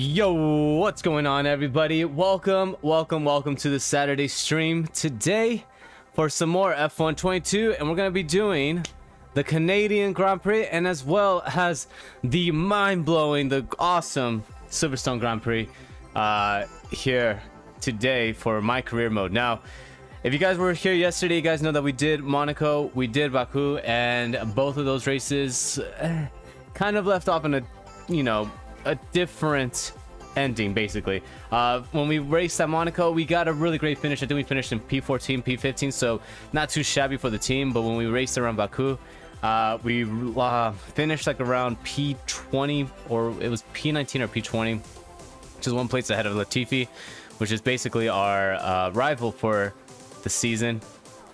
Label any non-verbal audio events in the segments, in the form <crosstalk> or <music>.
Yo, what's going on, everybody? Welcome, welcome, welcome to the Saturday stream today for some more F1 22, and we're gonna be doing the Canadian Grand Prix and as well as the mind-blowing, the awesome Silverstone Grand Prix uh, here today for my career mode. Now, if you guys were here yesterday, you guys know that we did Monaco, we did Baku, and both of those races eh, kind of left off in a, you know, a different ending basically. Uh, when we raced at Monaco, we got a really great finish. I think we finished in P14, P15, so not too shabby for the team. But when we raced around Baku, uh, we uh, finished like around P20 or it was P19 or P20, which is one place ahead of Latifi, which is basically our uh, rival for the season.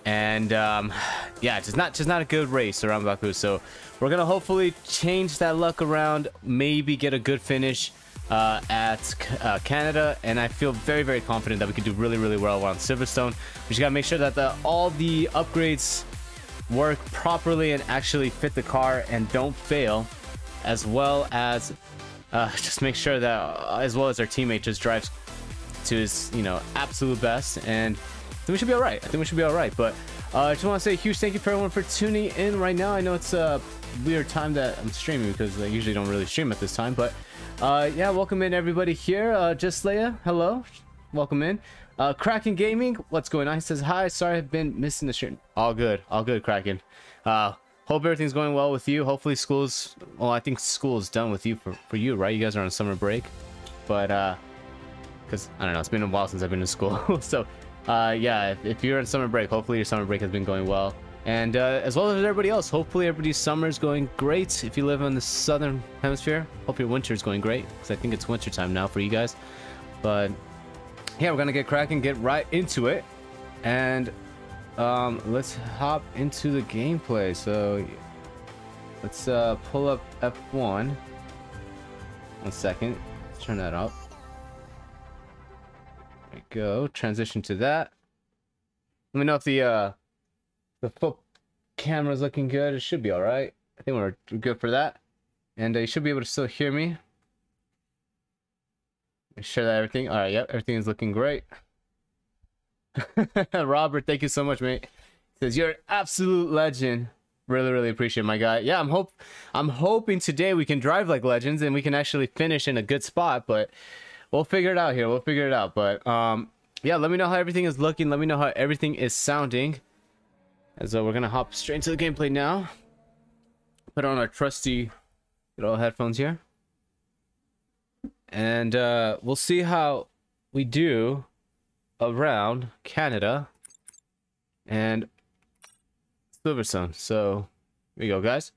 And um, <sighs> yeah, just not just not a good race around Baku. So we're gonna hopefully change that luck around, maybe get a good finish uh, at uh, Canada, and I feel very very confident that we can do really really well on Silverstone. We just gotta make sure that the, all the upgrades work properly and actually fit the car and don't fail, as well as uh, <laughs> just make sure that uh, as well as our teammate just drives to his you know absolute best and think we should be all right. I think we should be all right. But uh, I just want to say a huge thank you for everyone for tuning in right now. I know it's a weird time that I'm streaming because I usually don't really stream at this time. But uh, yeah, welcome in everybody here. Uh, Just Leia, hello. Welcome in. Uh, Kraken Gaming, what's going on? He says, hi, sorry I've been missing the stream. All good. All good, Kraken. Uh, hope everything's going well with you. Hopefully school's, well, I think school is done with you for, for you, right? You guys are on summer break. But, uh, because, I don't know, it's been a while since I've been to school. <laughs> so uh, yeah, if, if, you're on summer break, hopefully your summer break has been going well. And uh, as well as everybody else, hopefully everybody's summer is going great. If you live in the southern hemisphere, hope your winter is going great because I think it's winter time now for you guys. But yeah, we're gonna get cracking, get right into it, and um, let's hop into the gameplay. So let's uh, pull up F1. One second, let's turn that up There we go. Transition to that. Let me know if the uh the full camera's looking good. It should be all right. I think we're good for that. And uh, you should be able to still hear me. Make sure that everything. All right. Yep. Everything is looking great. <laughs> Robert, thank you so much, mate. says you're an absolute legend. Really, really appreciate my guy. Yeah, I'm hope I'm hoping today we can drive like legends and we can actually finish in a good spot, but we'll figure it out here. We'll figure it out. But um, yeah, let me know how everything is looking. Let me know how everything is sounding. As uh, we're gonna hop straight into the gameplay now. Put on our trusty little headphones here. And uh, we'll see how we do around Canada and Silverstone. So here we go, guys.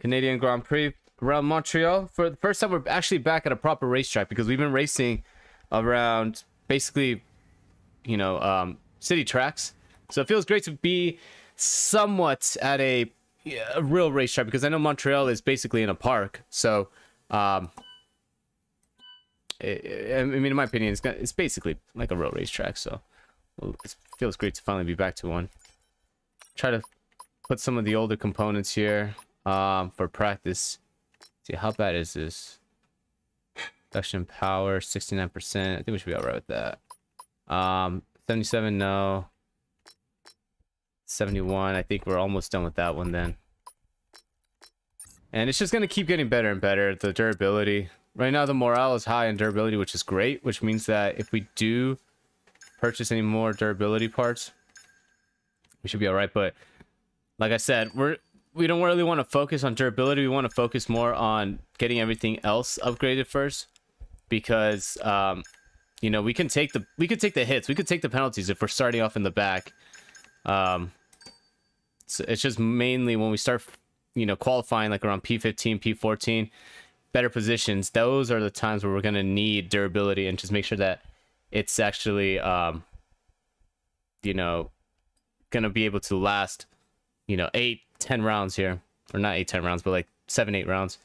Canadian Grand Prix around Montreal. For the first time, we're actually back at a proper racetrack because we've been racing around basically, you know, um, city tracks. So it feels great to be somewhat at a, a real racetrack because I know Montreal is basically in a park. So, um, it, I mean, in my opinion, it's, it's basically like a real racetrack. So it feels great to finally be back to one. Try to put some of the older components here um, for practice. See, how bad is this? Production power, 69%. I think we should be alright with that. Um, 77, no. 71, I think we're almost done with that one then. And it's just going to keep getting better and better, the durability. Right now, the morale is high in durability, which is great, which means that if we do purchase any more durability parts, we should be alright. But like I said, we're we don't really want to focus on durability. We want to focus more on getting everything else upgraded first, because um, you know we can take the we could take the hits, we could take the penalties if we're starting off in the back. Um, so it's just mainly when we start, you know, qualifying like around P15, P14, better positions. Those are the times where we're gonna need durability and just make sure that it's actually, um, you know, gonna be able to last, you know, eight 10 rounds here. Or not 8, 10 rounds, but like 7, 8 rounds.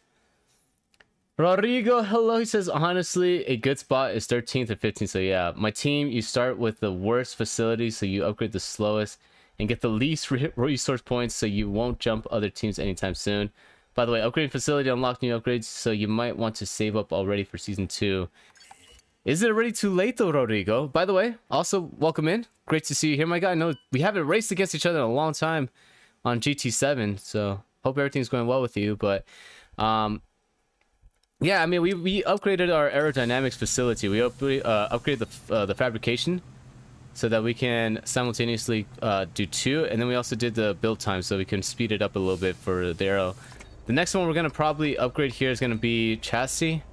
Rodrigo, hello. He says, honestly, a good spot is 13th or 15th. So yeah, my team, you start with the worst facility, so you upgrade the slowest and get the least re resource points, so you won't jump other teams anytime soon. By the way, upgrading facility unlock new upgrades, so you might want to save up already for season two. Is it already too late though, Rodrigo? By the way, also welcome in. Great to see you here, my guy. Know we haven't raced against each other in a long time on GT7, so hope everything's going well with you. But um, yeah, I mean, we, we upgraded our aerodynamics facility. We upgrade, uh, upgraded the, uh, the fabrication so that we can simultaneously uh, do two. And then we also did the build time so we can speed it up a little bit for the aero. The next one we're going to probably upgrade here is going to be chassis.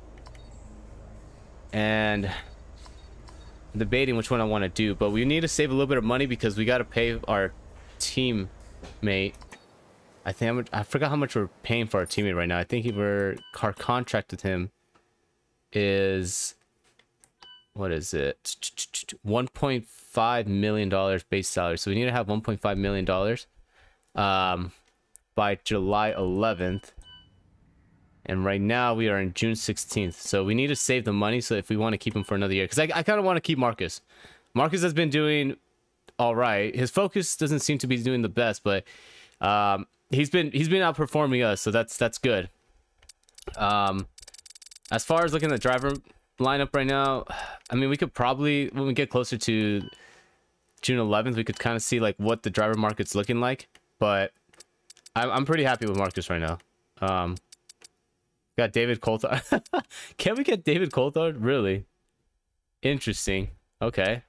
And I'm debating which one I want to do. But we need to save a little bit of money because we got to pay our teammate. I think I'm, I forgot how much we're paying for our teammate right now. I think we're our contract with him is what is it 1.5 million dollars base salary. So we need to have 1.5 million dollars um by july 11th and right now we are in june 16th so we need to save the money so if we want to keep him for another year. Because i, I kind of want to keep marcus. Marcus has been doing all right. His focus doesn't seem to be doing the best but um he's been he's been outperforming us so that's that's good. Um as far as looking at the driver lineup right now, I mean, we could probably, when we get closer to June 11th, we could kind of see like what the driver market's looking like. But I'm, I'm pretty happy with Marcus right now. Um, got David Coulthard. <laughs> Can we get David Coulthard? Really? Interesting. Okay.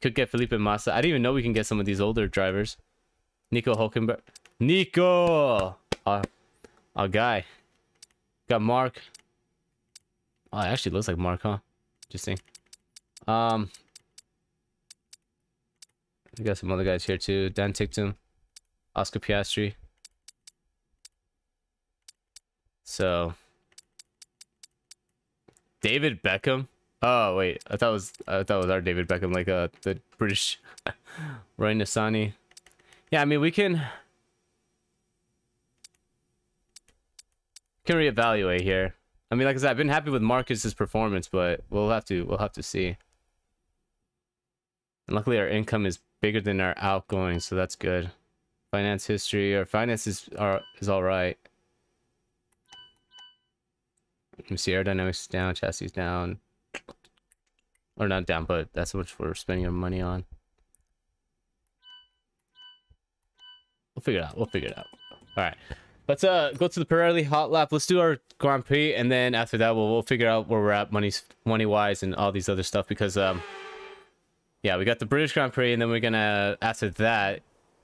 Could get Felipe Massa. I didn't even know we can get some of these older drivers. Nico Hulkenberg. Nico! Our, our guy. Got Mark. Oh, it actually looks like Mark, huh? Interesting. Um, we got some other guys here too. Dan Ticktum, Oscar Piastri. So, David Beckham. Oh wait, I thought it was I thought it was our David Beckham, like uh the British <laughs> Roy Nissany. Yeah, I mean we can can reevaluate here. I mean, like I said, I've been happy with Marcus's performance, but we'll have to we'll have to see. And luckily, our income is bigger than our outgoing, so that's good. Finance history, our finances are is all right. Let me see, aerodynamics down, chassis down. Or not down, but that's much we're spending our money on. We'll figure it out. We'll figure it out. All right. Let's uh go to the Pirelli hot lap. Let's do our Grand Prix, and then after that, we'll we'll figure out where we're at money money wise and all these other stuff because um yeah, we got the British Grand Prix, and then we're gonna after that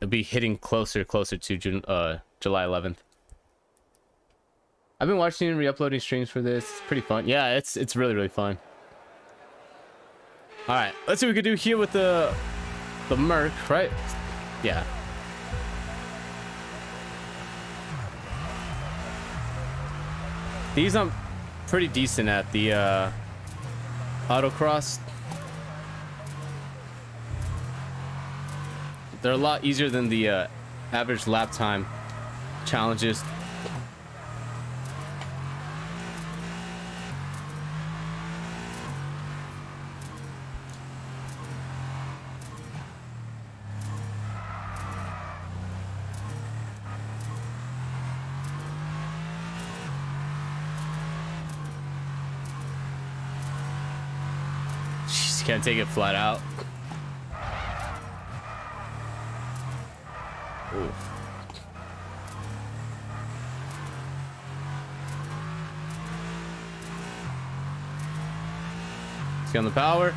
be hitting closer closer to June uh July 11th. I've been watching and re-uploading streams for this. It's pretty fun. Yeah, it's it's really really fun. All right, let's see what we can do here with the the Merc, right? Yeah. These I'm pretty decent at the uh, autocross. They're a lot easier than the uh, average lap time challenges. Can't take it flat out. Oof. See on the power.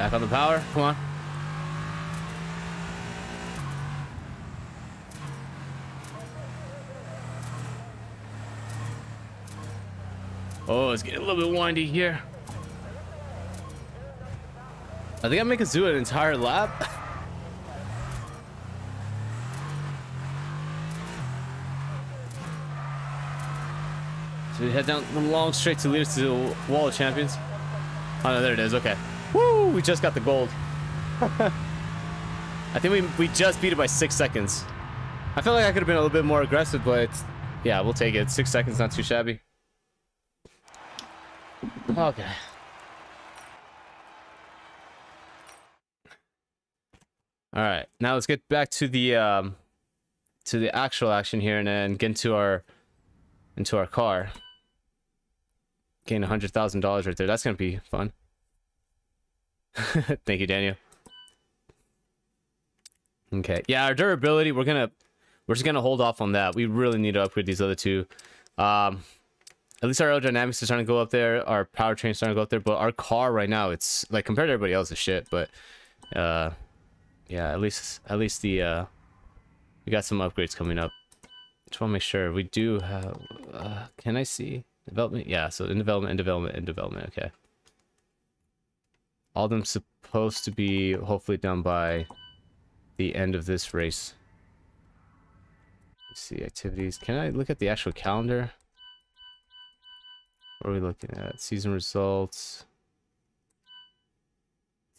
Back on the power. Come on. Oh, it's getting a little bit windy here. I think I'm making do an entire lap. <laughs> so we head down the long straight to lead us to the wall of champions. Oh no, there it is. Okay. Woo! We just got the gold. <laughs> I think we we just beat it by six seconds. I feel like I could have been a little bit more aggressive, but Yeah, we'll take it. Six seconds, not too shabby. Okay. All right, now let's get back to the um, to the actual action here, and then get into our into our car. Gain a hundred thousand dollars right there. That's gonna be fun. <laughs> Thank you, Daniel. Okay, yeah, our durability. We're gonna we're just gonna hold off on that. We really need to upgrade these other two. Um, at least our aerodynamics is starting to go up there. Our powertrain starting to go up there. But our car right now, it's like compared to everybody else, is shit. But uh, yeah, at least at least the uh, we got some upgrades coming up. Just want to make sure we do have. Uh, can I see development? Yeah, so in development, in development, in development. Okay. All of them supposed to be hopefully done by the end of this race. Let's see activities. Can I look at the actual calendar? What are we looking at? Season results.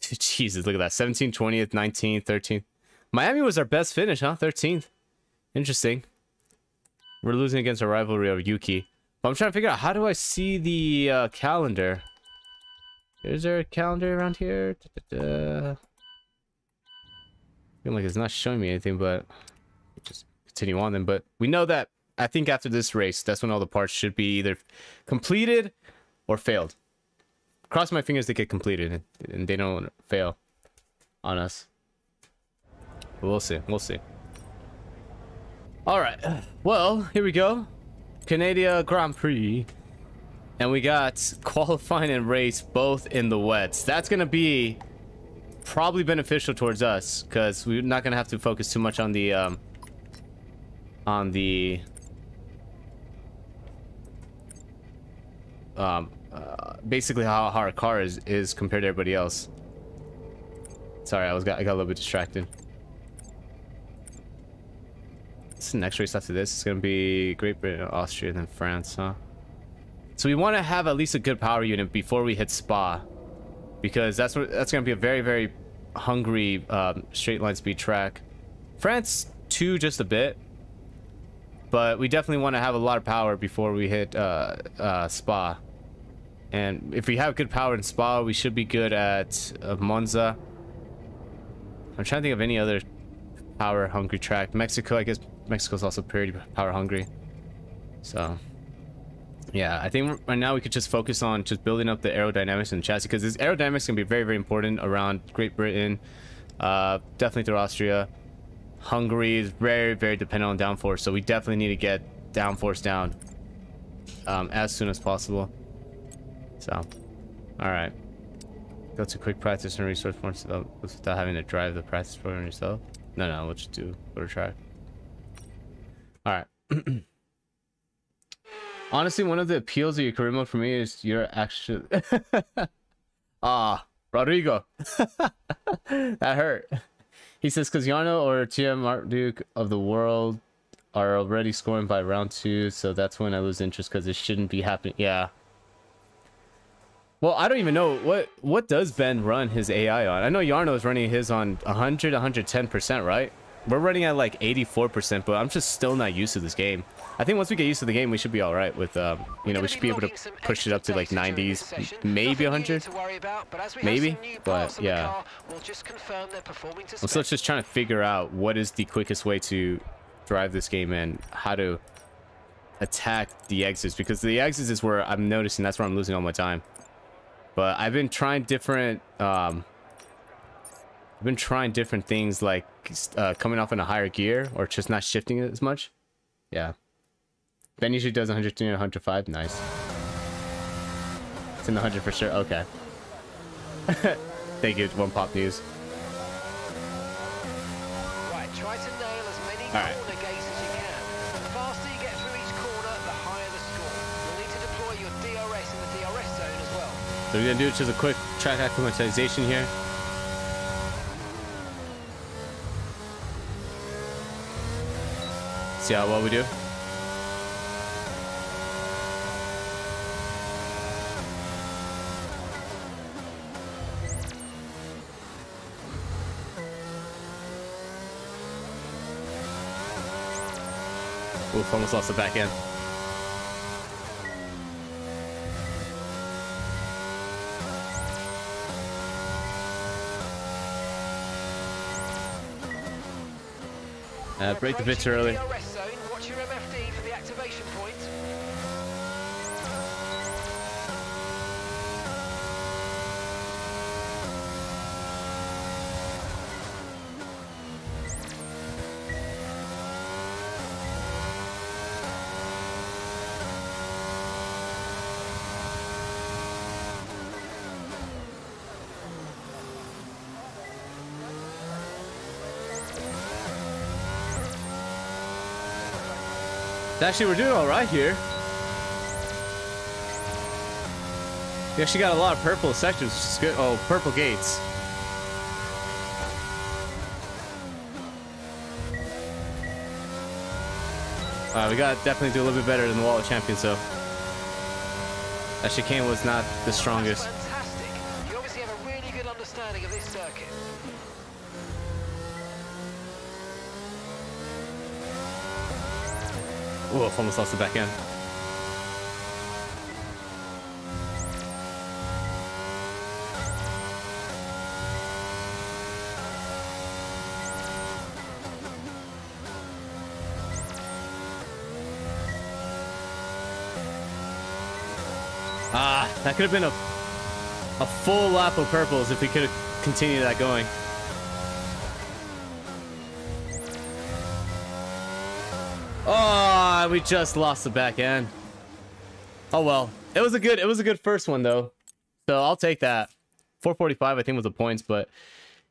<laughs> Jesus, look at that. 17th, 20th, 19th, 13th. Miami was our best finish, huh? 13th. Interesting. We're losing against a rivalry of Yuki. But I'm trying to figure out how do I see the uh, calendar? Is there a calendar around here? Da, da, da. Like it's not showing me anything, but just continue on then. But we know that I think after this race, that's when all the parts should be either completed or failed. Cross my fingers they get completed and they don't fail on us. But we'll see. We'll see. All right. Well, here we go. Canada Grand Prix. And we got qualifying and race both in the wets. That's going to be probably beneficial towards us because we're not going to have to focus too much on the um, on the um, uh, basically how, how our car is, is compared to everybody else. Sorry, I was got I got a little bit distracted. What's the next race after this? It's gonna be Great Britain, Austria, then France, huh? So we want to have at least a good power unit before we hit Spa, because that's what that's gonna be a very very hungry um, straight line speed track. France too, just a bit, but we definitely want to have a lot of power before we hit uh, uh, Spa. And if we have good power in Spa, we should be good at uh, Monza. I'm trying to think of any other power hungry track. Mexico, I guess Mexico's also pretty power hungry. So, yeah, I think right now we could just focus on just building up the aerodynamics and chassis because this aerodynamics can be very, very important around Great Britain, uh, definitely through Austria. Hungary is very, very dependent on downforce, so we definitely need to get downforce down um, as soon as possible. So, alright. Go to quick practice and resource points without, without having to drive the practice program yourself. No, no, we'll just do go to track. Alright. <clears throat> Honestly, one of the appeals of your career mode for me is your actual... <laughs> ah, Rodrigo. <laughs> that hurt. He says, because Jarno or TM Duke of the world are already scoring by round two, so that's when I lose interest because it shouldn't be happening. Yeah. Well, I don't even know what what does Ben run his AI on. I know Jarno is running his on 100, 110 percent, right? We're running at like 84 percent, but I'm just still not used to this game. I think once we get used to the game, we should be all right with, um, you know, we should be able to push it up to like 90s, maybe 100, maybe, but yeah. I'm still just trying to figure out what is the quickest way to drive this game and how to attack the exits because the exits is where I'm noticing that's where I'm losing all my time. But I've been trying different, um, I've been trying different things like uh, coming off in a higher gear or just not shifting it as much. Yeah. Ben usually does 102 and 105. Nice. It's in the 100 for sure. Okay. <laughs> Thank you, One Pop News. Right, try to nail as many All right. corner gates as you can. The faster you get through each corner, the higher the score. You'll need to deploy your DRS in the DRS zone as well. So we're gonna do just a quick track acclimatization here. See how well we do. Oof, almost lost the back end. Uh, break the pitch early. Actually, we're doing all right here. We actually got a lot of purple sectors, which is good. Oh, purple gates. Alright, we gotta definitely do a little bit better than the Wall of Champions, though. That chicane was not the strongest. Almost lost the back end. Ah, that could have been a a full lap of purples if we could have continued that going. Oh, we just lost the back end. Oh well, it was a good it was a good first one though, so I'll take that. 445 I think was the points, but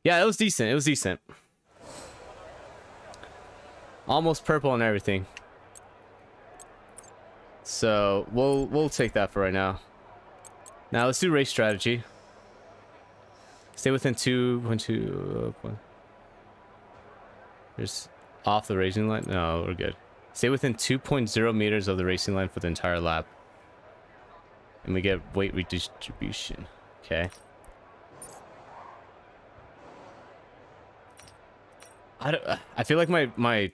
yeah, it was decent. It was decent. Almost purple and everything. So we'll we'll take that for right now. Now let's do race strategy. Stay within two, one, two. Uh, one. There's off the racing line. No, we're good. Stay within 2.0 meters of the racing line for the entire lap. And we get weight redistribution. Okay. I, don't, uh, I feel like my my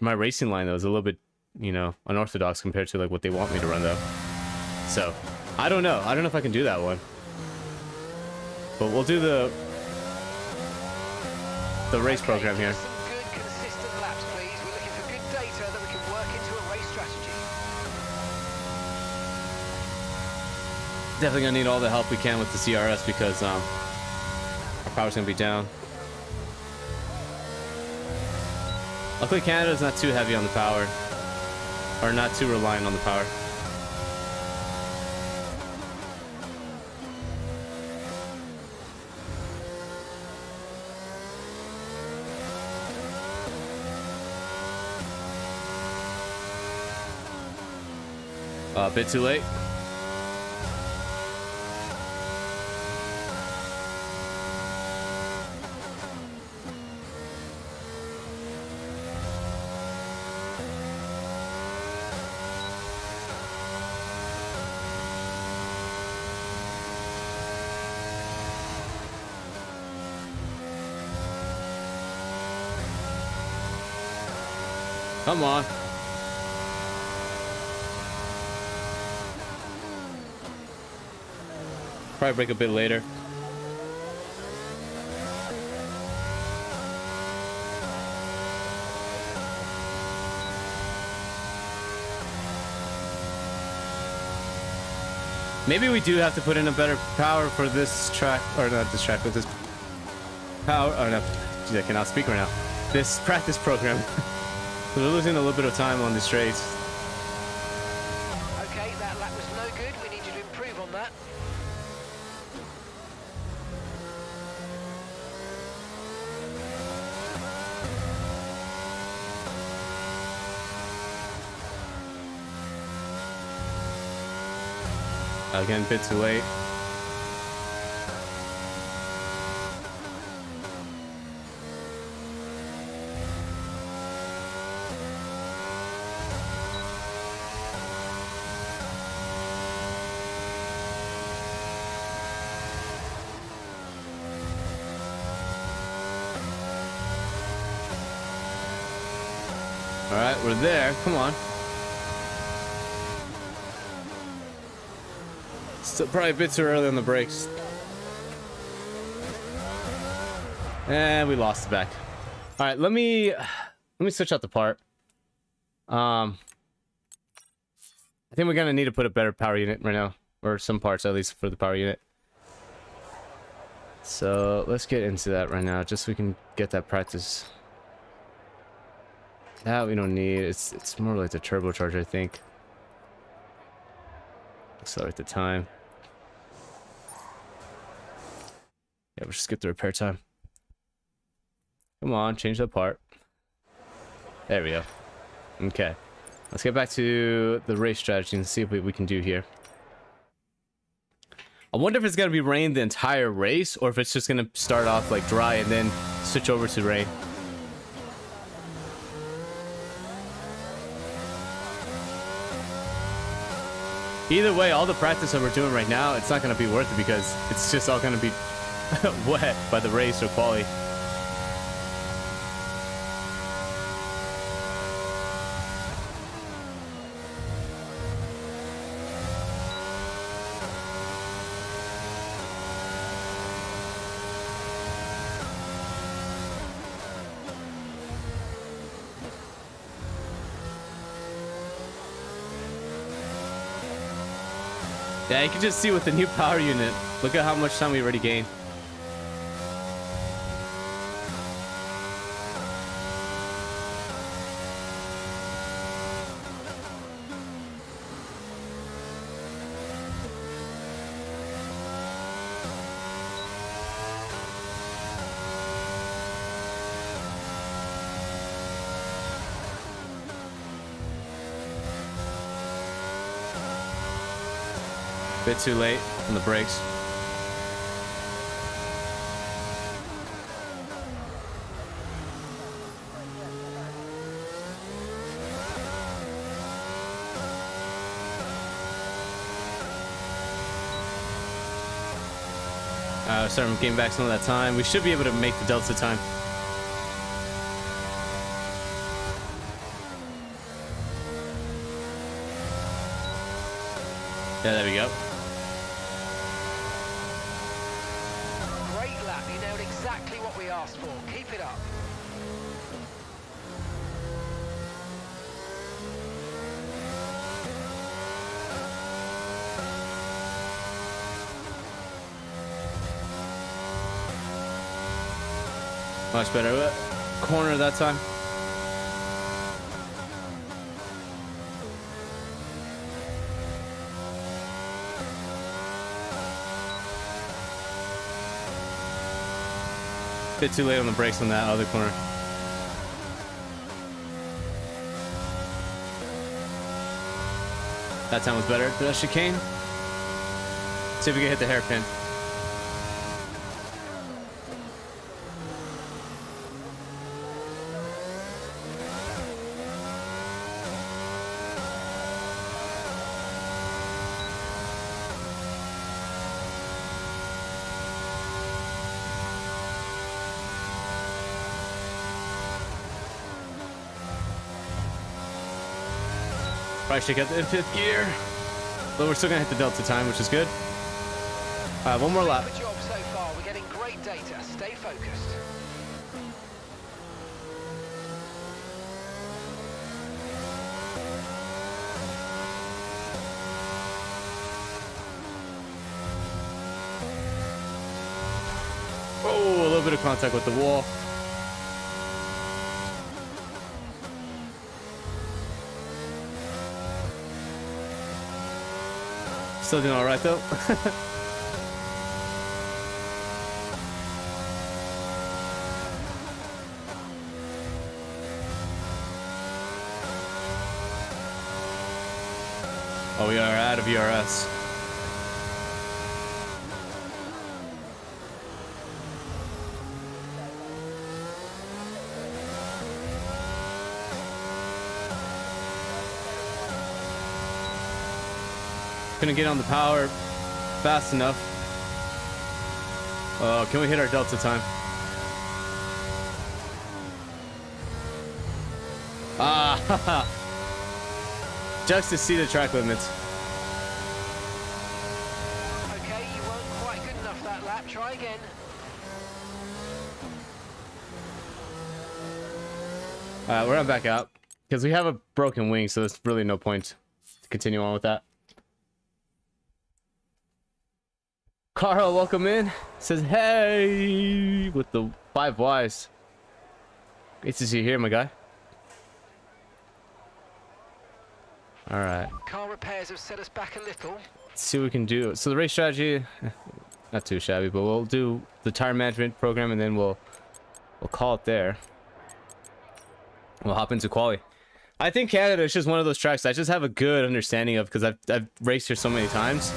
my racing line though is a little bit, you know, unorthodox compared to like what they want me to run though. So, I don't know. I don't know if I can do that one. But we'll do the the race program here. Definitely gonna need all the help we can with the CRS because um our power's gonna be down. Luckily Canada's not too heavy on the power. Or not too reliant on the power. Uh, a bit too late. Come on. Probably brake a bit later. Maybe we do have to put in a better power for this track, or not this track, but this power. Oh no, I cannot speak right now. This practice program. <laughs> We're losing a little bit of time on these straights. Okay, that lap was no good. We need you to improve on that. Again, a bit too late. We're there. Come on. Still probably a bit too early on the brakes. And we lost it back. All right, let me let me switch out the part. Um, I think we're gonna need to put a better power unit right now, or some parts at least for the power unit. So let's get into that right now, just so we can get that practice. That we don't need. It's it's more like the turbocharger, I think. Accelerate the time. Yeah, we'll just skip the repair time. Come on, change the part. There we go. Okay. Let's get back to the race strategy and see what we can do here. I wonder if it's going to be rain the entire race or if it's just going to start off like dry and then switch over to rain. Either way, all the practice that we're doing right now, it's not going to be worth it because it's just all going to be <laughs> wet by the race or quali. You can just see with the new power unit. Look at how much time we already gained. Bit too late on the brakes. Uh, starting getting back some of that time. We should be able to make the delta time. Yeah, there we go. Better. Corner that time. Bit too late on the brakes on that other corner. That time was better. The chicane. See if we can hit the hairpin. Probably should get the fifth gear. But we're still gonna hit the delta time, which is good. Alright, one more lap. Good job so far. We're getting great data. Stay focused. Oh, a little bit of contact with the wall. Still doing all right though. <laughs> oh, we are out of ERS. Couldn't get on the power fast enough. Oh, can we hit our delta time? Ah, just to see the track limits. Okay, you weren't quite good enough that lap. Try again. Alright, we're gonna back out. Because we have a broken wing, so there's really no point to continue on with that. Carl, welcome in. Says, hey, with the five Ys. Great to see you here, my guy. Alright, Car repairs have set us back a little. let's see what we can do. So the race strategy, eh, not too shabby, but we'll do the tire management program and then we'll we'll call it there. We'll hop into quali. I think Canada is just one of those tracks I just have a good understanding of because I've, I've raced here so many times.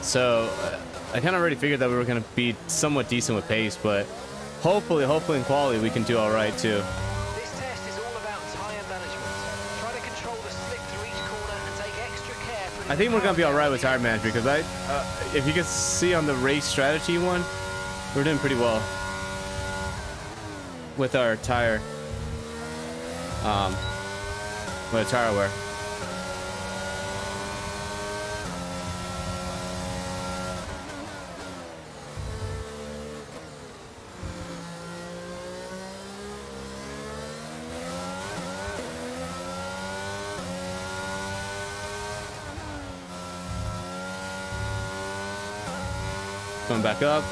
So uh, I kind of already figured that we were going to be somewhat decent with pace, but hopefully, hopefully in quality we can do all right too. This test is all about tyre management. Try to control the slip through each corner and take extra care. I think we're going to be all right with tire management because I, uh, if you can see on the race strategy one, we're doing pretty well with our tire, um, with our tire wear. Coming back up.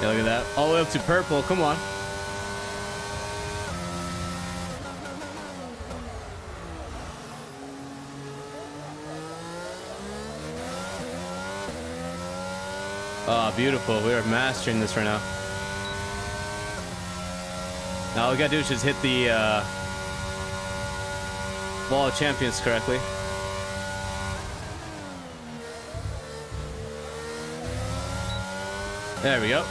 Yeah, look at that. All the way up to purple. Come on. Oh, beautiful. We are mastering this right now. Now all we gotta do is just hit the uh, wall of champions correctly. There we go.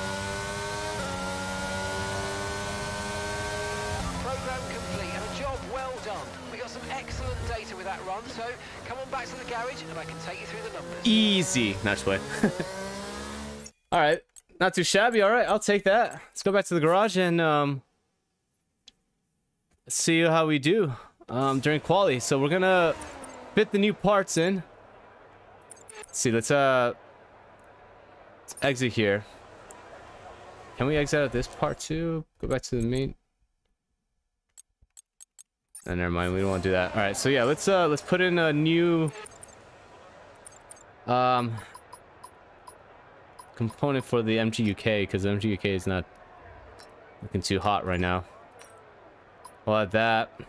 Program complete and a job well done. We got some excellent data with that run, so come on back to the garage and I can take you through the numbers. Easy. Not play. <laughs> Not too shabby. All right. I'll take that. Let's go back to the garage and um, see how we do um, during quality. So we're gonna fit the new parts in. Let's see. Let's uh, let's exit here. Can we exit out this part too? Go back to the main. Oh, never mind. We don't want to do that. All right. So yeah, let's uh, let's put in a new um component for the MGUK because MGUK is not looking too hot right now. We'll add that.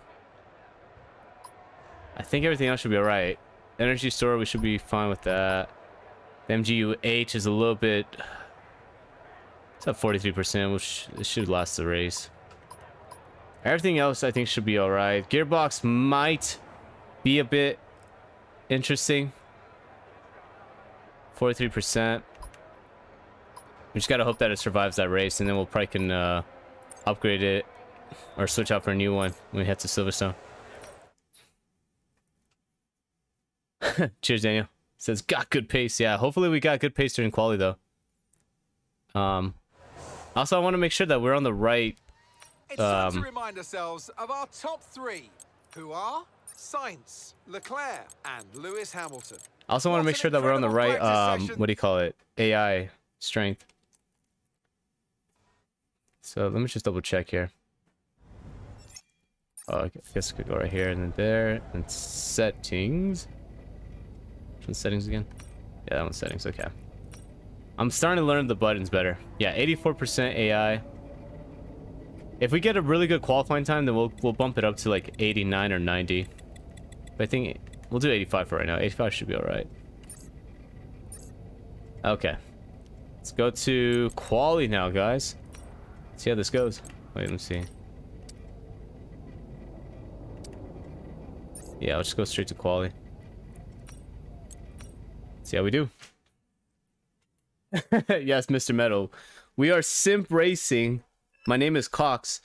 I think everything else should be alright. Energy store, we should be fine with that. The MGUH is a little bit... It's at 43%, which it should last the race. Everything else I think should be alright. Gearbox might be a bit interesting. 43%. We just gotta hope that it survives that race, and then we'll probably can uh, upgrade it or switch out for a new one when we head to Silverstone. <laughs> Cheers, Daniel. Says got good pace. Yeah, hopefully we got good pace during quality though. Um, also I want to make sure that we're on the right. It's time to Um, remind ourselves of our top three, who are Sainz, Leclerc, and Lewis Hamilton. I also want to make sure that we're on the right. Um, what do you call it? AI strength. So let me just double check here. Oh, I guess I could go right here and then there and settings. Which settings again? Yeah, that one's settings. Okay. I'm starting to learn the buttons better. Yeah, 84% AI. If we get a really good qualifying time, then we'll we'll bump it up to like 89 or 90. But I think we'll do 85 for right now. 85 should be all right. Okay. Let's go to quali now, guys. See how this goes. Wait, let me see. Yeah, I'll just go straight to quali. See how we do. <laughs> yes, Mr. Metal. We are simp racing. My name is Cox,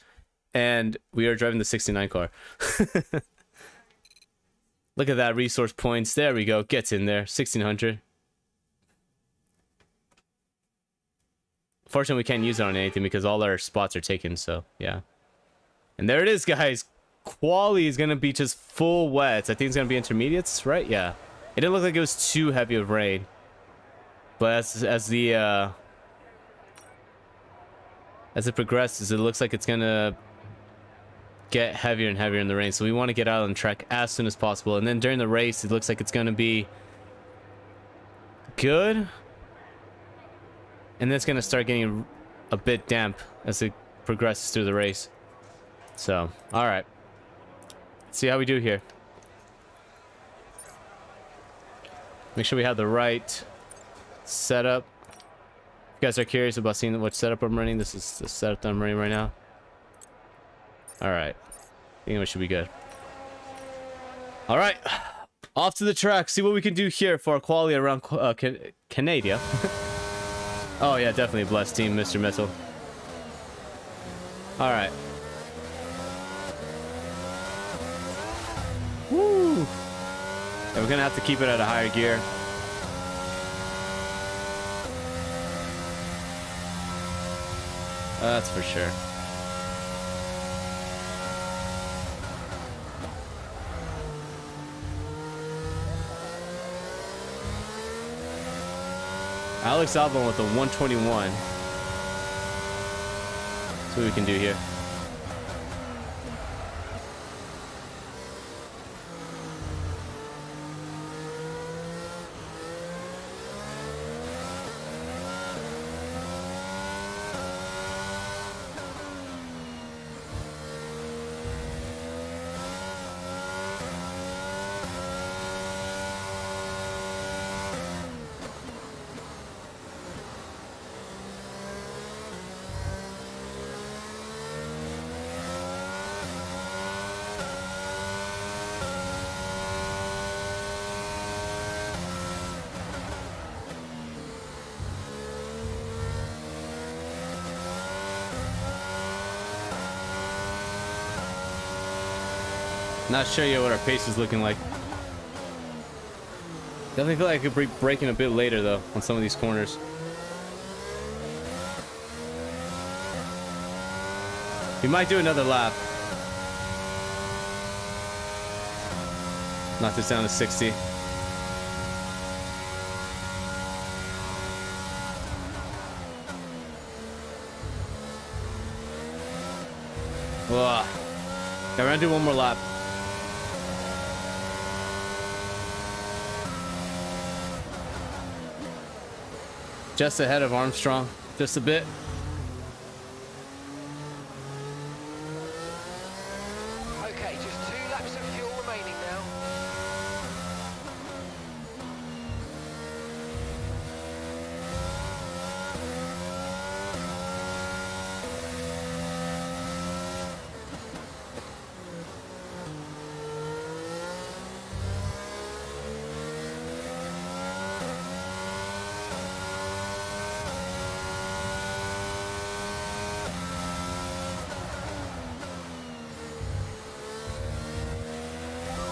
and we are driving the 69 car. <laughs> Look at that resource points. There we go. Gets in there. 1600. Fortunately, we can't use it on anything because all our spots are taken. So, yeah. And there it is, guys. Quali is going to be just full wets. I think it's going to be intermediates, right? Yeah. It didn't look like it was too heavy of rain. But as, as the... Uh, as it progresses, it looks like it's going to get heavier and heavier in the rain. So we want to get out on track as soon as possible. And then during the race, it looks like it's going to be good. And then it's going to start getting a bit damp as it progresses through the race. So, all right. Let's see how we do here. Make sure we have the right setup. If you guys are curious about seeing what setup I'm running, this is the setup that I'm running right now. Alright. I think we should be good. Alright. Off to the track. See what we can do here for our quality around uh, Can Canada. <laughs> oh, yeah, definitely a blessed team, Mr. Metal. Alright. Woo! Yeah, we're gonna have to keep it at a higher gear. That's for sure. Alex Albon with a 121. That's what we can do here. Not sure yet what our pace is looking like. Definitely feel like I could be braking a bit later though on some of these corners. We might do another lap. Knock this down to 60. Ugh. We're gonna do one more lap. Just ahead of Armstrong, just a bit. Okay, just two laps of fuel remaining now.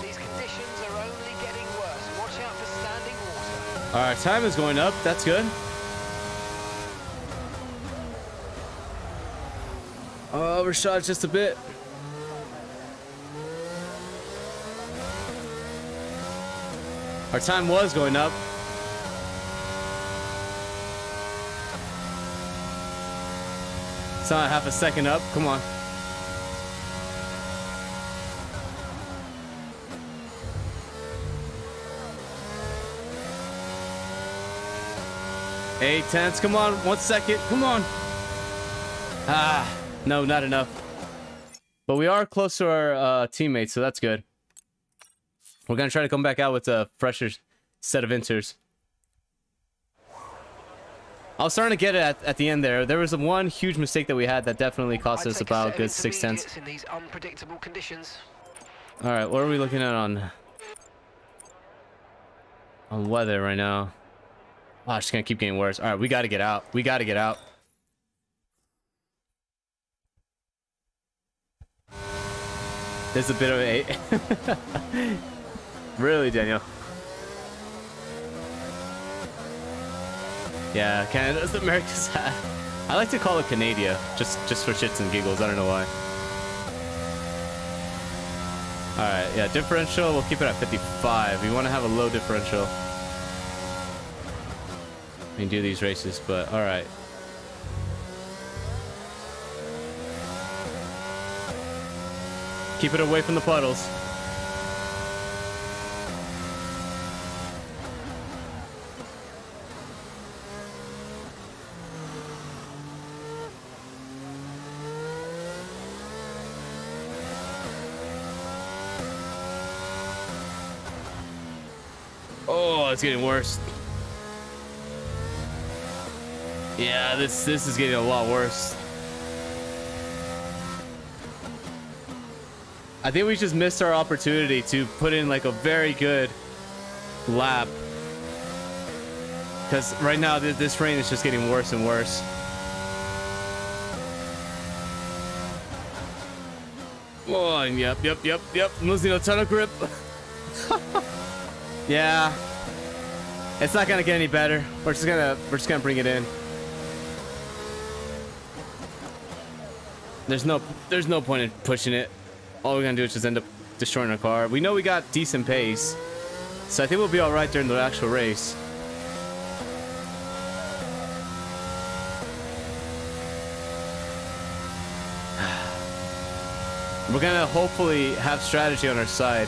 These conditions are only getting worse. Watch out for standing water. All right, time is going up. That's good. Oh, overshot just a bit. Our time was going up. It's not half a second up. Come on. Eight tenths. Come on. One second. Come on. Ah, no, not enough. But we are close to our uh, teammates, so that's good. We're going to try to come back out with a fresher set of inters. I was starting to get it at, at the end there. There was one huge mistake that we had that definitely cost us about good six tenths. in these unpredictable conditions. All right, what are we looking at on on weather right now? Oh, it's gonna keep getting worse. All right, we got to get out. We got to get out. There's a bit of a... <laughs> really, Daniel? Yeah, Canada's <laughs> America's hat. I like to call it Canada, just just for shits and giggles. I don't know why. All right, yeah, differential. We'll keep it at 55. We want to have a low differential. Can do these races, but all right. Keep it away from the puddles. Oh, it's getting worse. Yeah, this this is getting a lot worse. I think we just missed our opportunity to put in like a very good lap. Because right now th this rain is just getting worse and worse. Oh, yep, yep, yep, yep. I'm losing a ton of grip. <laughs> yeah. It's not gonna get any better. We're just gonna we're just gonna bring it in. There's no there's no point in pushing it. All we're gonna do is just end up destroying our car. We know we got decent pace. So I think we'll be alright during the actual race. <sighs> We're gonna hopefully have strategy on our side.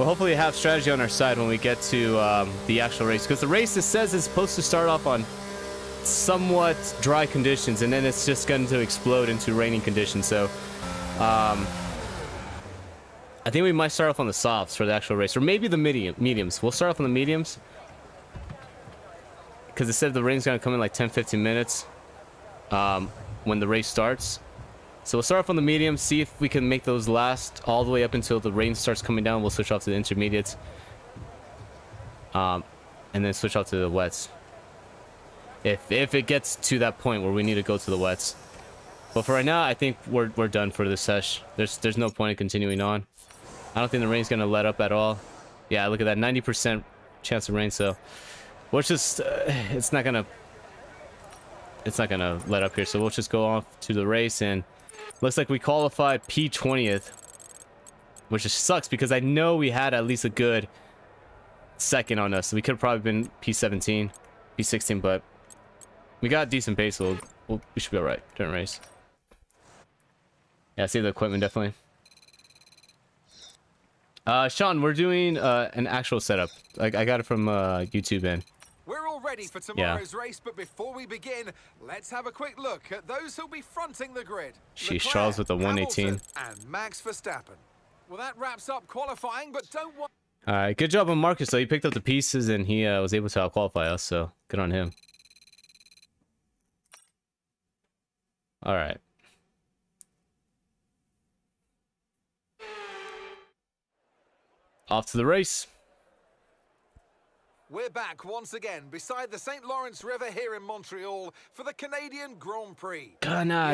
We'll hopefully have strategy on our side when we get to um, the actual race. Because the race, it says, is supposed to start off on somewhat dry conditions. And then it's just going to explode into raining conditions. So um, I think we might start off on the softs for the actual race. Or maybe the medium mediums. We'll start off on the mediums. Because it said the rain's going to come in like 10-15 minutes um, when the race starts. So we'll start off on the medium, see if we can make those last all the way up until the rain starts coming down. We'll switch off to the intermediates. Um, and then switch off to the wets. If if it gets to that point where we need to go to the wets. But for right now, I think we're we're done for this sesh. There's there's no point in continuing on. I don't think the rain's gonna let up at all. Yeah, look at that, 90% chance of rain. So we're just uh, it's not gonna it's not gonna let up here. So we'll just go off to the race and Looks like we qualified P20th. Which just sucks because I know we had at least a good second on us. We could have probably been P17, P16, but we got decent pace, so we'll, we should be alright during race. Yeah, see the equipment definitely. Uh, Sean, we're doing uh, an actual setup. Like I got it from uh, YouTube and We're all ready for tomorrow's race, but before we begin, let's have a quick look at those who'll be fronting the grid. Leclerc, Charles with the 118. Hamilton, and Max Verstappen. Well, that wraps up qualifying, but don't worry. All right, good job on Marcus. though. he picked up the pieces and he uh, was able to qualify us. So good on him. All right. Off to the race. We're back once again beside the St. Lawrence River here in Montreal for the Canadian Grand Prix.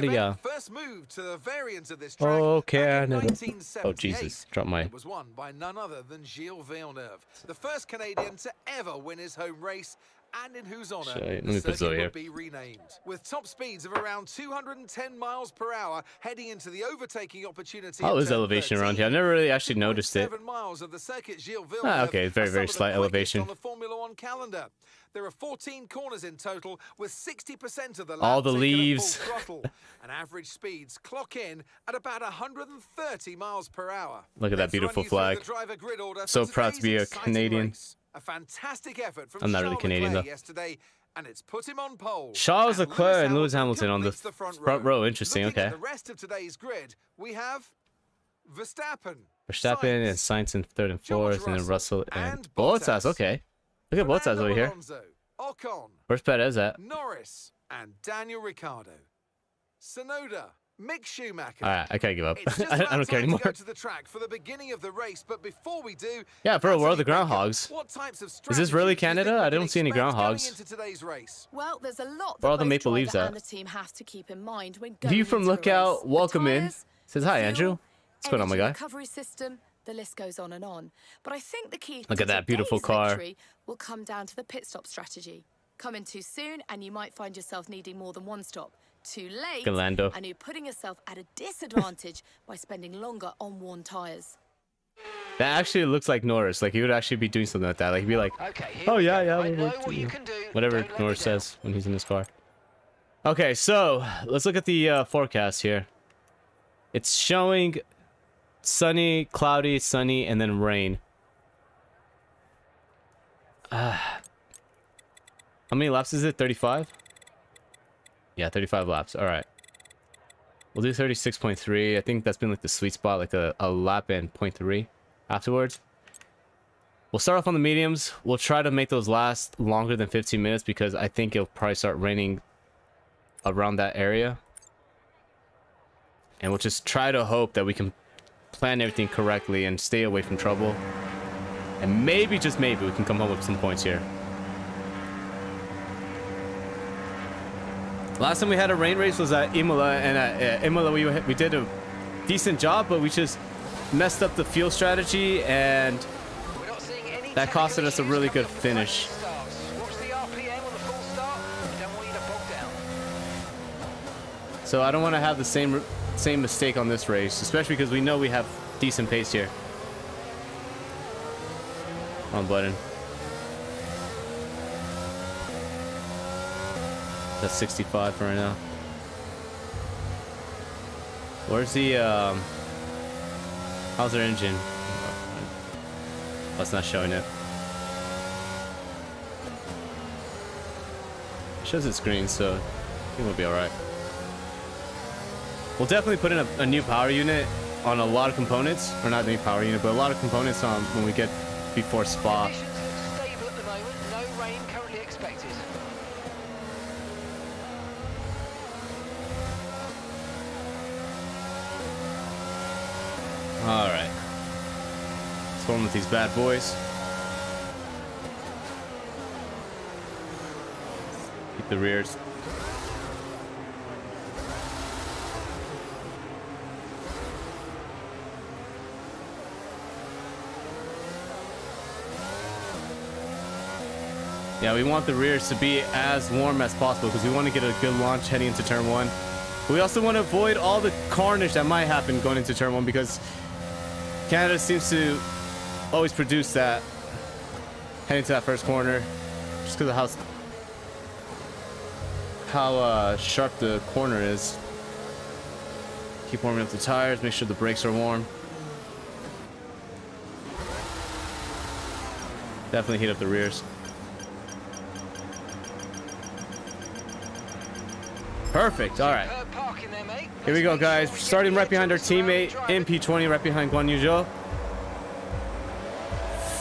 Event First moved to the variant of this track Oh, back in Canada. 1978. Oh, Jesus. Drop my- It was won by none other than Gilles Villeneuve, the first Canadian to ever win his home race and in whose honour Shit, the circuit would be renamed. With top speeds of around 210 miles per hour heading into the overtaking opportunity. Is turn elevation around here? I never really actually noticed it. 2.7 miles of the circuit Gilles Ah, okay, very, very slight elevation. On the Formula One calendar. There are 14 corners in total, with 60% of the All the leaves. throttle, <laughs> and average speeds clock in at about 130 miles per hour. Look at that beautiful flag. driver grid order So proud to be a Canadian. race. A fantastic effort from I'm not really Charles Canadian, though. yesterday, and it's put him on pole. Charles And Leclerc and Lewis Hamilton on the front, front row. Interesting, Looking okay. the rest of today's grid, we have Verstappen, Verstappen and Sainz, Sainz in third and fourth, and then Russell and, and Bottas. Bottas. Okay. Look at Bottas over here. Ocon, Where's Perez at? Norris, and Daniel Ricciardo. Tsunoda, Mick Schumacher. All right, I can't give up. It's just <laughs> I, I don't care anymore. To go to the track for the beginning of the race, but before we do, Yeah, for a world of Natalie groundhogs. What types of Is this really strategies do you think Canada? we I can don't see any going groundhogs. into today's race? Well, there's a lot Where that are the maple leaves driver at? and the team have to keep in mind when going View from into a Lookout, race. The welcome in. tyres, Says the hi, fuel, Andrew. What's going on, my energy guy? Recovery system. The list goes on and on. But I think the key Look at that beautiful car. victory will come down to the pit stop strategy. Come in too soon, and you might find yourself needing more than one stop. Too late, Galando. and you're putting yourself at a disadvantage <laughs> by spending longer on worn tyres. That actually looks like Norris. Like he would actually be doing something like that. Like he'd be like, Okay, "Oh yeah, go. yeah, I we'll know what you you." can do. whatever Don't Norris says when he's in his car. Okay, so let's look at the uh, forecast here. It's showing sunny, cloudy, sunny, and then rain. Ah. <sighs> how many laps is it? 35? Yeah, 35 laps. All right. We'll do 36.3. I think that's been like the sweet spot, like a, a lap and 0.3 afterwards. We'll start off on the mediums. We'll try to make those last longer than 15 minutes because I think it'll probably start raining around that area. And we'll just try to hope that we can plan everything correctly and stay away from trouble. And maybe, just maybe, we can come home with some points here. Last time we had a rain race was at Imola, and at uh, Imola we, we did a decent job, but we just messed up the fuel strategy and That costed us a really good finish. So I don't want to have the same same mistake on this race, especially because we know we have decent pace here. On button. That's 65 for right now. Where's the um? How's their engine? Oh, not showing it. Shows its green, so I think we'll be alright. We'll definitely put in a, a new power unit on a lot of components, or not a new power unit, but a lot of components on when we get before Spa. Conditions look stable at the moment. No rain currently expected. All right, storm with these bad boys. Keep the rears. Yeah, we want the rears to be as warm as possible because we want to get a good launch heading into turn one. We also want to avoid all the carnage that might happen going into turn one because Canada seems to always produce that heading to that first corner just because of how how uh, sharp the corner is. Keep warming up the tires, make sure the brakes are warm. Definitely heat up the rears. Perfect. All right. Superb parking there, mate. Here we go, guys. Starting right behind our edge of the surrounding teammate, traffic. MP20, right behind Guan Yu Zhou.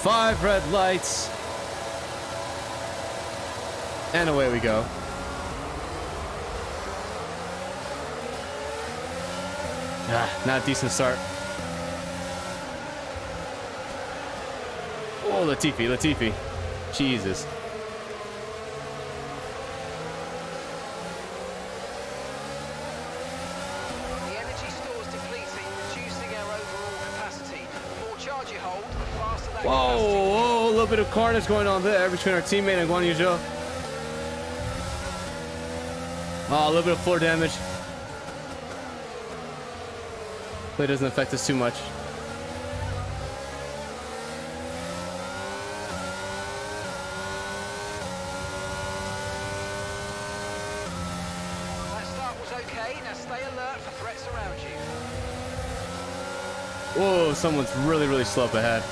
Five red lights. And away we go. Ah, not a decent start. Oh, Latifi, Latifi. Jesus. Whoa, whoa, a little bit of carnage going on there between our teammate and Guan Yu Zhou. Oh, a little bit of floor damage. But it doesn't affect us too much. That start was okay. Now stay alert for threats around you. Whoa, someone's really, really slow up ahead.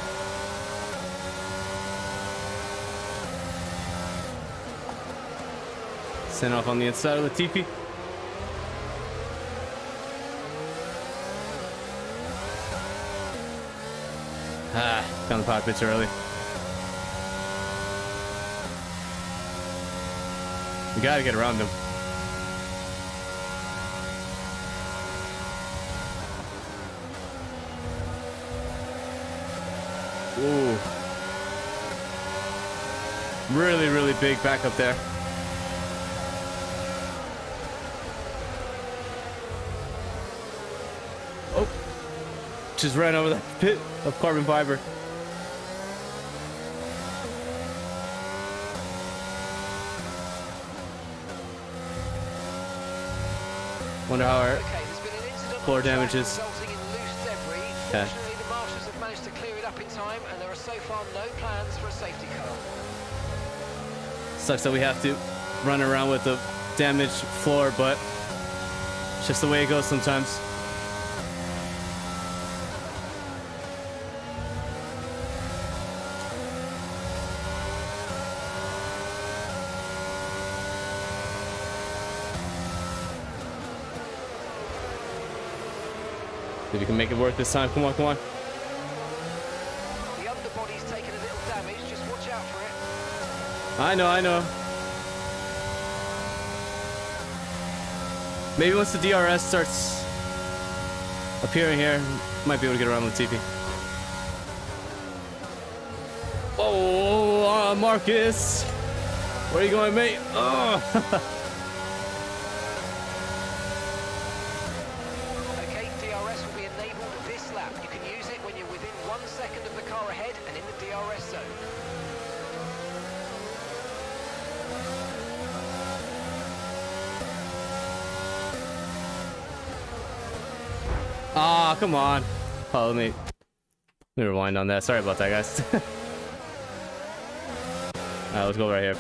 sent off on the inside of the teepee. Ah, found the power pits early. We gotta get around them. Ooh. Really, really big back up there. Just ran over that pit of carbon fiber. Wonder how our Okay, there's been an incident Floor on the track damages. resulting in loose debris. Okay. Fortunately, the marshals have managed to clear it up in time, and there are so far no plans for a safety car. Sucks that we have to run around with the damaged floor, but it's just the way it goes sometimes. You can make it work this time, come on, come on. The underbody's taken a little damage. Just watch out for it. I know, I know. Maybe once the DRS starts appearing here, might be able to get around Latifi. Oh, uh, Marcus! Where are you going, mate? Oh! <laughs> come on. Oh, let me, let me rewind on that. Sorry about that, guys. <laughs> Alright, let's go right here.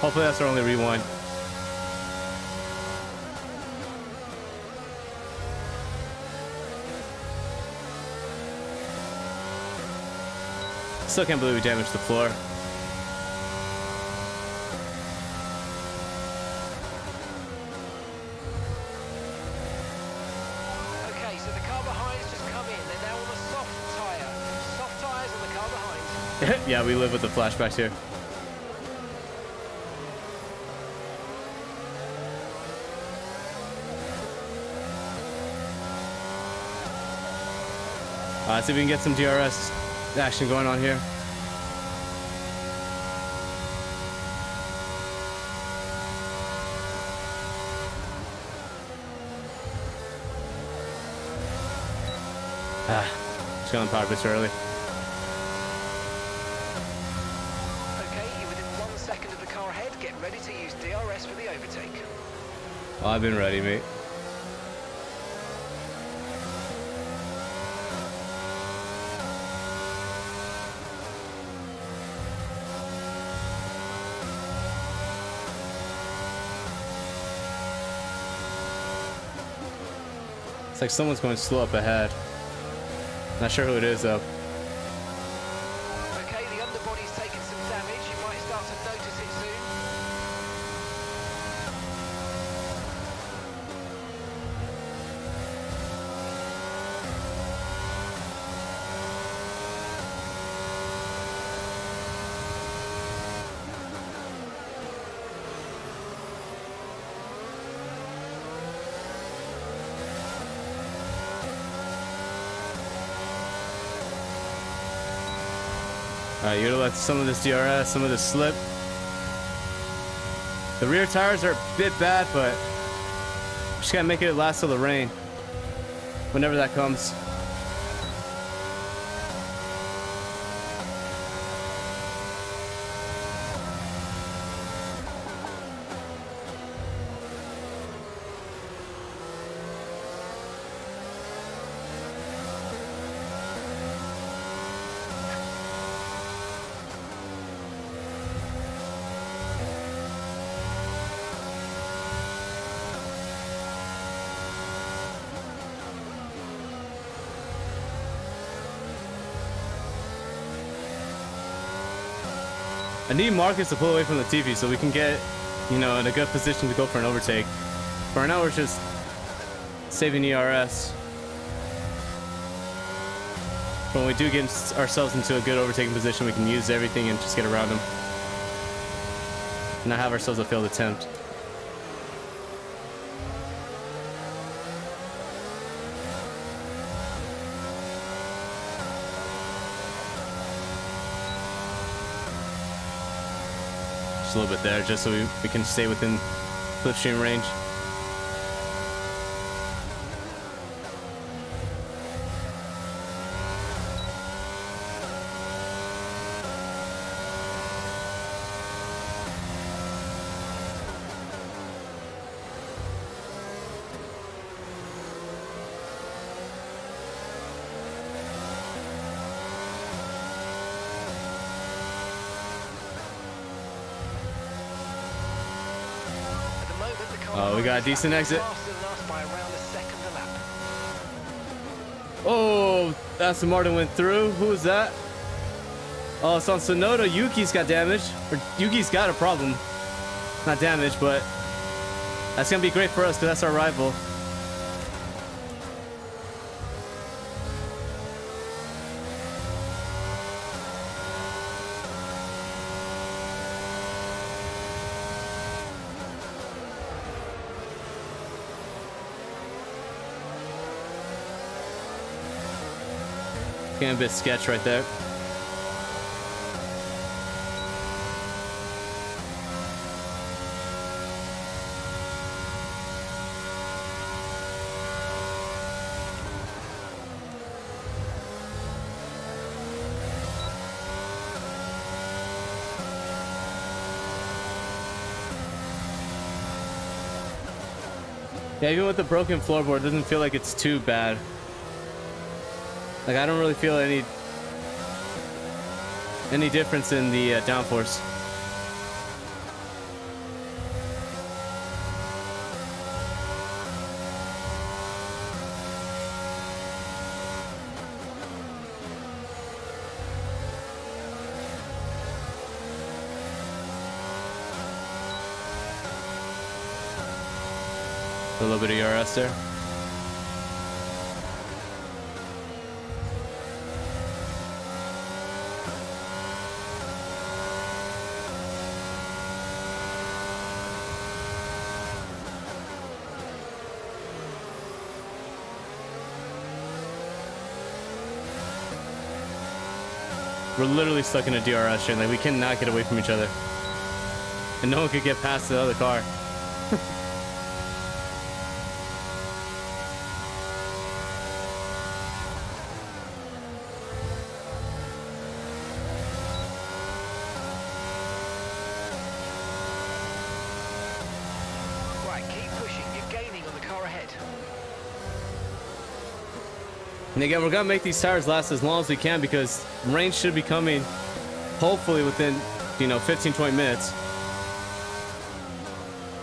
Hopefully that's our only rewind. Still can't believe we damaged the floor. <laughs> yeah, we live with the flashbacks here. Uh, see if we can get some DRS action going on here. Ah, just going power bits early. I've been ready, mate. It's like someone's going slow up ahead. Not sure who it is though. Okay, the underbody's taken some damage. You might start to notice it soon. Alright, you gotta let some of this DRS, some of this slip. The rear tires are a bit bad, but just gotta make it last till the rain. Whenever that comes. I need Marcus to pull away from the TV so we can get, you know, in a good position to go for an overtake. For now, we're just saving ERS. When we do get ourselves into a good overtaking position, we can use everything and just get around them. Not have ourselves a failed attempt. A little bit there just so we, we can stay within slipstream range. At the moment, the car Oh, we got a decent exit. Oh, Aston Martin went through. Who was that? Oh, it's on Tsunoda. Yuki's got damage. Or Yuki's got a problem. Not damage, but that's gonna be great for us because that's our rival. Getting a bit sketch right there. Yeah, even with the broken floorboard, it doesn't feel like it's too bad. Like I don't really feel any any difference in the uh, downforce. A little bit of ERS there. We're literally stuck in a DRS chain. Like we cannot get away from each other, and no one could get past the other car. And again, we're gonna make these tires last as long as we can because rain should be coming, hopefully within, you know, 15, 20 minutes.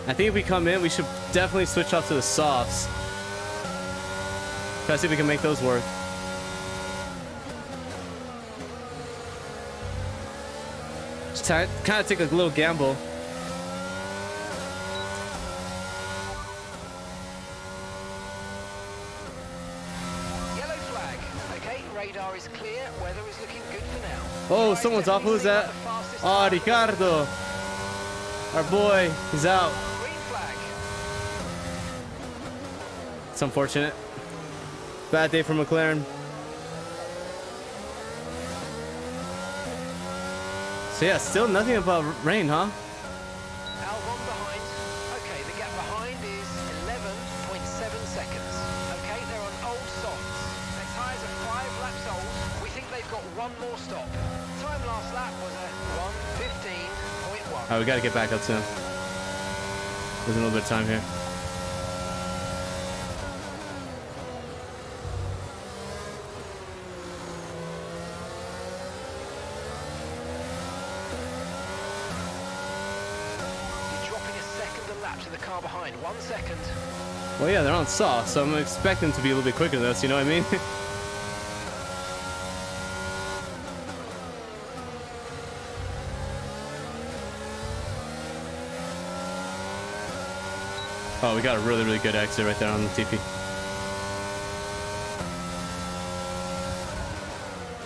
I think if we come in, we should definitely switch off to the softs. Try to see if we can make those work. Just kind of take a little gamble. Oh, someone's off. Who's that? Oh. Ricciardo. Our boy, he's out. It's unfortunate. Bad day for McLaren. So yeah, still nothing about rain, huh? Alright, we gotta get back up soon. There's a little bit of time here. You're dropping a second a lap to the car behind. One second. Well, yeah, they're on soft, so I'm expecting to be a little bit quicker than this, you know what I mean? <laughs> oh, we got a really, really good exit right there on the TP.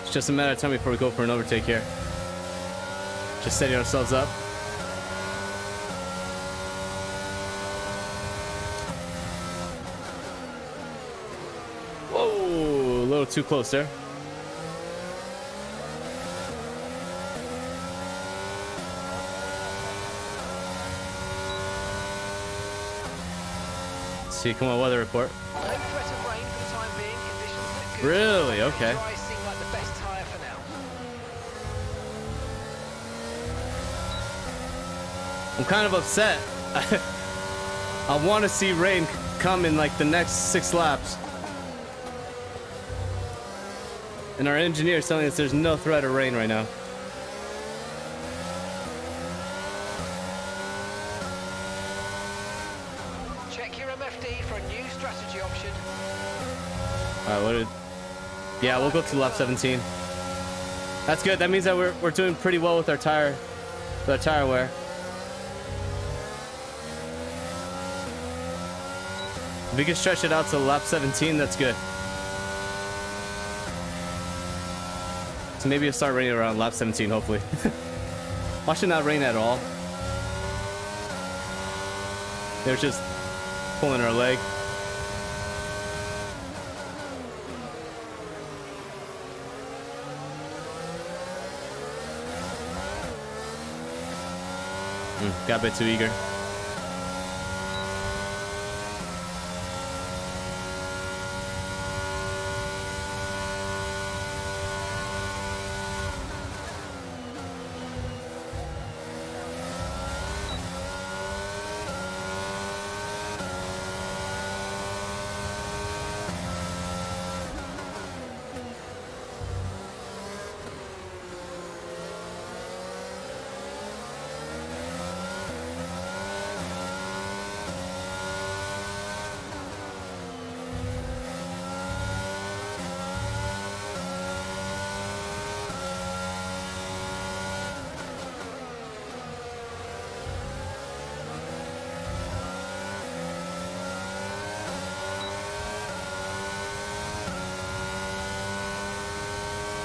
It's just a matter of time before we go for an overtake here. Just setting ourselves up. Whoa, a little too close there. See. Come on, weather report. Really? Okay. I'm kind of upset. <laughs> I want to see rain come in like the next six laps. And our engineer is telling us there's no threat of rain right now. Yeah, we'll go to lap 17. That's good. That means that we're, we're doing pretty well with our tire, with our tire wear. If we can stretch it out to lap 17, that's good. So maybe it'll start raining around lap 17, hopefully. <laughs> Watch should not rain at all. They're just pulling our leg. Got a bit too eager.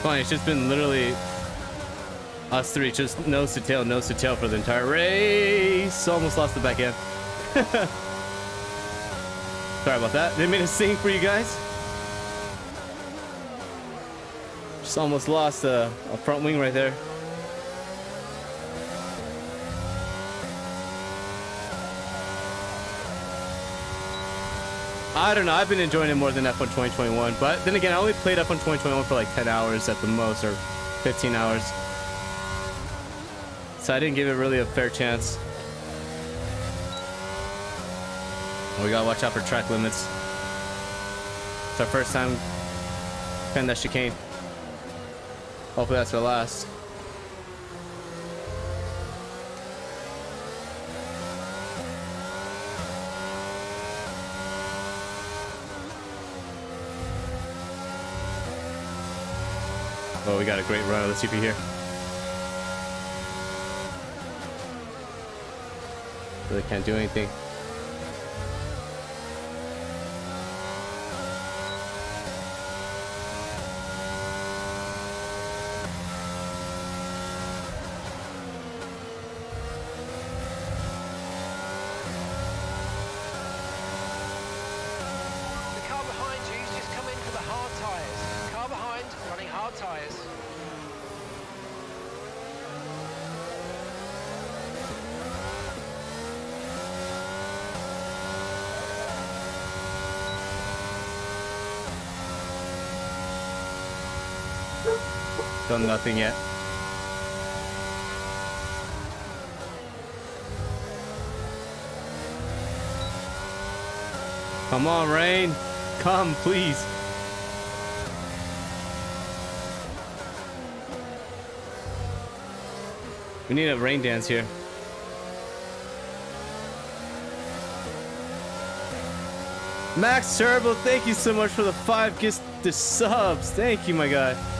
Funny, it's just been literally us three, just nose to tail, nose to tail for the entire race. Almost lost the back end. <laughs> Sorry about that. Didn't mean to sing for you guys. Just almost lost a, a front wing right there. I don't know. I've been enjoying it more than F1 2021. But then again, I only played F1 2021 for like 10 hours at the most, or 15 hours. So I didn't give it really a fair chance. We gotta watch out for track limits. It's our first time playing that chicane. Hopefully that's our last. Got a great run of the TP here. Really can't do anything. The car behind you's just come in for the hard tyres. Car behind running hard tyres. Done nothing yet. Come on, Rain. Come, please. We need a rain dance here. Max Turbo, thank you so much for the five gifts the subs. Thank you, my guy.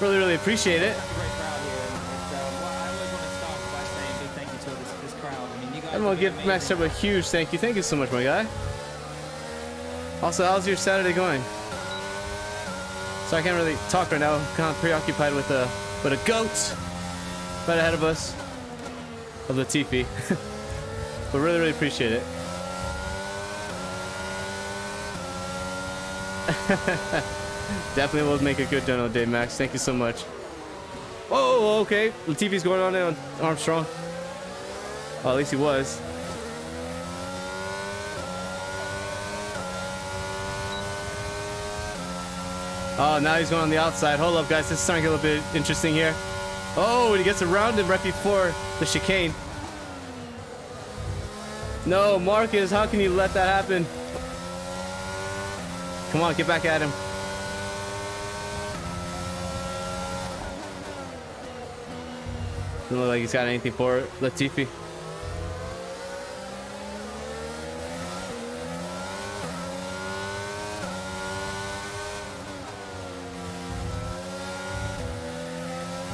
Really, really appreciate it. Such a great crowd here. and uh, well, I always want to start by saying big thank you to this, this crowd. I mean, you guys. I'm gonna have give Max. Turbo a huge thank you. Thank you so much, my guy. Also, how's your Saturday going? So I can't really talk right now. I'm kind of preoccupied with a with a goat right ahead of us of Latifi. <laughs> but really, really appreciate it. <laughs> Definitely will make a good Dono Day, Max. Thank you so much. Oh, okay. Latifi's going on on Armstrong. Well, at least he was. Oh, now he's going on the outside. Hold up, guys. This is starting to get a little bit interesting here. Oh, and he gets around him right before the chicane. No, Marcus, how can you let that happen? Come on, get back at him. Doesn't look like he's got anything for it. Latifi.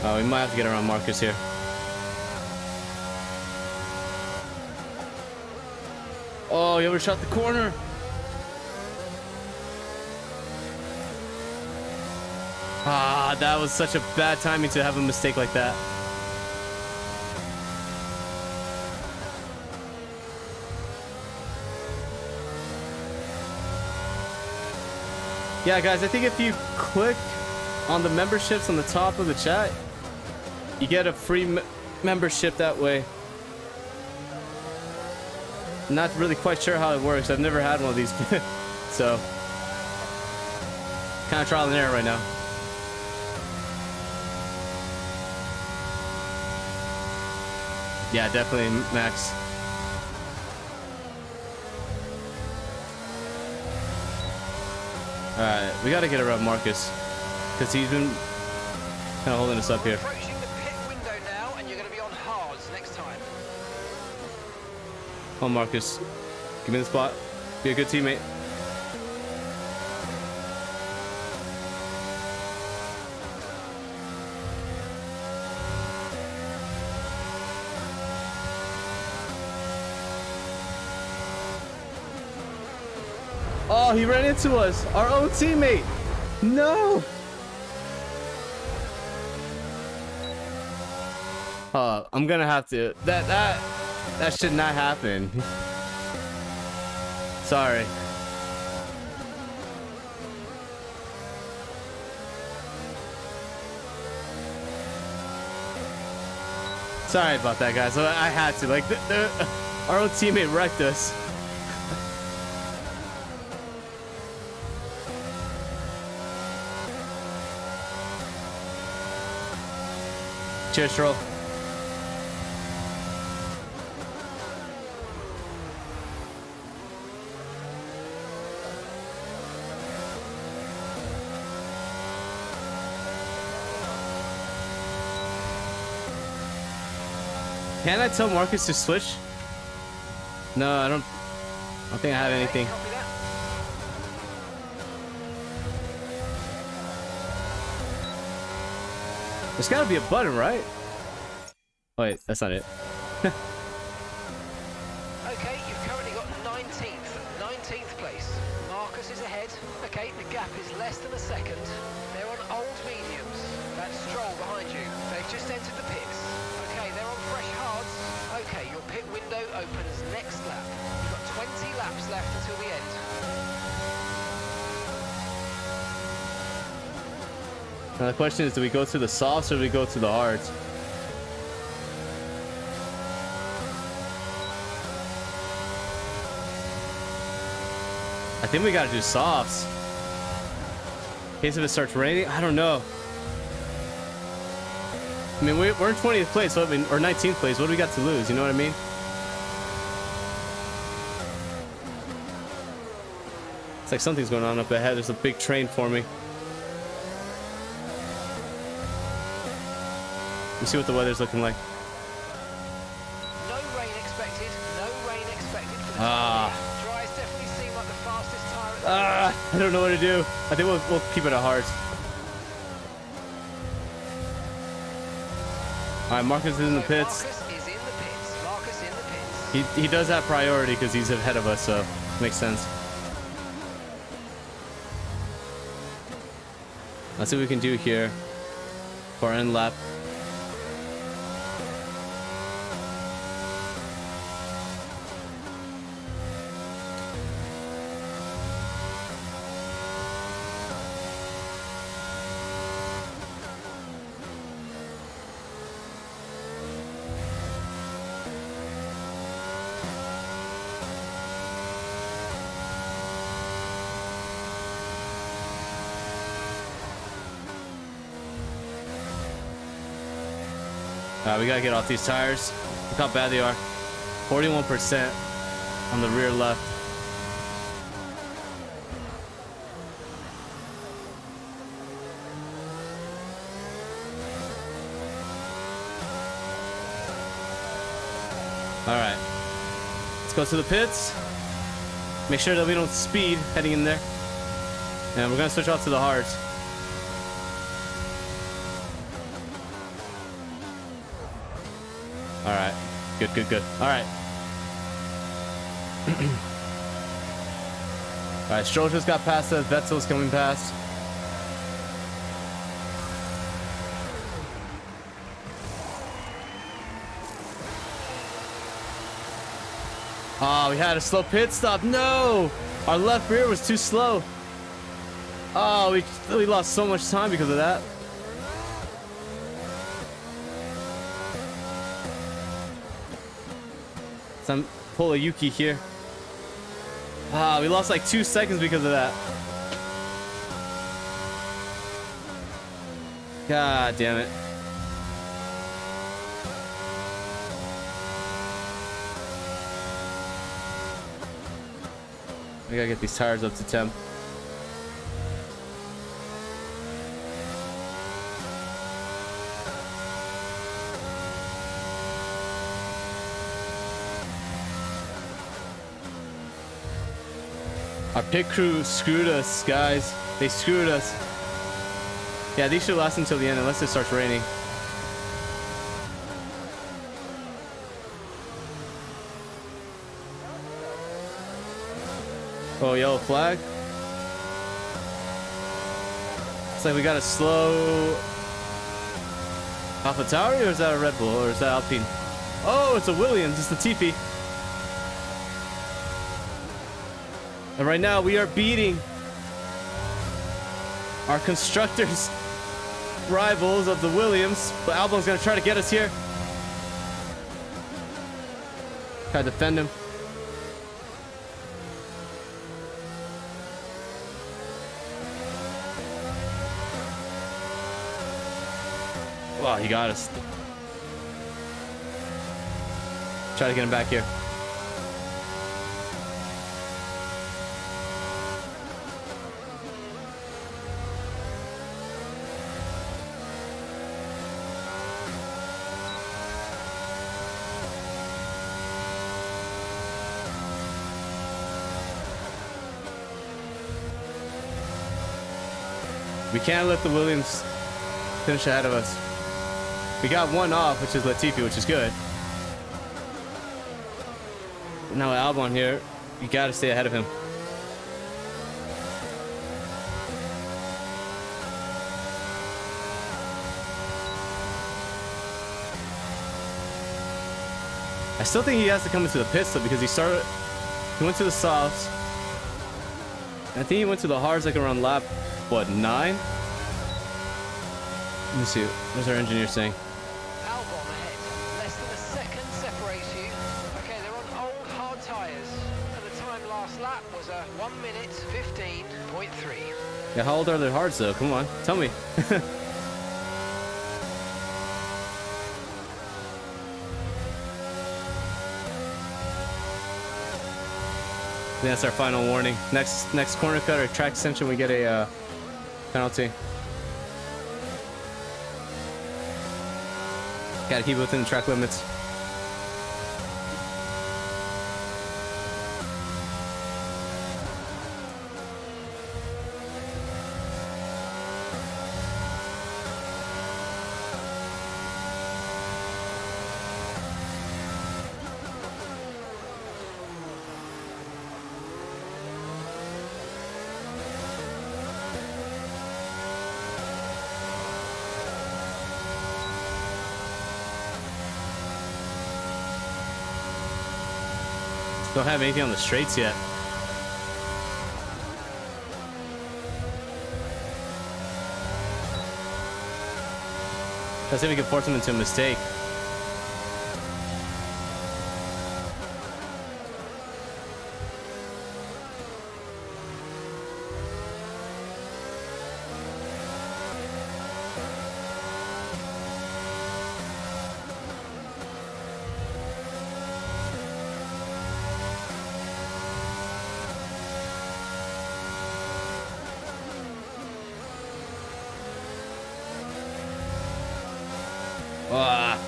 Oh, we might have to get around Marcus here. Oh, he overshot the corner. Ah, that was such a bad timing to have a mistake like that. Yeah, guys, I think if you click on the memberships on the top of the chat, you get a free me membership that way. Not really quite sure how it works. I've never had one of these. <laughs> so, kind of trial and error right now. Yeah, definitely, Max. We gotta get around Marcus. Because he's been kind of holding us up here. Approaching the pit window now, and you're going to be on hards next time. Come on, Marcus. Give me the spot. Be a good teammate. Oh, he ran into us. Our own teammate. No. Uh, I'm gonna have to. That that that should not happen. <laughs> Sorry. Sorry about that, guys. I had to. Like, the, the, our own teammate wrecked us. Cheers, troll. Can I tell Marcus to switch? No, I don't. I don't think I have anything. There's gotta be a button, right? Wait, that's not it. <laughs> Okay, you've currently got 19th. 19th place. Marcus is ahead. Okay, the gap is less than a second. They're on old mediums. That's Stroll behind you. They've just entered the pits. Okay, they're on fresh hards. Okay, your pit window opens next lap. You've got 20 laps left until the end. Now the question is, do we go to the softs or do we go to the hards? I think we gotta do softs. In case if it starts raining, I don't know. I mean, we- we're in 20th place, or 19th place. What do we got to lose? You know what I mean? It's like something's going on up ahead. There's a big train for Let's see what the weather's looking like. No rain expected. No rain expected Ah. Like the fastest tire at the Ah, I don't know what to do. I think we'll, we'll keep it at hards. All right, Marcus is in the pits. Marcus is in the pits. Marcus in the pits. He, he does have priority because he's ahead of us, so makes sense. Let's see what we can do here for end lap. Gotta get off these tires. Look how bad they are. 41% on the rear left. All right. Let's go to the pits. Make sure that we don't speed heading in there. And we're gonna switch off to the hards. Good, good, good. All right. <clears throat> All right, Stroll just got past us. Vettel's coming past. Oh, we had a slow pit stop. No! Our left rear was too slow. Oh, we, we lost so much time because of that. Some Yuki here. Ah, we lost like two seconds because of that. God damn it. We gotta get these tires up to temp. Pit crew screwed us, guys. They screwed us. Yeah, these should last until the end unless it starts raining. Oh, yellow flag. It's like we got a slow Alpha Tauri, or is that a Red Bull, or is that Alpine? Oh, it's a Williams. It's Latifi. And right now we are beating our constructors <laughs> rivals of the Williams. But Albon's gonna try to get us here. Try to defend him. Wow, he got us. Try to get him back here. Can't let the Williams finish ahead of us. We got one off, which is Latifi, which is good. Now Albon here, you gotta stay ahead of him. I still think he has to come into the pits though because he started, he went to the softs. I think he went to the hards like around lap, what, nine? Let me see. What's our engineer saying? Albon ahead. Less than a second separates you. Okay, they're on old hard tyres. The time last lap was a 1 minute 15.3. Yeah, how old are their hards though? Come on, tell me. <laughs> That's our final warning. Next next corner cut or track extension, we get a uh, penalty. Gotta keep it within the track limits. Don't have anything on the straights yet. Let's see if we can force him into a mistake. Ah.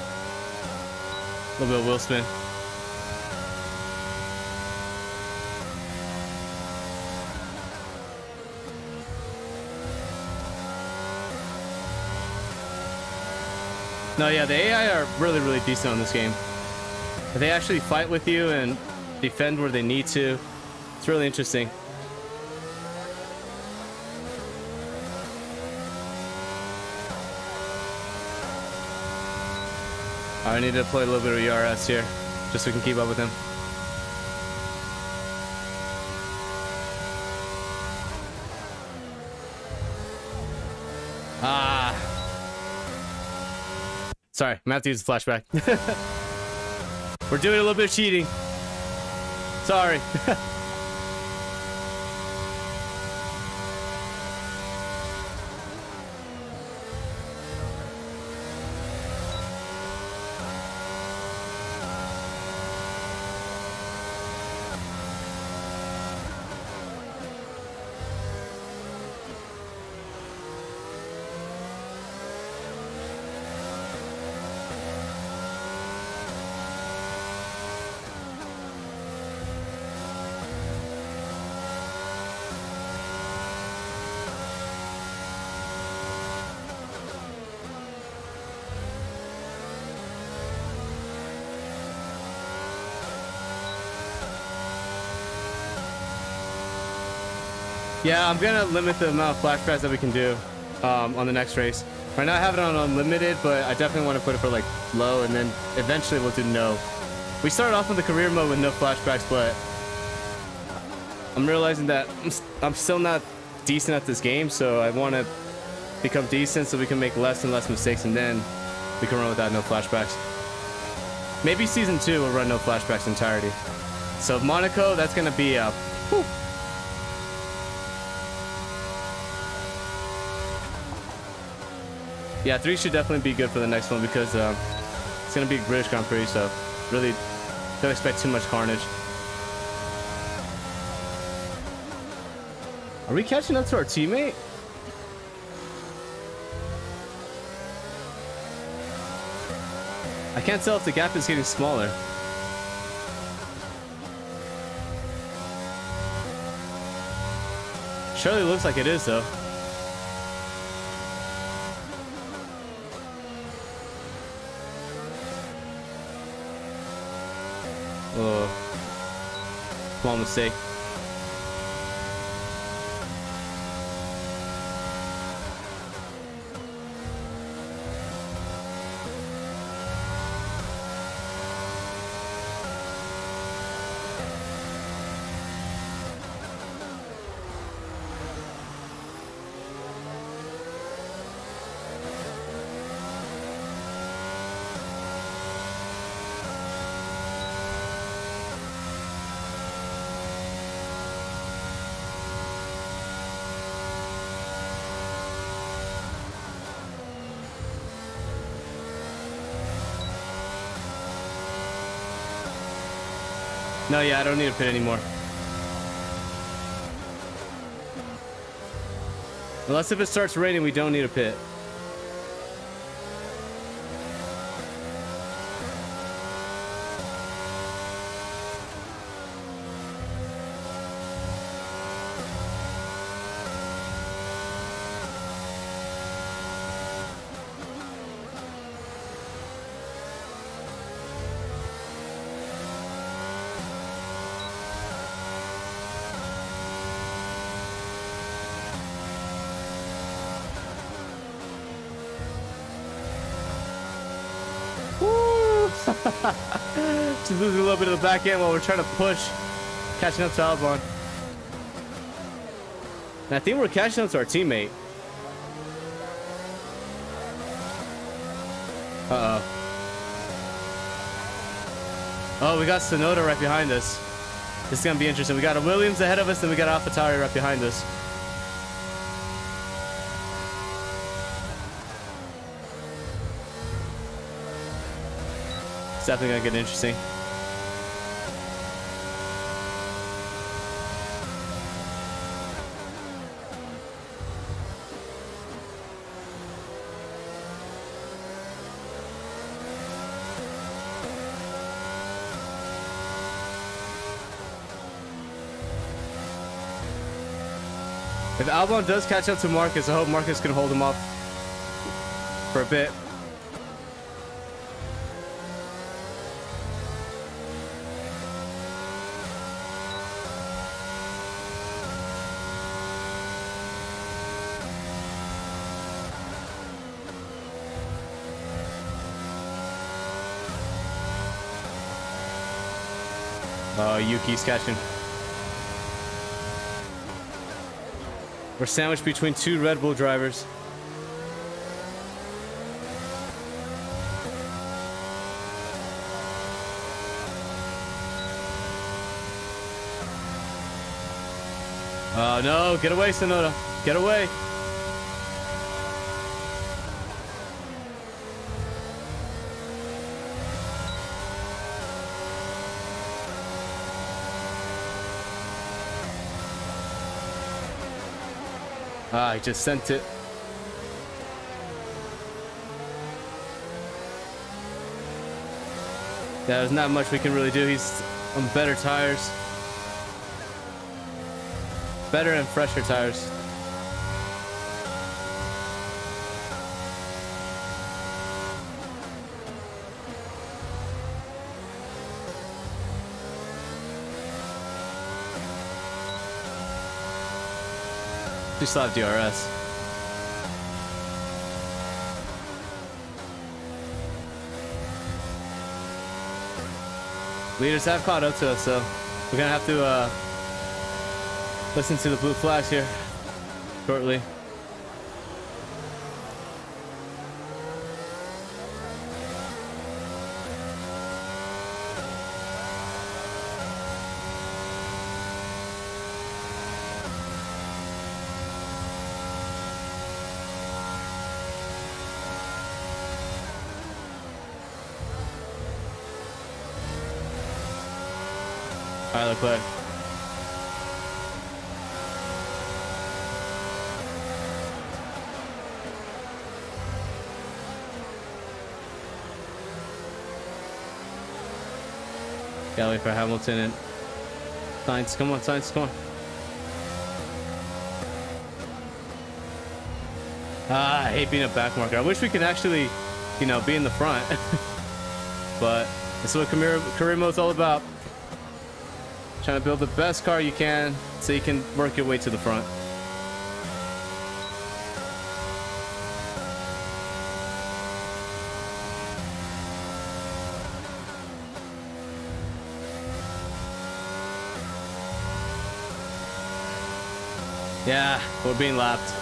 No, yeah, the AI are really, really decent on this game. They actually fight with you and defend where they need to. It's really interesting. I need to play a little bit of ERS here, just so we can keep up with him. Ah. Sorry, I'm gonna have to use the flashback. <laughs> We're doing a little bit of cheating. Sorry. <laughs> I'm gonna limit the amount of flashbacks that we can do um, on the next race. Right now I have it on unlimited, but I definitely want to put it for like low, and then eventually we'll do no. We started off with the career mode with no flashbacks, but I'm realizing that I'm, I'm still not decent at this game, so I want to become decent so we can make less and less mistakes, and then we can run without no flashbacks. Maybe season two will run no flashbacks entirety. So Monaco, that's gonna be a whew, Yeah, three should definitely be good for the next one because um, it's gonna be British Grand Prix, so really don't expect too much carnage. Are we catching up to our teammate? I can't tell if the gap is getting smaller. Surely looks like it is though. Oh. Small mistake. No, yeah, I don't need a pit anymore. Unless if it starts raining, we don't need a pit. Bit of the back end while we're trying to push. Catching up to Albon. And I think we're catching up to our teammate. Uh-oh. Oh, we got Tsunoda right behind us. This is gonna be interesting. We got a Williams ahead of us, and we got AlphaTauri right behind us. It's definitely gonna get interesting. If Albon does catch up to Marcus, I hope Marcus can hold him off for a bit. Oh, Yuki's catching. We're sandwiched between two Red Bull drivers. Oh no, get away, Tsunoda. Get away. I just sent it. Yeah, there's not much we can really do. He's on better tires. Better and fresher tires. We still have DRS. Leaders have caught up to us, so we're gonna have to uh, listen to the blue flags here shortly. Leclerc. Gotta wait for Hamilton and Sainz. Come on, Sainz, come on. Ah, I hate being a back marker. I wish we could actually, you know, be in the front. <laughs> but is what career, career mode's all about. Trying to build the best car you can so you can work your way to the front. Yeah, we're being lapped.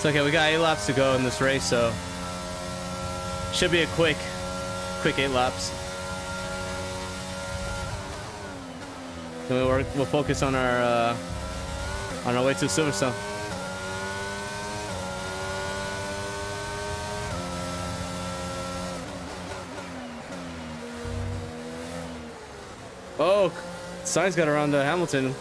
It's okay, we got eight laps to go in this race, so should be a quick, quick eight laps. Then we'll, work, we'll focus on our uh, on our way to Silverstone. Oh, Sainz got around to Hamilton.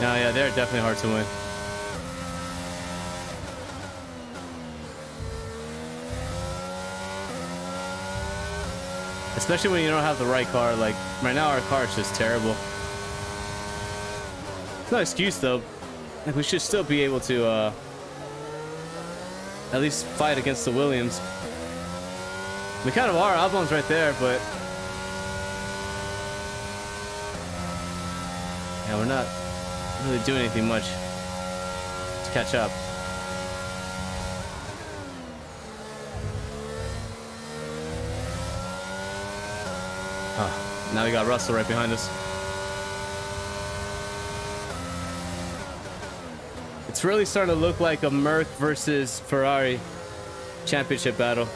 No, yeah, they're definitely hard to win. Especially when you don't have the right car. Like, right now our car is just terrible. It's no excuse, though. Like, we should still be able to, uh... At least fight against the Williams. We kind of are. Albon's right there, but... Yeah, we're not really doing anything much to catch up. Oh, now we got Russell right behind us. It's really starting to look like a Merc versus Ferrari championship battle.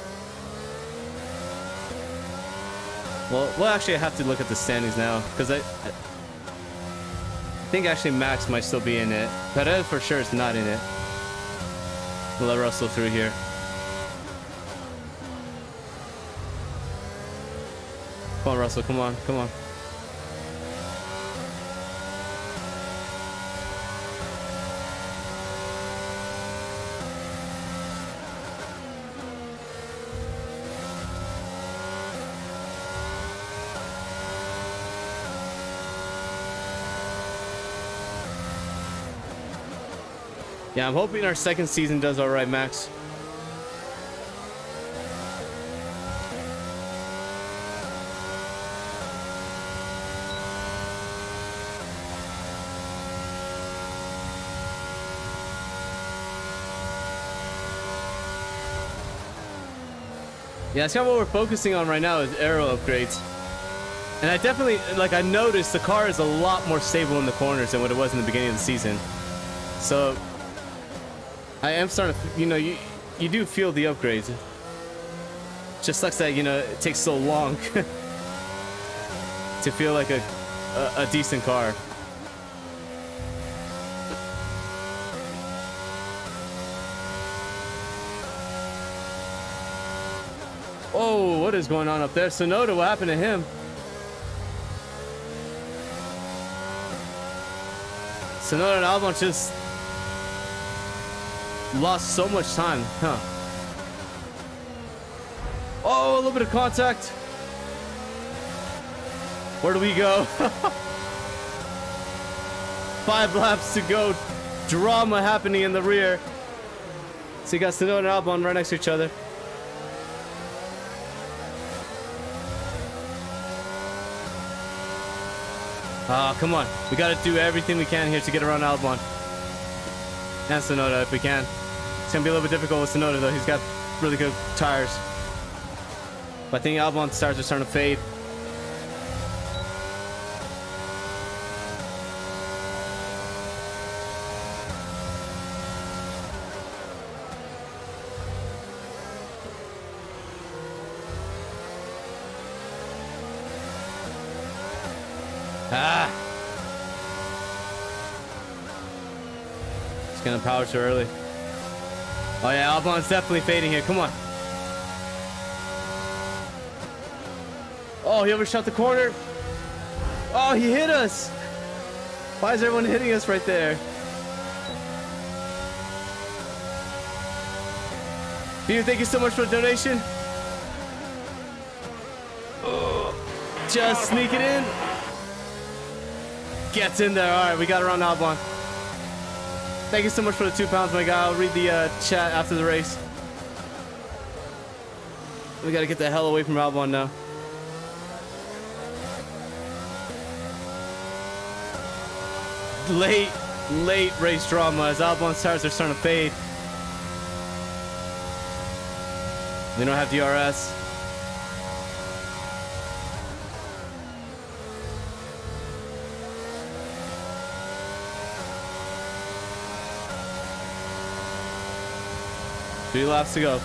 Well, well, actually, have to look at the standings now because I, I think actually Max might still be in it. Perez for sure is not in it. We'll let Russell through here. Come on, Russell. Come on. Come on. Yeah, I'm hoping our second season does all right, Max. Yeah, that's kind of what we're focusing on right now is aero upgrades. And I definitely, like I noticed the car is a lot more stable in the corners than what it was in the beginning of the season. So I am starting to, you know, you you do feel the upgrades. Just sucks that, you know, it takes so long <laughs> to feel like a, a, a decent car. Oh, what is going on up there? Tsunoda, what happened to him? Tsunoda and Albon just lost so much time, huh? Oh, a little bit of contact. Where do we go? <laughs> Five laps to go. Drama happening in the rear. So you got Tsunoda and Albon right next to each other. Ah, come on. We gotta do everything we can here to get around Albon. And Tsunoda if we can. It's gonna be a little bit difficult with Tsunoda though. He's got really good tires. But I think Albon's tires are starting to fade. Ah! It's gonna power too early. Oh yeah, Albon's definitely fading here. Come on. Oh, he overshot the corner. Oh, he hit us. Why is everyone hitting us right there? Dude, thank you so much for the donation. Just sneak it in. Gets in there. All right, we got around Albon. Thank you so much for the two pounds, my guy. I'll read the uh, chat after the race. We gotta get the hell away from Albon now. Late, late race drama as Albon's tires are starting to fade. They don't have DRS. Three laps to go.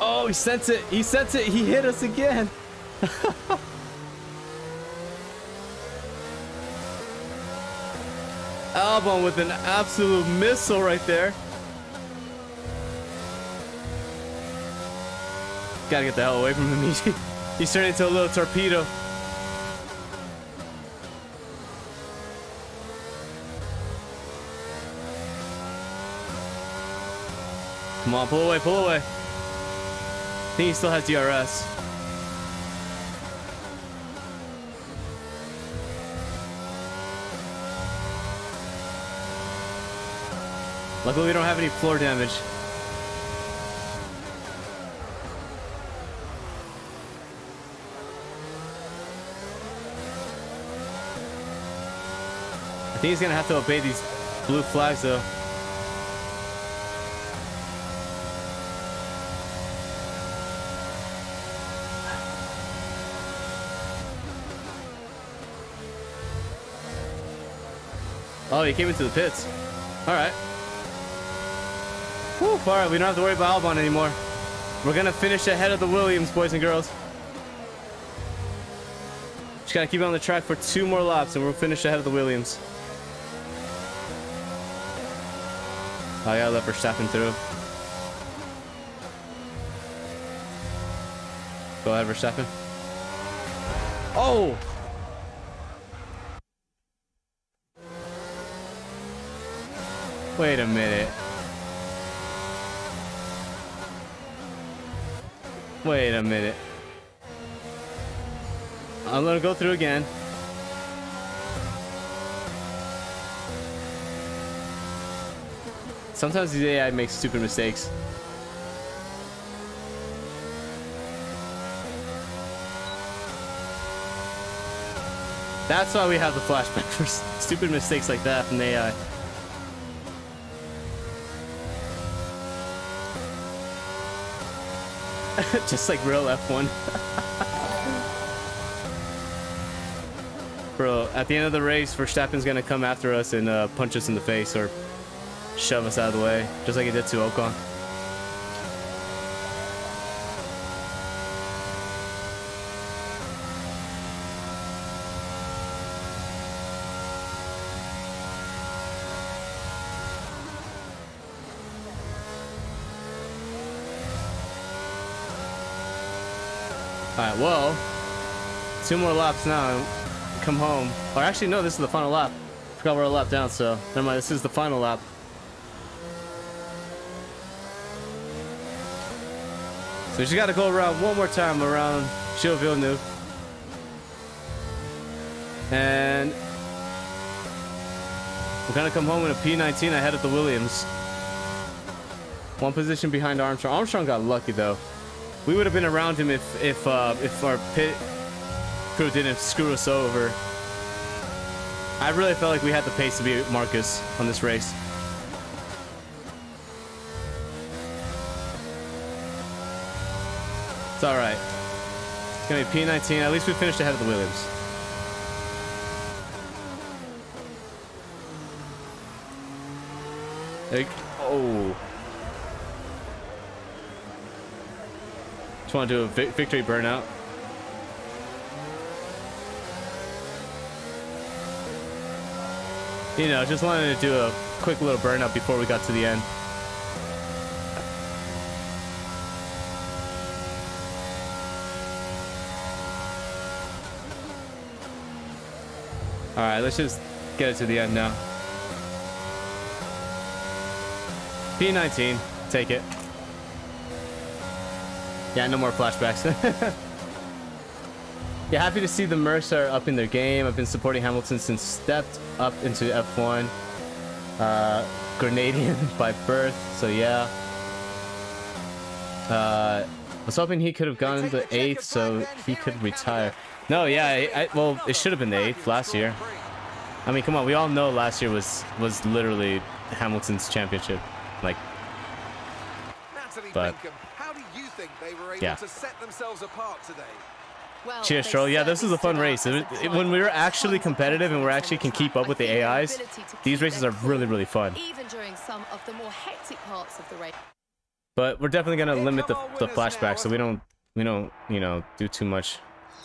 Oh, he sent it. He sent it. He hit us again. <laughs> Albon with an absolute missile right there. Gotta get the hell away from him. <laughs> He's turning into a little torpedo. Come on, pull away, pull away. I think he still has DRS. Luckily, we don't have any floor damage. I think he's gonna have to obey these blue flags though. Oh, he came into the pits. All right. Whew, all right, we don't have to worry about Albon anymore. We're gonna finish ahead of the Williams, boys and girls. Just gotta keep it on the track for two more laps and we'll finish ahead of the Williams. I gotta let Verstappen through. Go ahead, Verstappen. Oh! Wait a minute. Wait a minute. I'm gonna go through again. Sometimes the AI makes stupid mistakes. That's why we have the flashback <laughs> for stupid mistakes like that from AI. <laughs> Just like real F1. Bro, at the end of the race, Verstappen's gonna come after us and uh, punch us in the face or shove us out of the way, just like he did to Ocon. Well, two more laps now. Come home. Or actually, no, this is the final lap. Forgot we're a lap down, so never mind. This is the final lap. So we just got to go around one more time around Gilles Villeneuve. And we're going to come home in a P19 ahead of the Williams. One position behind Armstrong. Armstrong got lucky, though. We would have been around him if if uh, if our pit crew didn't screw us over. I really felt like we had the pace to beat Marcus on this race. It's all right. It's gonna be P19. At least we finished ahead of the Williams. Like, oh. Just want to do a vi- victory burnout. You know, just wanted to do a quick little burnout before we got to the end. Alright, let's just get it to the end now. P19, take it. Yeah, no more flashbacks. <laughs> yeah, happy to see the Mercs are up in their game. I've been supporting Hamilton since stepped up into F1. Uh, Grenadian <laughs> by birth, so yeah. Uh, I was hoping he could have gone the eighth, so he could retire. No, yeah, I, I, well, it should have been the eighth last year. I mean, come on, we all know last year was was literally Hamilton's championship. Like, But- Pinkham, how do you think they were able Yeah. to set themselves apart today? Well, Cheers, they Troll. Yeah, this is a fun race. It- it- when we're actually competitive and we're actually can keep up with the AIs, these races are really, really fun. Even during some of the more hectic parts of the race. But we're definitely gonna limit the, come the flashback so we don't we don't you know do too much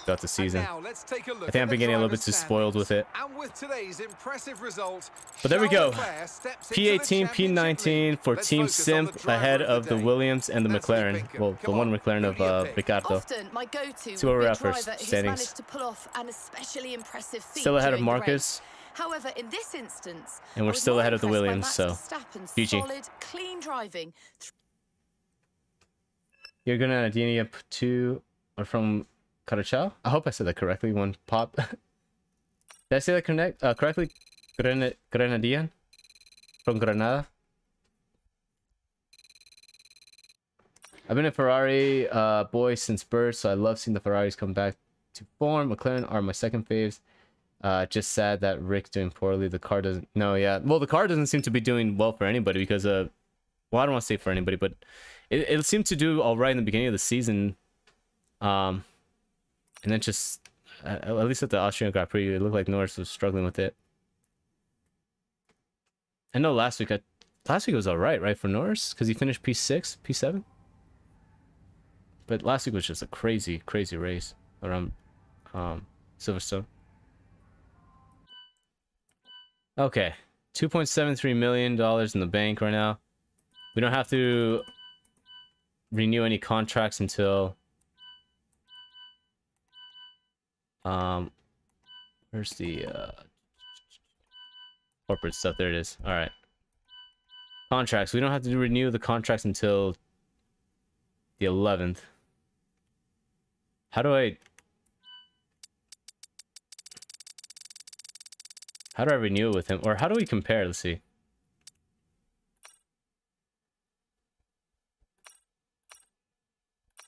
throughout the season. Now let's take a look I think I'm the been getting a little bit too spoiled with it. And with today's impressive result, But there we go. Leclerc steps into the P18, P19 for Let's Team focus on the Simp ahead of of the. Williams and the Natalie McLaren. Pinkham. Well, the one on, McLaren of do uh. Ricciardo. Often my go-to See where we're at for standings. to pull off an especially impressive feat Still ahead of during the race. Marcus. However, in this instance, And we're still ahead of the Williams, so Verstappen's GG. solid, clean driving You're gonna Dini up two or from Carachao? I hope I said that correctly. One pop. <laughs> Did I say that connect uh, correctly? Grenad Grenadian from Granada. I've been a Ferrari uh, boy since birth, so I love seeing the Ferraris come back to form. McLaren are my second faves. Uh, just sad that Rick's doing poorly. The car doesn't. No, yeah. Well, the car doesn't seem to be doing well for anybody because uh, well, I don't want to say for anybody, but it, it seemed to do all right in the beginning of the season. Um, and then just uh, at least at the Austrian Grand Prix, it looked like Norris was struggling with it. I know last week, I, last week was all right, right for Norris because he finished P six, P seven. But last week was just a crazy, crazy race around um, Silverstone. Okay. $2.73 million in the bank right now. We don't have to renew any contracts until... Um, where's the, uh... Corporate stuff. There it is. All right. Contracts. We don't have to renew the contracts until the 11th. How do I... How do I renew it with him? Or how do we compare? Let's see.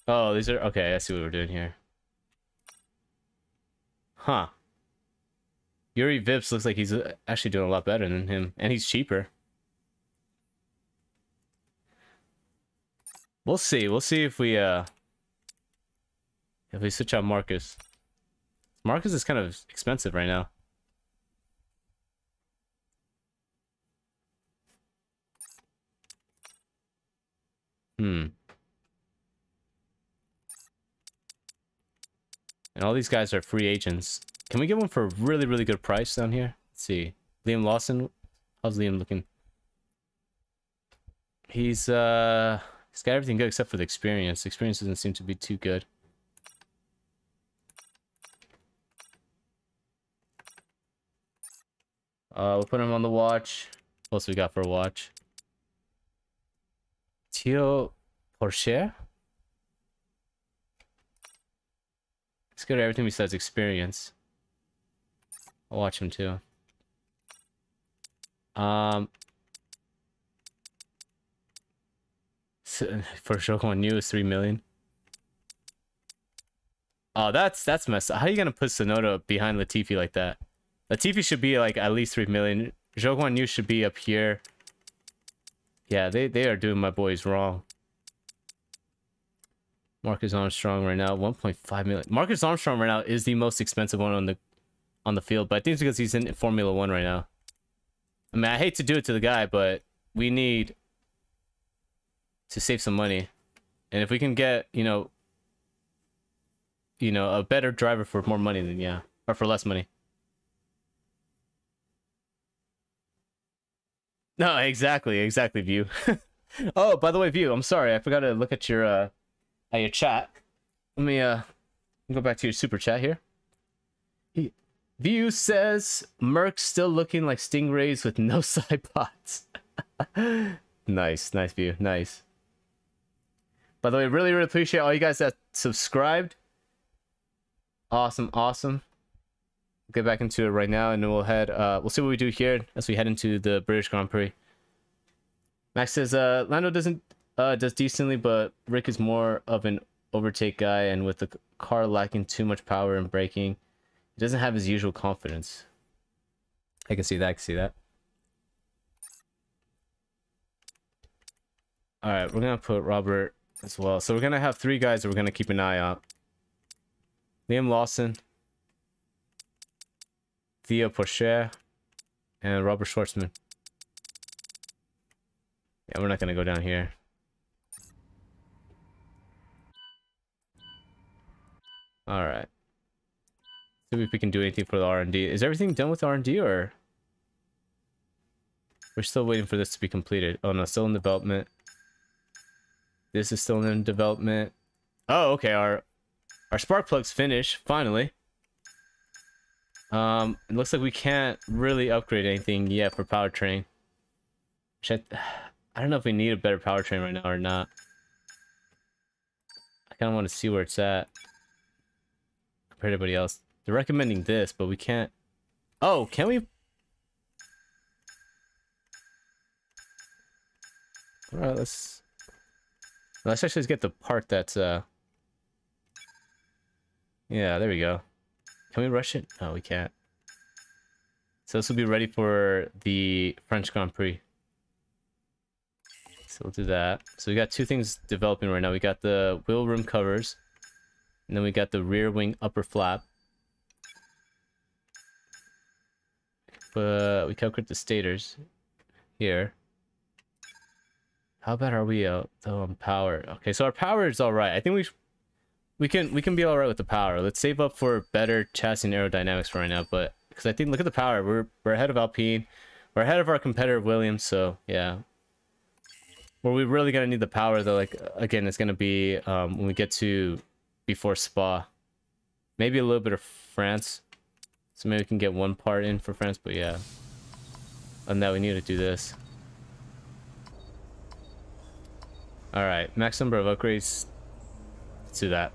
Oh, these are... Okay, I see what we're doing here. Huh. Juri Vips looks like he's uh, actually doing a lot better than him. And he's cheaper. We'll see. We'll see if we, uh... If we switch out Marcus. Marcus is kind of expensive right now. Hmm. And all these guys are free agents. Can we get one for a really, really good price down here? Let's see. Liam Lawson. How's Liam looking? He's, uh... He's got everything good except for the experience. Experience doesn't seem to be too good. Uh, we'll put him on the watch. What else we got for a watch? Theo Pourchaire? He's good at everything besides experience. I'll watch him too. Um, <laughs> for Zhou Guanyu is three million. Oh, that's that's messed up. How are you gonna put Tsunoda behind Latifi like that? Latifi should be like at least three million. Zhou Guanyu should be up here. Yeah, they they are doing my boys wrong. Marcus Armstrong right now, 1.5 million. Marcus Armstrong right now is the most expensive one on the on the field, but I think it's because he's in Formula One right now. I mean, I hate to do it to the guy, but we need to save some money. And if we can get, you know, you know, a better driver for more money, then yeah, or for less money. No, exactly, exactly, View. <laughs> oh, by the way, View, I'm sorry, I forgot to look at your uh your chat. Let me uh go back to your super chat here. He, View says Merc's still looking like stingrays with no <laughs> side pods. <laughs> nice, nice view, nice. By the way, really, really appreciate all you guys that subscribed. Awesome, awesome. Get back into it right now, and we'll head. Uh, we'll see what we do here as we head into the British Grand Prix. Max says, uh, Lando doesn't uh does decently, but Rick is more of an overtake guy, and with the car lacking too much power and braking, he doesn't have his usual confidence. I can see that. I can see that. All right, we're gonna put Robert as well. So we're gonna have three guys that we're gonna keep an eye on. Liam Lawson, Theo Pourchaire, and Robert Shwartzman. Yeah, we're not gonna go down here. All right. See if we can do anything for the R&D. Is everything done with R&D or? We're still waiting for this to be completed. Oh no, still in development. This is still in development. Oh, okay. Our our spark plugs finished finally. Um, it looks like we can't really upgrade anything yet for powertrain. I, <sighs> I don't know if we need a better powertrain right now or not. I kind of want to see where it's at to everybody else. They're recommending this, but we can't. Oh, can we? All right, let's Let's actually get the part that's, uh... Yeah, there we go. Can we rush it? No, we can't. So this will be ready for the French Grand Prix. So we'll do that. So we got two things developing right now. We got the wheel rim covers. And then we got the rear wing upper flap. But we calculate the stators here. How bad are we out though on power? Okay, so our power is all right. I think we we can we can be all right with the power. Let's save up for better chassis and aerodynamics for right now. But because I think look at the power, we're we're ahead of Alpine, we're ahead of our competitor Williams. So yeah, where we really gonna need the power though, like again, it's gonna be um, when we get to before Spa, maybe a little bit of France. So maybe we can get one part in for France. But yeah, oh, and now we need to do this. All right, max number of upgrades. Let's do that.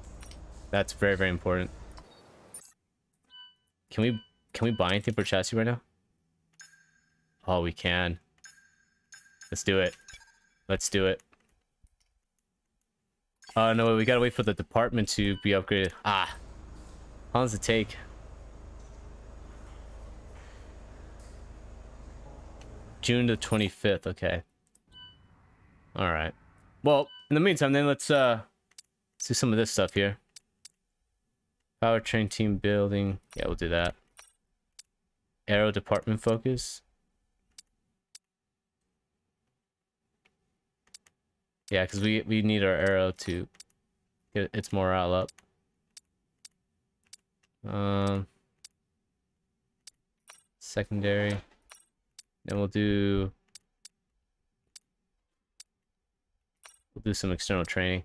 That's very, very important. Can we can we buy anything for chassis right now? Oh, we can. Let's do it. Let's do it. Oh, no, we gotta wait for the department to be upgraded. Ah. How long does it take? June the 25th, okay. Alright. Well, in the meantime, then let's, uh, let's do some of this stuff here. Powertrain team building. Yeah, we'll do that. Aero department focus. Yeah, because we, we need our aero to get its morale up. Um, secondary. Then we'll do... We'll do some external training.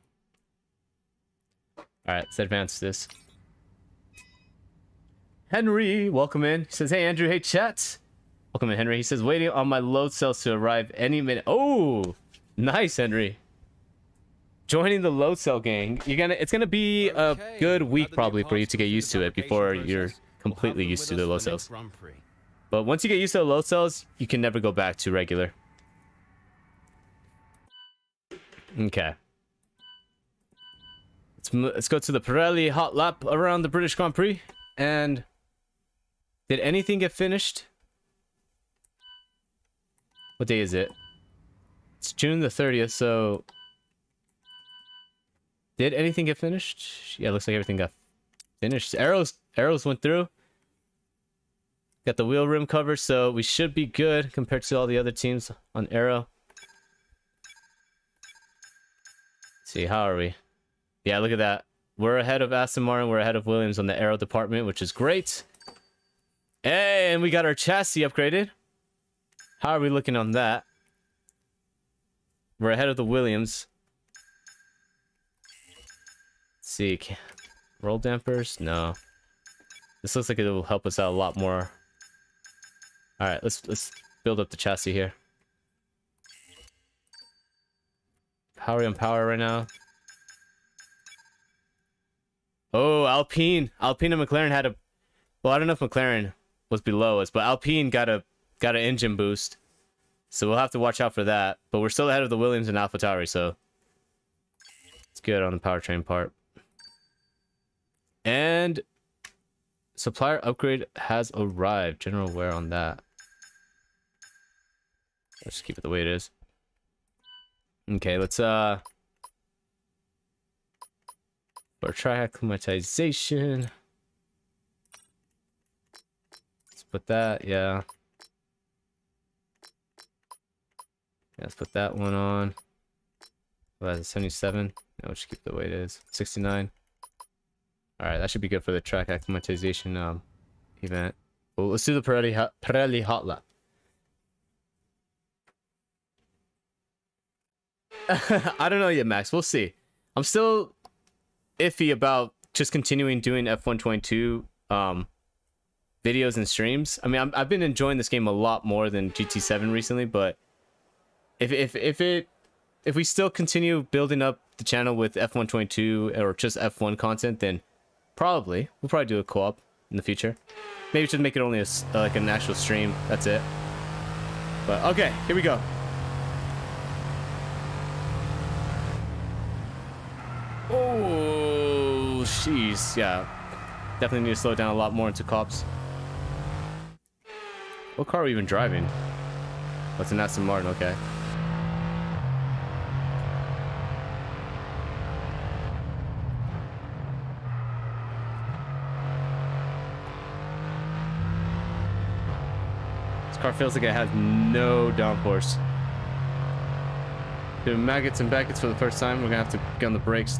Alright, let's advance this. Henry, welcome in. He says, hey Andrew, hey chat. Welcome in, Henry. He says, waiting on my load cells to arrive any minute. Oh, nice, Henry. Joining the low cell gang. You're gonna. It's gonna be a good week probably for you to get used to it before you're completely used to the low cells. But once you get used to the low cells, you can never go back to regular. Okay. Let's, let's go to the Pirelli hot lap around the British Grand Prix. And did anything get finished? What day is it? It's June the 30th, so... Did anything get finished? Yeah, looks like everything got finished. Arrows, arrows went through. Got the wheel rim cover, so we should be good compared to all the other teams on Aero. Let's see, how are we? Yeah, look at that. We're ahead of Aston Martin. We're ahead of Williams on the Aero department, which is great. And we got our chassis upgraded. How are we looking on that? We're ahead of the Williams. See. Roll dampers? No. This looks like it will help us out a lot more. All right, let's let's build up the chassis here. Power on power right now. Oh, Alpine, Alpine and McLaren had a. Well, I don't know if McLaren was below us, but Alpine got a got an engine boost, so we'll have to watch out for that. But we're still ahead of the Williams and AlphaTauri, so it's good on the powertrain part. And Supplier upgrade has arrived. General wear on that. Let's just keep it the way it is. Okay, let's uh for try acclimatization. Let's put that, yeah. yeah let's put that one on. That's a 77. No, just keep it the way it is. 69. Alright, that should be good for the track acclimatization um, event. Well, let's do the Pirelli, Pirelli hot lap. <laughs> I don't know yet, Max. We'll see. I'm still iffy about just continuing doing F122 um, videos and streams. I mean, I'm, I've been enjoying this game a lot more than GT7 recently, but if if if it if we still continue building up the channel with F122 or just F1 content, then probably we'll probably do a co-op in the future. Maybe just make it only a, uh, like an actual stream. That's it. But okay, here we go. Oh, jeez, yeah. Definitely need to slow down a lot more into Copse. What car are we even driving? What's an Aston Martin? Okay. Car feels like it has no downforce. Doing Maggotts and Becketts for the first time. We're gonna have to gun the brakes.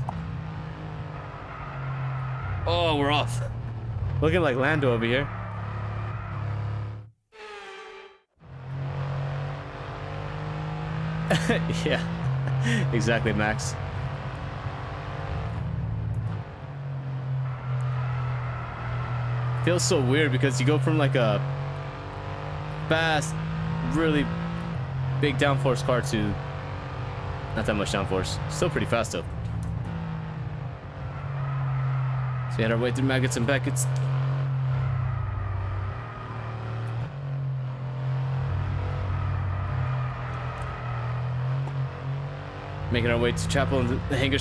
Oh, we're off. Looking like Lando over here. <laughs> yeah, <laughs> exactly, Max. Feels so weird because you go from like a fast, really big downforce car to not that much downforce. Still pretty fast though. So we had our way through Maggotts and Becketts. Making our way to Chapel and the Hangar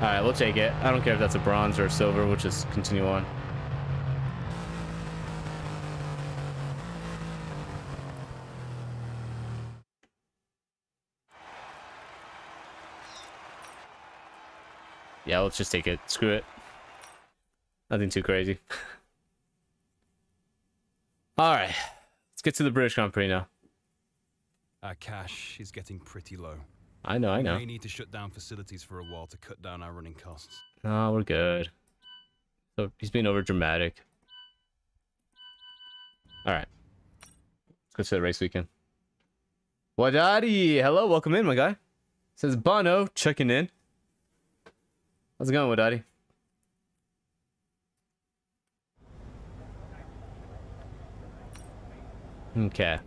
Straight. Alright, we'll take it. I don't care if that's a bronze or a silver, we'll just continue on. Yeah, let's just take it. Screw it. Nothing too crazy. <laughs> Alright, let's get to the British Grand Prix now. Our cash is getting pretty low. I know, I We know. may need to shut down facilities for a while to cut down our running costs. No, we're good. So he's being over dramatic. Alright. Let's go to the race weekend. Wadadi! Hello, welcome in, my guy. Says Bono, checking in. How's it going, Wadadi? Okay.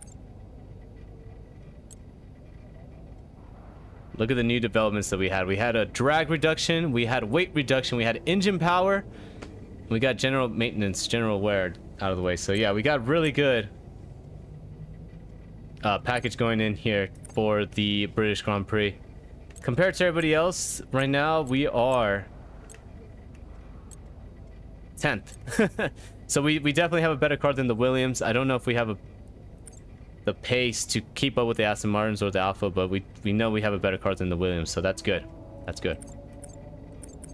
Look at the new developments that we had. We had a drag reduction, we had weight reduction, we had engine power, we got general maintenance, general wear out of the way. So yeah, we got really good uh, package going in here for the British Grand Prix. Compared to everybody else, right now we are 10th. <laughs> so we, we definitely have a better car than the Williams. I don't know if we have a the pace to keep up with the Aston Martins or the Alpha, but we we know we have a better car than the Williams, so that's good. That's good.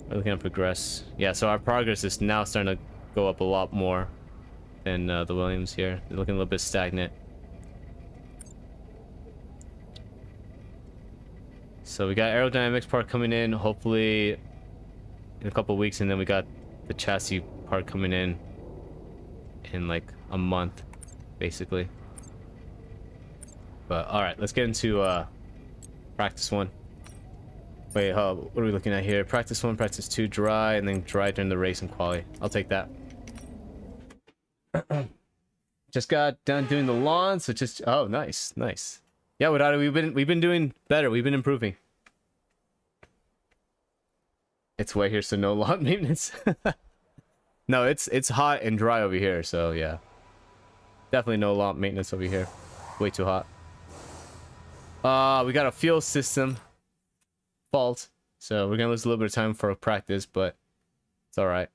We're looking to progress. Yeah, so our progress is now starting to go up a lot more than uh, the Williams here. They're looking a little bit stagnant. So we got aerodynamics part coming in, hopefully in a couple weeks, and then we got the chassis part coming in in like a month, basically. But all right, let's get into uh, practice one. Wait, what are we looking at here? Practice one, practice two, dry, and then dry during the race and quali. I'll take that. <clears throat> just got done doing the lawn, so just oh, nice, nice. Yeah, Wadada, we've been we've been doing better. We've been improving. It's way here, so no <laughs> lawn maintenance. <laughs> no, it's it's hot and dry over here, so yeah. Definitely no lawn maintenance over here. Way too hot. Uh, we got a fuel system fault, so we're gonna lose a little bit of time for practice, but it's all right.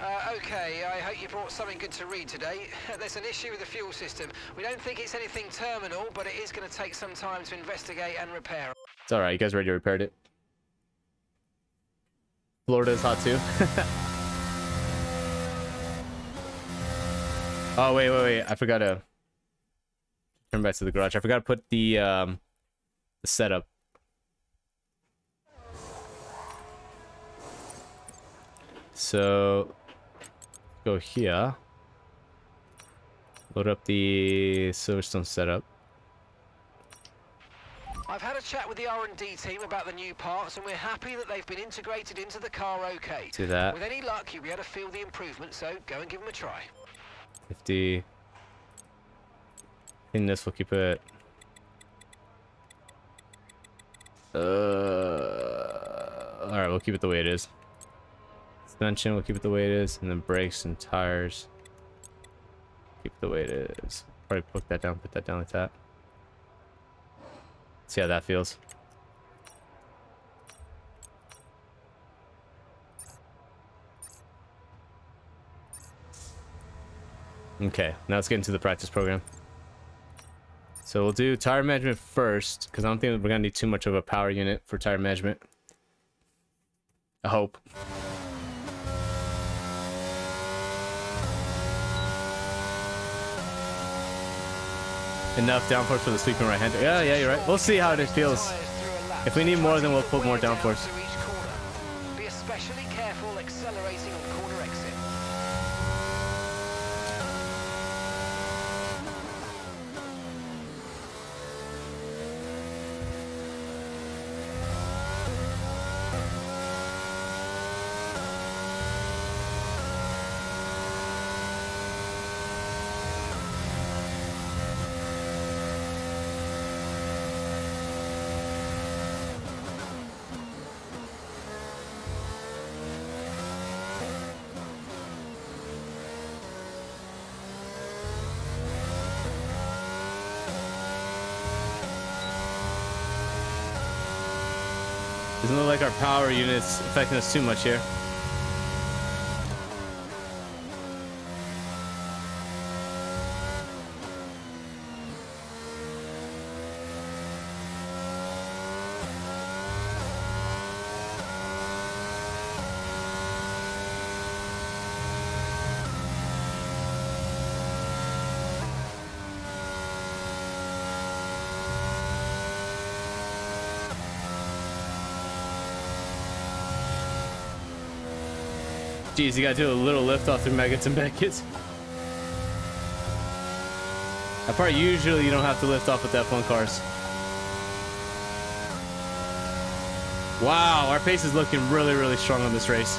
Uh, okay, I hope you brought something good to read today. <laughs> There's an issue with the fuel system. We don't think it's anything terminal, but it is going to take some time to investigate and repair. It's all right. You guys ready to repair it? Florida's hot too. <laughs> oh wait, wait, wait! I forgot to turn back to the garage. I forgot to put the um the setup. So go here. Load up the Silverstone setup. I've had a chat with the R&D team about the new parts, and we're happy that they've been integrated into the car okay. Do that. With any luck, you'll be able to feel the improvement, so go and give them a try. 50. In this, we'll keep it. Uh, all right, we'll keep it the way it is. Suspension, we'll keep it the way it is, and then brakes and tires. Keep it the way it is. Probably put that down, put that down like that. See how that feels. Okay, now let's get into the practice program. So we'll do tire management first, because I don't think we're gonna need too much of a power unit for tire management. I hope. enough downforce for the sweeping right hander. Yeah, yeah, you're right. We'll see how it feels. If we need more, then we'll put more downforce. Doesn't look like our power unit's affecting us too much here. Jeez, you gotta do a little lift off through Maggotts and Becketts. That part usually you don't have to lift off with F1 cars. Wow, our pace is looking really, really strong on this race.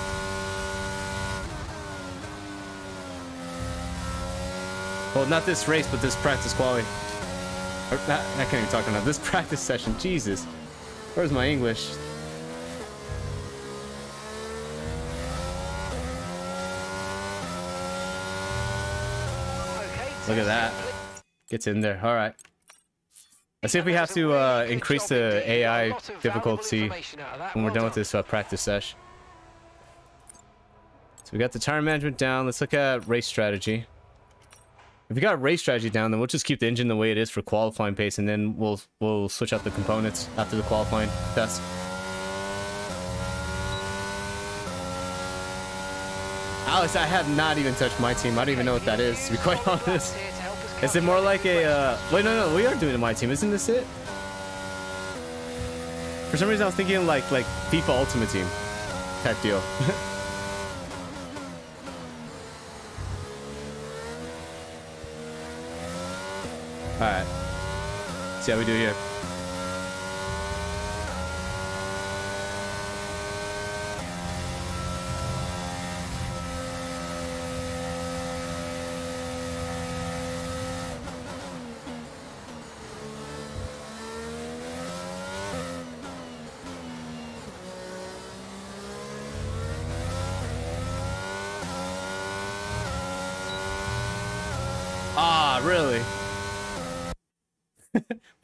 Well, not this race, but this practice quality. Or, not, I can't even talk about this <laughs> practice session. Jesus. Where's my English? Okay, Look at that. Gets in there. All right. Let's see if we have to uh, increase the AI difficulty when we're done with this uh, practice sesh. So we got the tire management down. Let's look at race strategy. If we got race strategy down, then we'll just keep the engine the way it is for qualifying pace, and then we'll we'll switch out the components after the qualifying test. Alex, I have not even touched my team. I don't even know what that is, to be quite <laughs> honest. Is it more like a, uh... Wait, no, no, we are doing my team. Isn't this it? For some reason, I was thinking like, like FIFA Ultimate Team type deal. <laughs> Alright. See how we do here.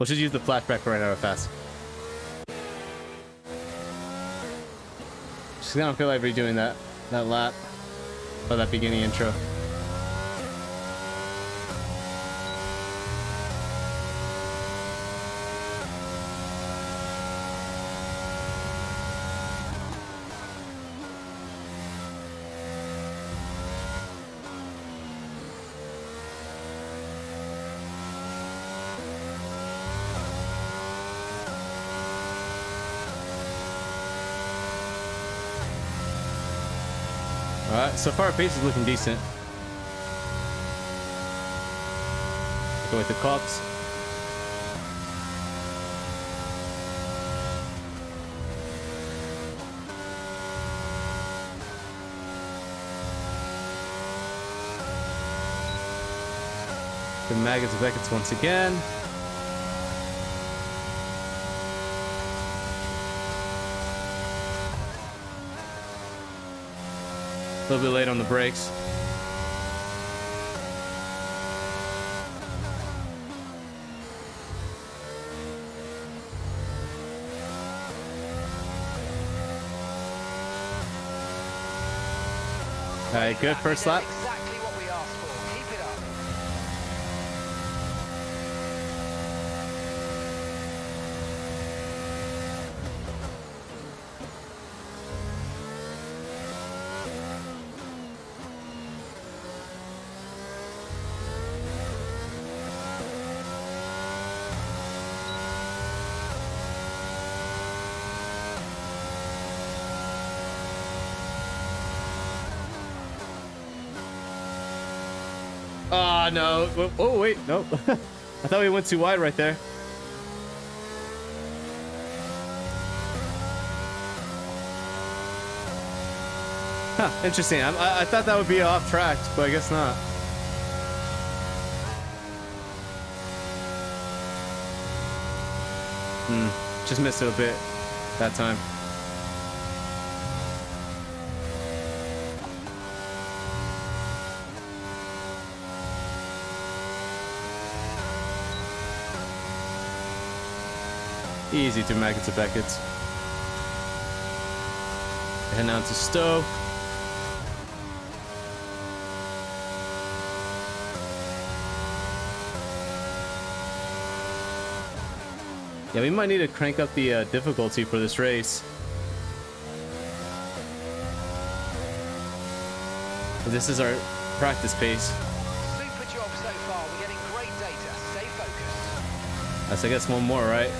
We'll just use the flashback for right now fast. Just don't feel like redoing that that lap or that beginning intro. Alright, so far our pace is looking decent. Go with the Copse. The Maggotts of Becketts once again. A little bit late on the brakes. All right, good first lap. Oh. Oh, wait. Nope. <laughs> I thought we went too wide right there. Huh, interesting. I, I, I thought that would be off track, but I guess not. Hmm, just missed it a bit that time. Easy to make it to Becketts. Heading down to Stowe. Yeah, we might need to crank up the uh, difficulty for this race. This is our practice pace. Super job so far. We're getting great data. Stay focused. That's, I guess, one more, right?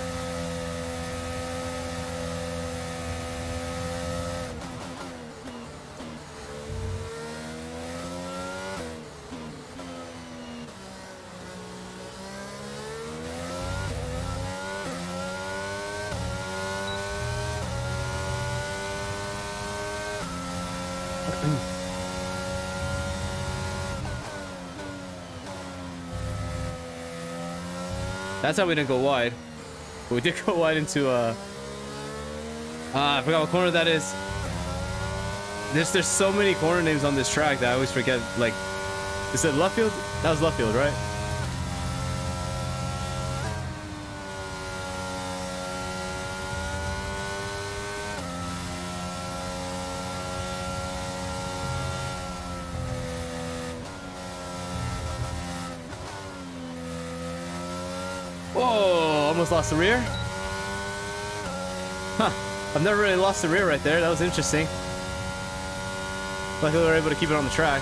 That's how we didn't go wide. But we did go wide into uh Ah, I forgot what corner that is. There's there's so many corner names on this track that I always forget like is it Luffield? That was Luffield, right? Whoa, almost lost the rear. Huh, I've never really lost the rear right there. That was interesting. Luckily we were able to keep it on the track.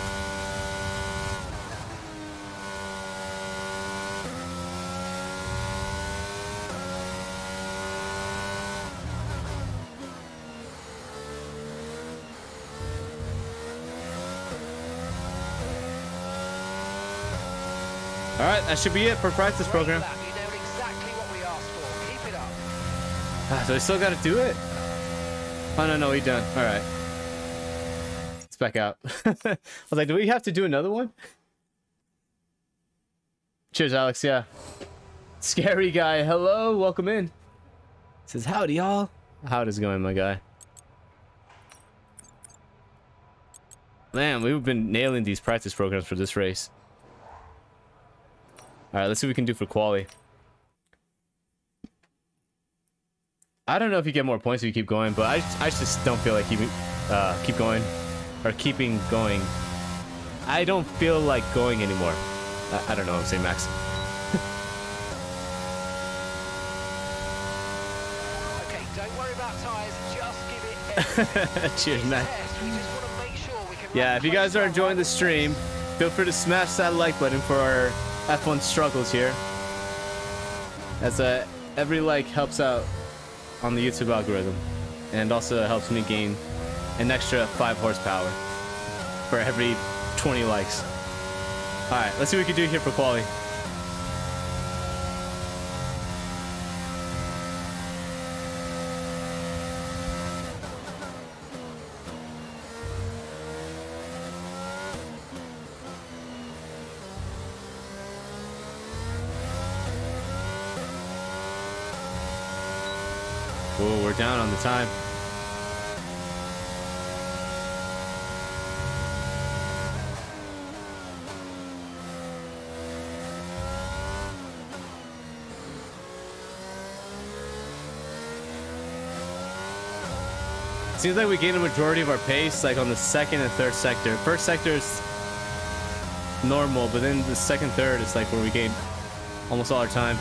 All right, that should be it for practice program. lap. You nailed exactly what we asked for. Keep it up. Ah, Ah, so I still got to do it? Oh, no, no, we done. All right. Let's back out. <laughs> I was like, do we have to do another one? Cheers, Alex. Yeah. Scary guy. Hello. Welcome in. Says, howdy, y'all. How it is going, my guy? Man, we've been nailing these practice programs for this race. All right, let's see what we can do for quali. I don't know if you get more points if you keep going, but I, I just don't feel like keeping uh, keep going or keeping going. I don't feel like going anymore. I, I don't know what I'm saying, Max. <laughs> Okay, don't worry about tyres. Just give it. <laughs> Cheers, Max. test. We just want to make sure Yeah, if you guys are enjoying the stream, feel free to smash that like button for our F1 struggles here. As uh, every like helps out on the YouTube algorithm, and also helps me gain an extra 5 horsepower for every 20 likes. Alright, let's see what we can do here for quality. Down on the time. Seems like we gain a majority of our pace like on the second and third sector. First sector is normal, but then the second, third is like where we gain almost all our time.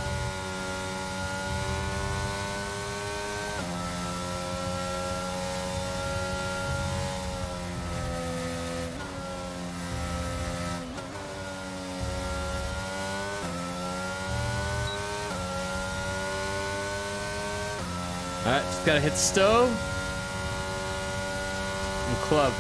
gotta hit Stowe. And club.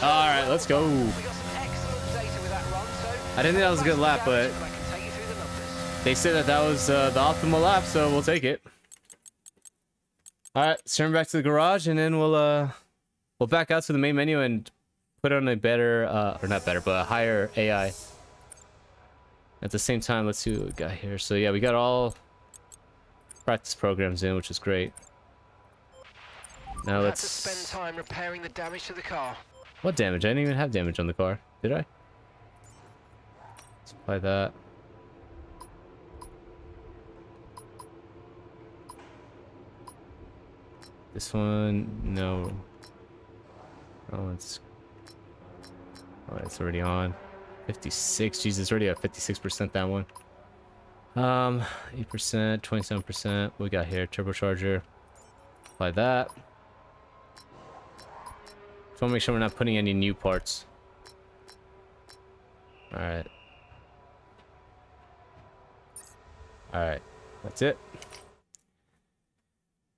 Alright, let's go. I didn't think that was a good lap, but they said that that was uh, the optimal lap, so we'll take it. All right, let's turn back to the garage, and then we'll uh, we'll back out to the main menu and put on a better, uh, or not better, but a higher AI. At the same time, let's see what we got here. So yeah, we got all practice programs in, which is great. Now let's. to spend time repairing the damage to the car. What damage? I didn't even have damage on the car. Did I? Let's apply that. This one, no. Oh, it's. Oh, it's already on. 56. Jesus, already at 56% that one. Um, 8%, 27%. We got here? Turbocharger. Apply that. Just want to make sure we're not putting any new parts. Alright. Alright. That's it.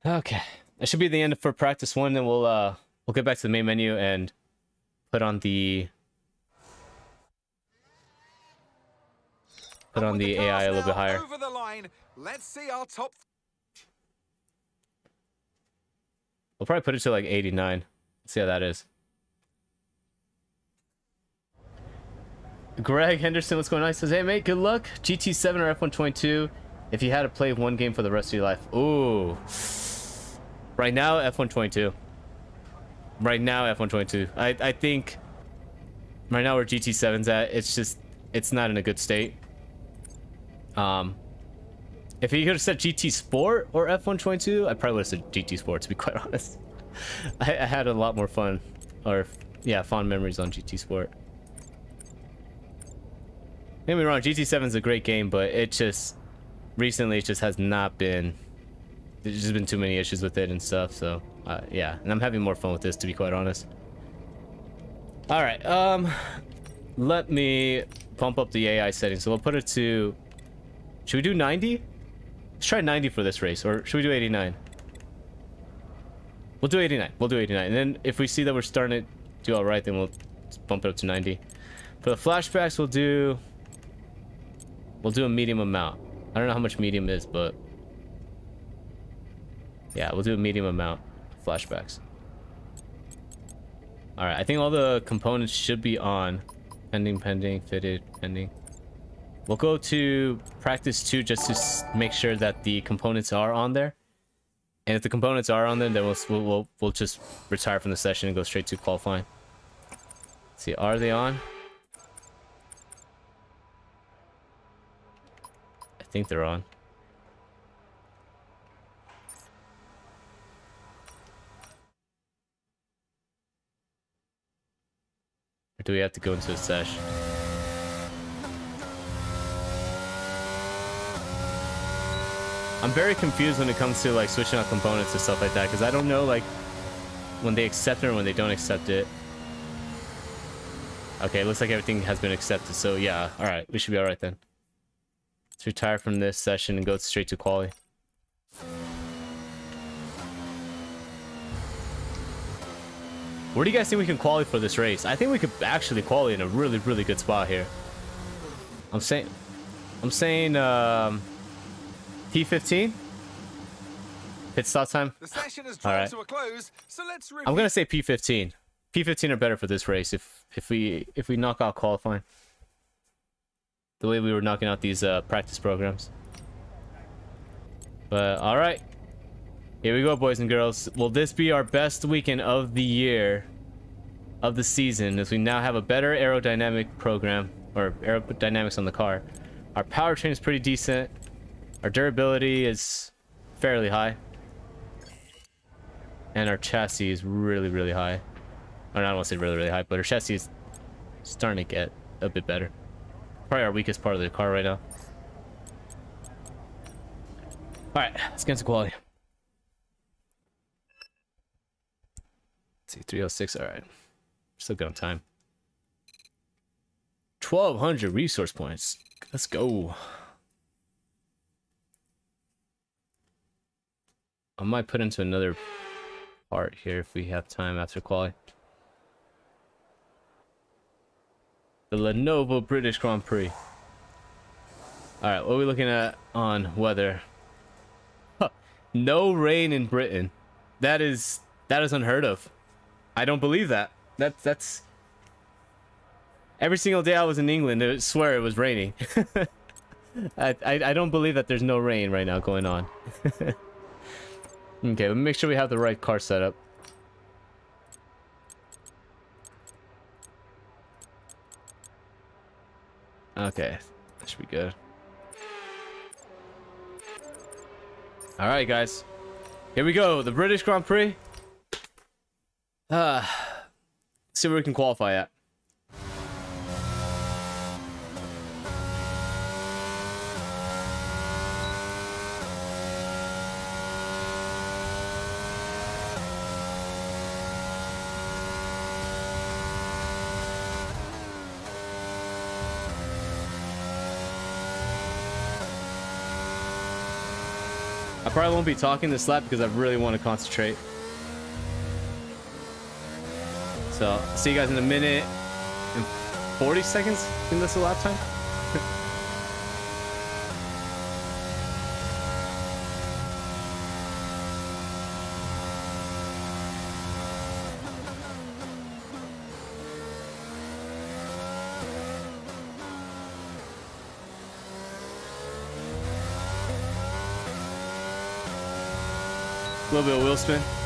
Okay. That should be the end for practice one, then we'll uh we'll get back to the main menu and put on the put on with the AI a little bit higher. Over the line. Let's see our top. We'll probably put it to like 89. See how that is. Greg Henderson, what's going on? He says, hey mate, good luck. GT7 or F122 if you had to play one game for the rest of your life. Ooh. Right now, F122. Right now, F122. I, I think right now where GT7's at, it's just, it's not in a good state. Um, if he could have said GT Sport or F122, I probably would have said GT Sport, to be <laughs> quite honest. I, I had a lot more fun, or yeah, fond memories on GT Sport. Don't get me wrong, GT7 is a great game, but it just recently it just has not been. There's just been too many issues with it and stuff. So uh, yeah, and I'm having more fun with this, to be quite honest. All right, um, let me pump up the AI settings. So we'll put it to. Should we do 90? Let's try 90 for this race, or should we do 89? We'll do 89. We'll do 89. And then if we see that we're starting to do all right, then we'll bump it up to 90. For the flashbacks, we'll do... We'll do a medium amount. I don't know how much medium is, but... Yeah, we'll do a medium amount flashbacks. Alright, I think all the components should be on. Pending, pending, fitted, pending. We'll go to practice 2 just to make sure that the components are on there. And if the components are on them, then we'll, we'll, we'll, we'll just retire from the session and go straight to qualifying. Let's see, are they on? I think they're on. Do we have to go into a sesh? I'm very confused when it comes to like switching out components and stuff like that because I don't know like when they accept it or when they don't accept it. Okay, looks like everything has been accepted. So yeah, all right, we should be all right then. Let's retire from this session and go straight to quali. Where do you guys think we can qualify for this race? I think we could actually qualify in a really, really good spot here. I'm saying, I'm saying, um, P15. Pit stop time. The session has All to a close, so let's. I'm gonna say P15. P15 are better for this race if if we if we knock out qualifying. The way we were knocking out these uh, practice programs. But all right, here we go, boys and girls. Will this be our best weekend of the year, of the season? As we now have a better aerodynamic program or aerodynamics on the car. Our powertrain is pretty decent. Our durability is fairly high. And our chassis is really, really high. Or I don't want to say really, really high, but our chassis is starting to get a bit better. Probably our weakest part of the car right now. Alright, let's get into quality. See, 306, alright. Still good on time. 1200 resource points. Let's go. I might put into another part here if we have time after quality. The Lenovo British Grand Prix. Alright, what are we looking at on weather? Huh. No rain in Britain. That is that is unheard of. I don't believe that. That's that's every single day I was in England, I swear it was raining. <laughs> I, I I don't believe that there's no rain right now going on. <laughs> okay, let me make sure we have the right car setup. Okay, that should be good. All right, guys. Here we go. The British Grand Prix. Uh, see where we can qualify at. I probably won't be talking this lap because I really want to concentrate. So, see you guys in a minute and 40 seconds. in that's the lap time. A <laughs> little bit of wheel spin.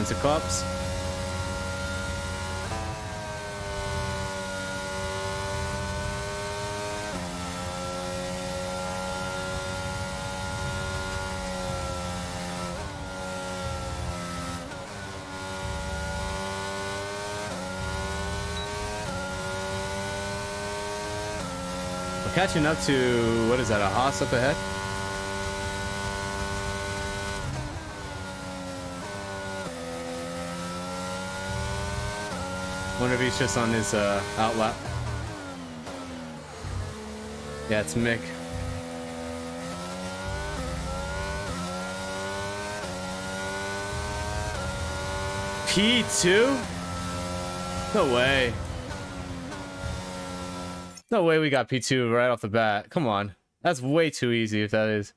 Against the Copse. We're catching up to, what is that, a Haas up ahead? Wonder if he's just on his uh, outlap. Yeah, it's Mick. P2? No way. No way we got P2 right off the bat. Come on. That's way too easy if that is.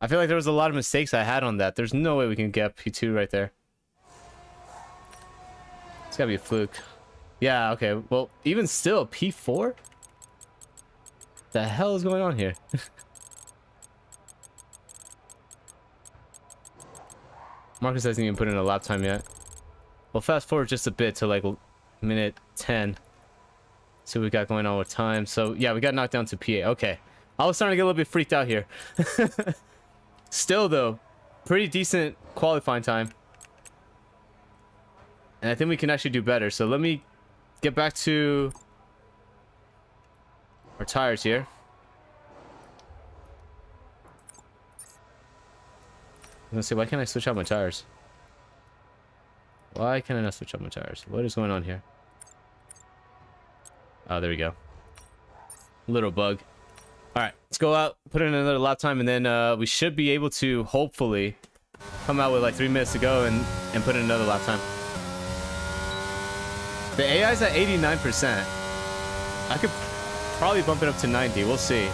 I feel like there was a lot of mistakes I had on that. There's no way we can get P2 right there. Gotta be a fluke. Yeah, okay. Well, even still, P4? The hell is going on here? <laughs> Marcus hasn't even put in a lap time yet. Well, fast forward just a bit to like minute 10. See what we got going on with time. So, yeah, we got knocked down to PA. Okay. I was starting to get a little bit freaked out here. <laughs> Still, though, pretty decent qualifying time. And I think we can actually do better. So let me get back to our tires here. Let's see, why can't I switch out my tires? Why can I not switch out my tires? What is going on here? Oh, there we go. Little bug. All right, let's go out, put in another lap time, and then uh, we should be able to hopefully come out with like three minutes to go and, and put in another lap time. The AI's at 89%. I could probably bump it up to 90. We'll see.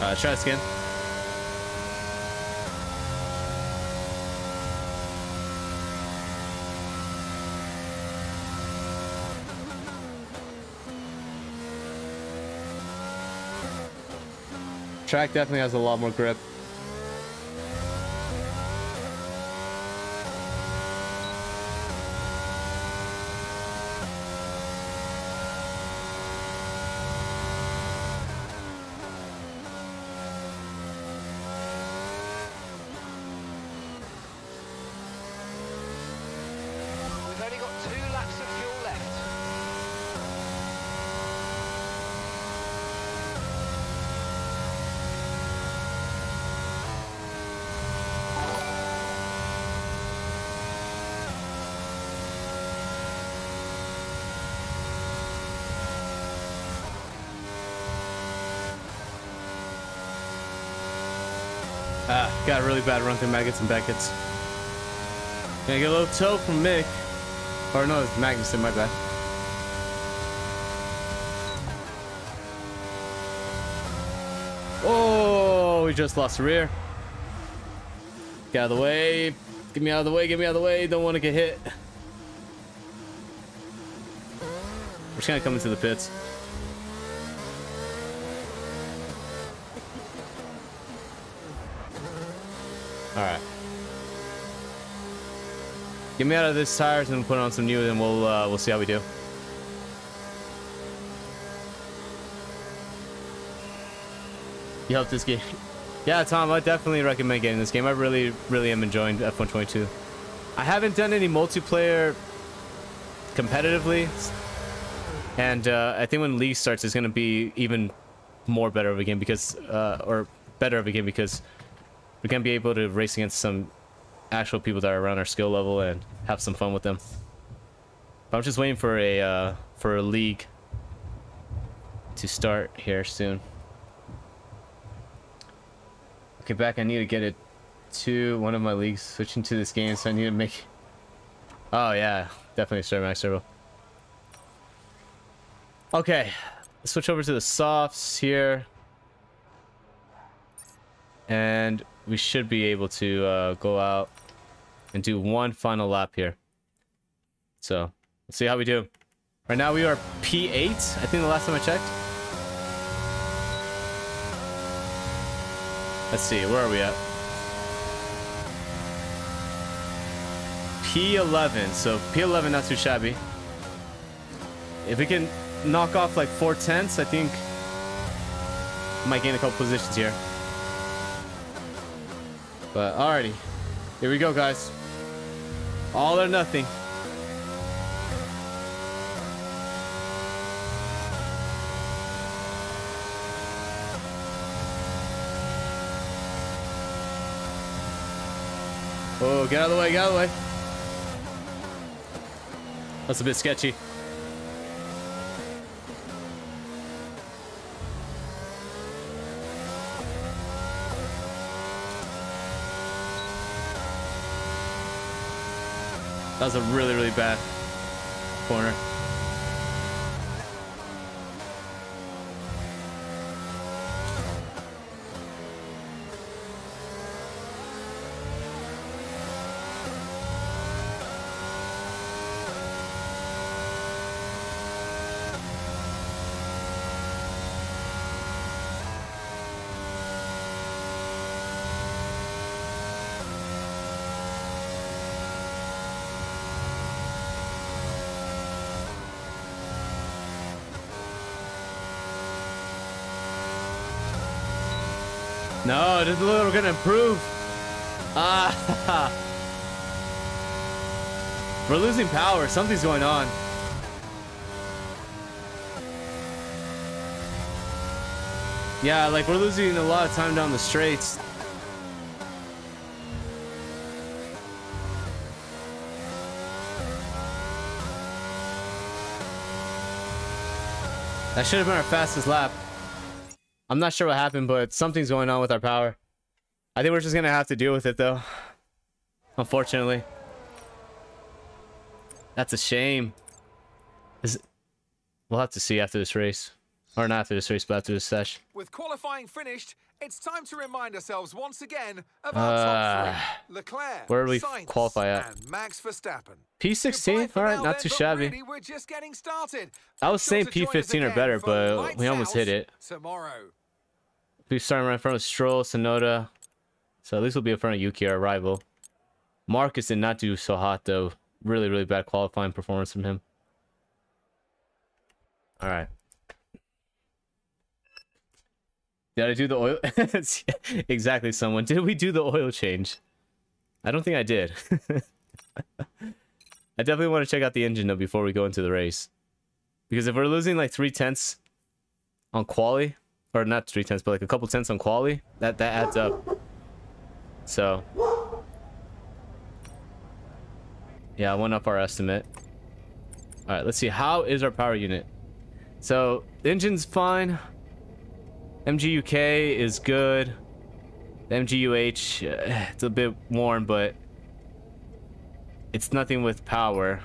Uh, try again. Track definitely has a lot more grip. Really bad run through Maggotts and Becketts. Gonna get a little toe from Mick. Or no, it's Magnussen, my bad. Oh, we just lost the rear. Get out of the way. Get me out of the way, get me out of the way. Don't want to get hit. We're just gonna come into the pits. Alright. Get me out of this tires and put on some new and we'll uh, we'll see how we do. You helped this game. <laughs> Yeah, Tom, I definitely recommend getting this game. I really, really am enjoying F122. I haven't done any multiplayer competitively, and uh, I think when League starts, it's going to be even more better of a game because, uh, or better of a game because we're to be able to race against some actual people that are around our skill level and have some fun with them. But I'm just waiting for a uh, for a league to start here soon. Okay, back. I need to get it to one of my leagues. Switching to this game, so I need to make. Oh yeah, definitely start max turbo. Okay, let's switch over to the softs here, and we should be able to uh, go out and do one final lap here. So let's see how we do. Right now we are P8. I think the last time I checked. Let's see, where are we at? P11, so P11 not too shabby. If we can knock off like four tenths, I think might gain a couple positions here. But alrighty, here we go, guys. All or nothing. Oh, get out of the way, get out of the way. That's a bit sketchy. That was a really, really bad corner. No, this a little gonna improve. Ah, <laughs> we're losing power. Something's going on. Yeah, like we're losing a lot of time down the straights. That should have been our fastest lap. I'm not sure what happened, but something's going on with our power. I think we're just gonna have to deal with it though. Unfortunately. That's a shame. We'll have to see after this race. Or not after this race, but after this session. With qualifying finished, it's time to remind ourselves once again of Uh, our top three. Leclerc, where do we Sainz, qualify at? And Max Verstappen. P16? Alright, not then, too shabby. Really, we're just getting started. I was saying sure to us P15 or better, but we almost hit it. Tomorrow. We starting right in front of Stroll, Tsunoda. So at least we'll be in front of Yuki, our rival. Marcus did not do so hot though. Really, really bad qualifying performance from him. Alright. Did I do the oil? <laughs> exactly, someone. Did we do the oil change? I don't think I did. <laughs> I definitely want to check out the engine though before we go into the race. Because if we're losing like three tenths on quali, or not three tenths, but like a couple tenths on quality, that that adds up. So, yeah, I went up our estimate. All right, let's see. How is our power unit? So engine's fine. MGUK is good. The MGUH, uh, it's a bit worn, but it's nothing with power.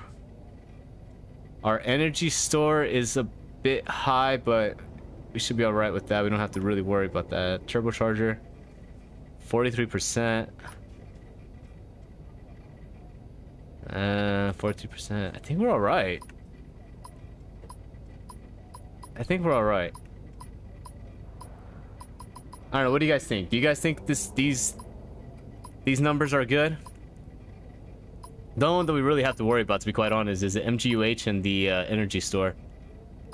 Our energy store is a bit high, but we should be all right with that. We don't have to really worry about that. Turbocharger, 43%. Uh, 43%. I think we're all right. I think we're all right. I don't know. What do you guys think? Do you guys think this these these numbers are good? The only one that we really have to worry about, to be quite honest, is the MGUH and the uh, energy store.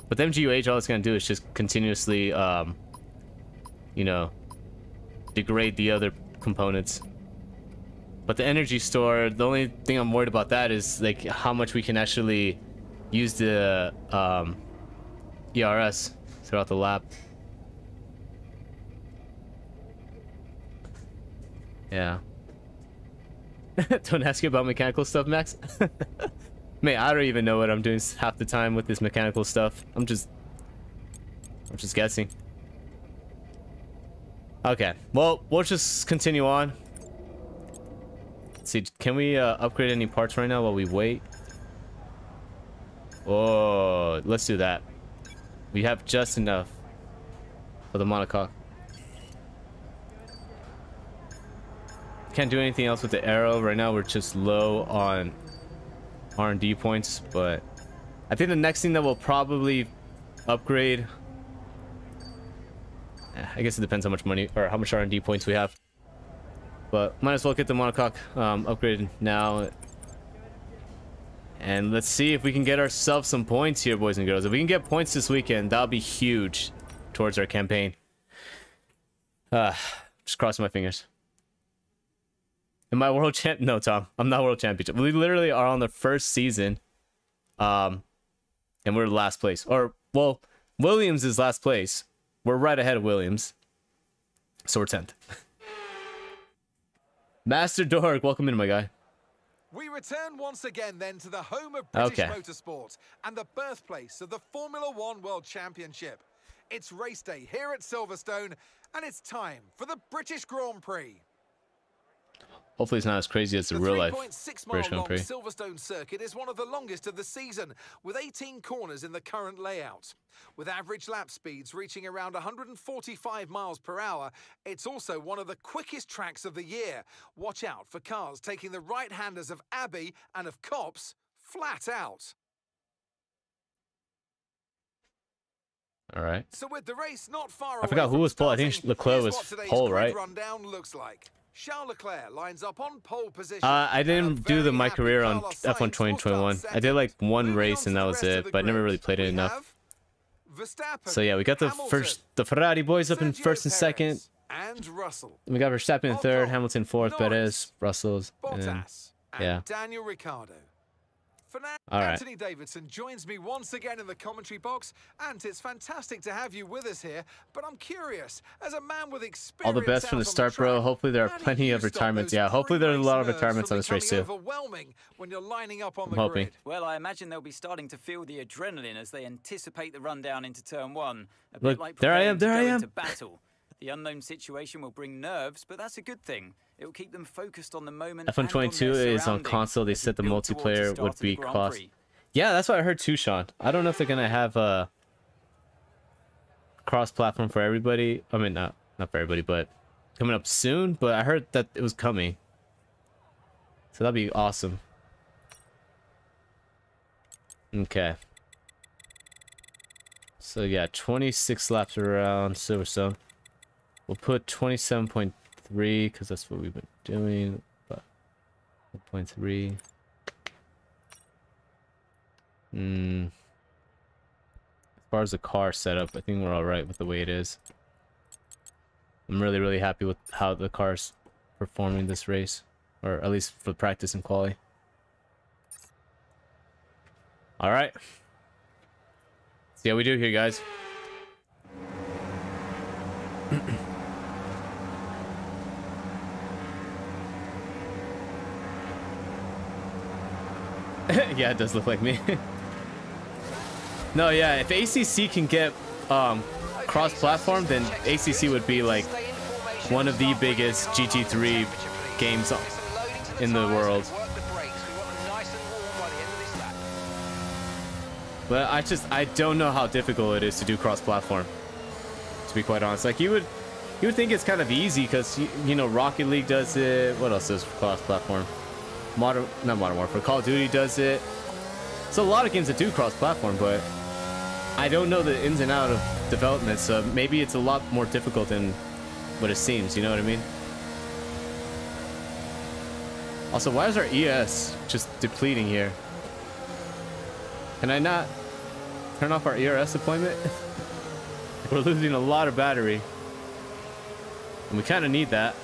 But the MGUH, all it's gonna do is just continuously, um, you know, degrade the other components. But the energy store, the only thing I'm worried about that is like how much we can actually use the um, ERS throughout the lap. Yeah. <laughs> don't ask you about mechanical stuff, Max. <laughs> Man, I don't even know what I'm doing half the time with this mechanical stuff. I'm just... I'm just guessing. Okay, well, we'll just continue on. Let's see, can we uh, upgrade any parts right now while we wait? Oh, let's do that. We have just enough for the monocoque. Can't do anything else with the aero. Right now, we're just low on R&D points, but I think the next thing that we'll probably upgrade... Eh, I guess it depends how much money or how much R&D points we have. But might as well get the monocoque um, upgraded now. And let's see if we can get ourselves some points here, boys and girls. If we can get points this weekend, that'll be huge towards our campaign. Uh, just crossing my fingers. Am I world champ? No, Tom. I'm not world championship. We literally are on the first season. Um, and we're last place. Or, well, Williams is last place. We're right ahead of Williams. So we're 10th. <laughs> Master Dork, welcome in, my guy. We return once again then to the home of British Okay. motorsport and the birthplace of the Formula One World Championship. It's race day here at Silverstone, and it's time for the British Grand Prix. Hopefully it's not as crazy as the, real life 3.6 mile British Grand Prix. Silverstone circuit is one of the longest of the season, with 18 corners in the current layout. With average lap speeds reaching around 145 miles per hour, it's also one of the quickest tracks of the year. Watch out for cars taking the right-handers of Abbey and of Copse flat out. All right. So with the race not far I forgot who was pole. I think Leclerc was pole, right? rundown looks like. Charles Leclerc lines up on pole position. Uh, I didn't do the my career on F1 2021. I did like one race and that was it, but I never really played it enough. So yeah, we got the Hamilton, first, the Ferrari boys up in Sergio first and second. And Russell, We got Verstappen in third, Hamilton fourth, Norris, Perez, Russell's, and yeah. Daniel Ricciardo. For now, All right. Anthony Davidson joins me once again in the commentary box, and it's fantastic to have you with us here. But I'm curious, as a man with experience, all the best from the start, bro. track, Hopefully there are plenty of retirements. Yeah, hopefully there are a lot of retirements on nerves this race too. Overwhelming when you're lining up on I'm the hoping. grid. Well, I imagine they'll be starting to feel the adrenaline as they anticipate the rundown into turn one. A bit Look, like there I am, there I to go am. Into battle. The unknown situation will bring nerves, but that's a good thing. It will keep them focused on the moment. and on their F122 is on console. They said the multiplayer would be cross. Yeah, that's what I heard too, Sean. I don't know if they're gonna have a cross-platform for everybody. I mean, not not for everybody, but coming up soon. But I heard that it was coming, so that'd be awesome. Okay. So yeah, 26 laps around Silverstone. We'll put 27.3 because that's what we've been doing. But 0.3. Hmm. As far as the car setup, I think we're all right with the way it is. I'm really, really happy with how the car's performing this race, or at least for practice and quality. All right. See how we do here, guys. Yeah, it does look like me. <laughs> no, yeah, if ACC can get um cross-platform, then ACC would be like one of the biggest GT3 games in the world. But I just I don't know how difficult it is to do cross-platform. To be quite honest, like you would you would think it's kind of easy because you, you know Rocket League does it. What else does cross-platform? Modern not Modern Warfare. Call of Duty does it. So a lot of games that do cross-platform, but I don't know the ins and out of development. So maybe it's a lot more difficult than what it seems. You know what I mean? Also, why is our ES just depleting here? Can I not turn off our ERS deployment? <laughs> We're losing a lot of battery. And we kind of need that.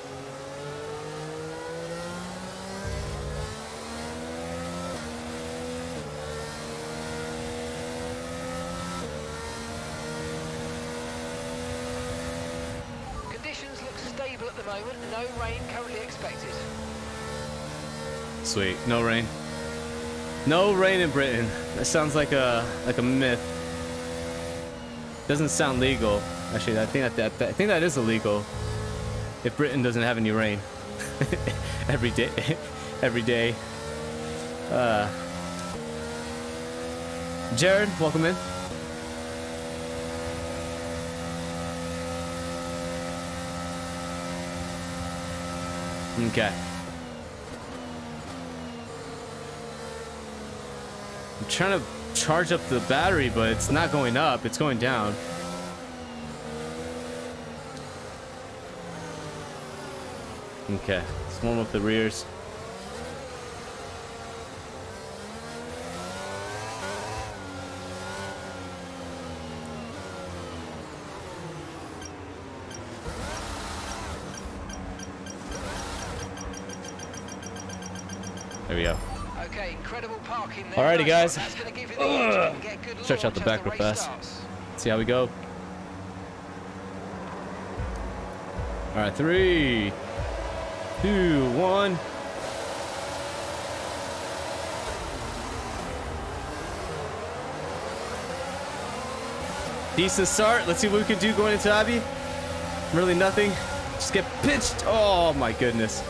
Conditions look stable at the moment. No rain currently expected. Sweet, no rain. No rain in Britain. That sounds like a like a myth. Doesn't sound legal. Actually, I think that, that I think that is illegal. If Britain doesn't have any rain <laughs> every day, <laughs> every day. Uh, Jared, welcome in. Okay. I'm trying to charge up the battery, but it's not going up. It's going down. Okay, let's warm up the rears. Get good Stretch out the back real fast. See how we go. All right, three, two, one. Decent start. Let's see what we can do going into Abbey. Really nothing. Just get pitched. Oh my goodness.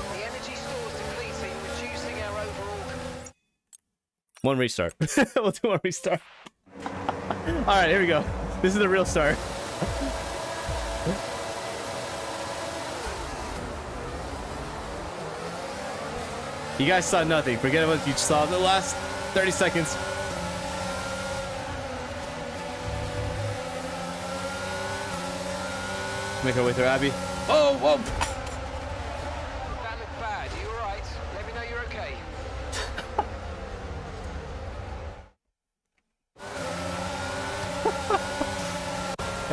One restart. <laughs> we'll do one restart. All right, here we go. This is the real start. You guys saw nothing. Forget what you saw in the last 30 seconds. Make our way through Abbey. Oh, whoa! That looked bad. Are you alright? Let me know you're okay.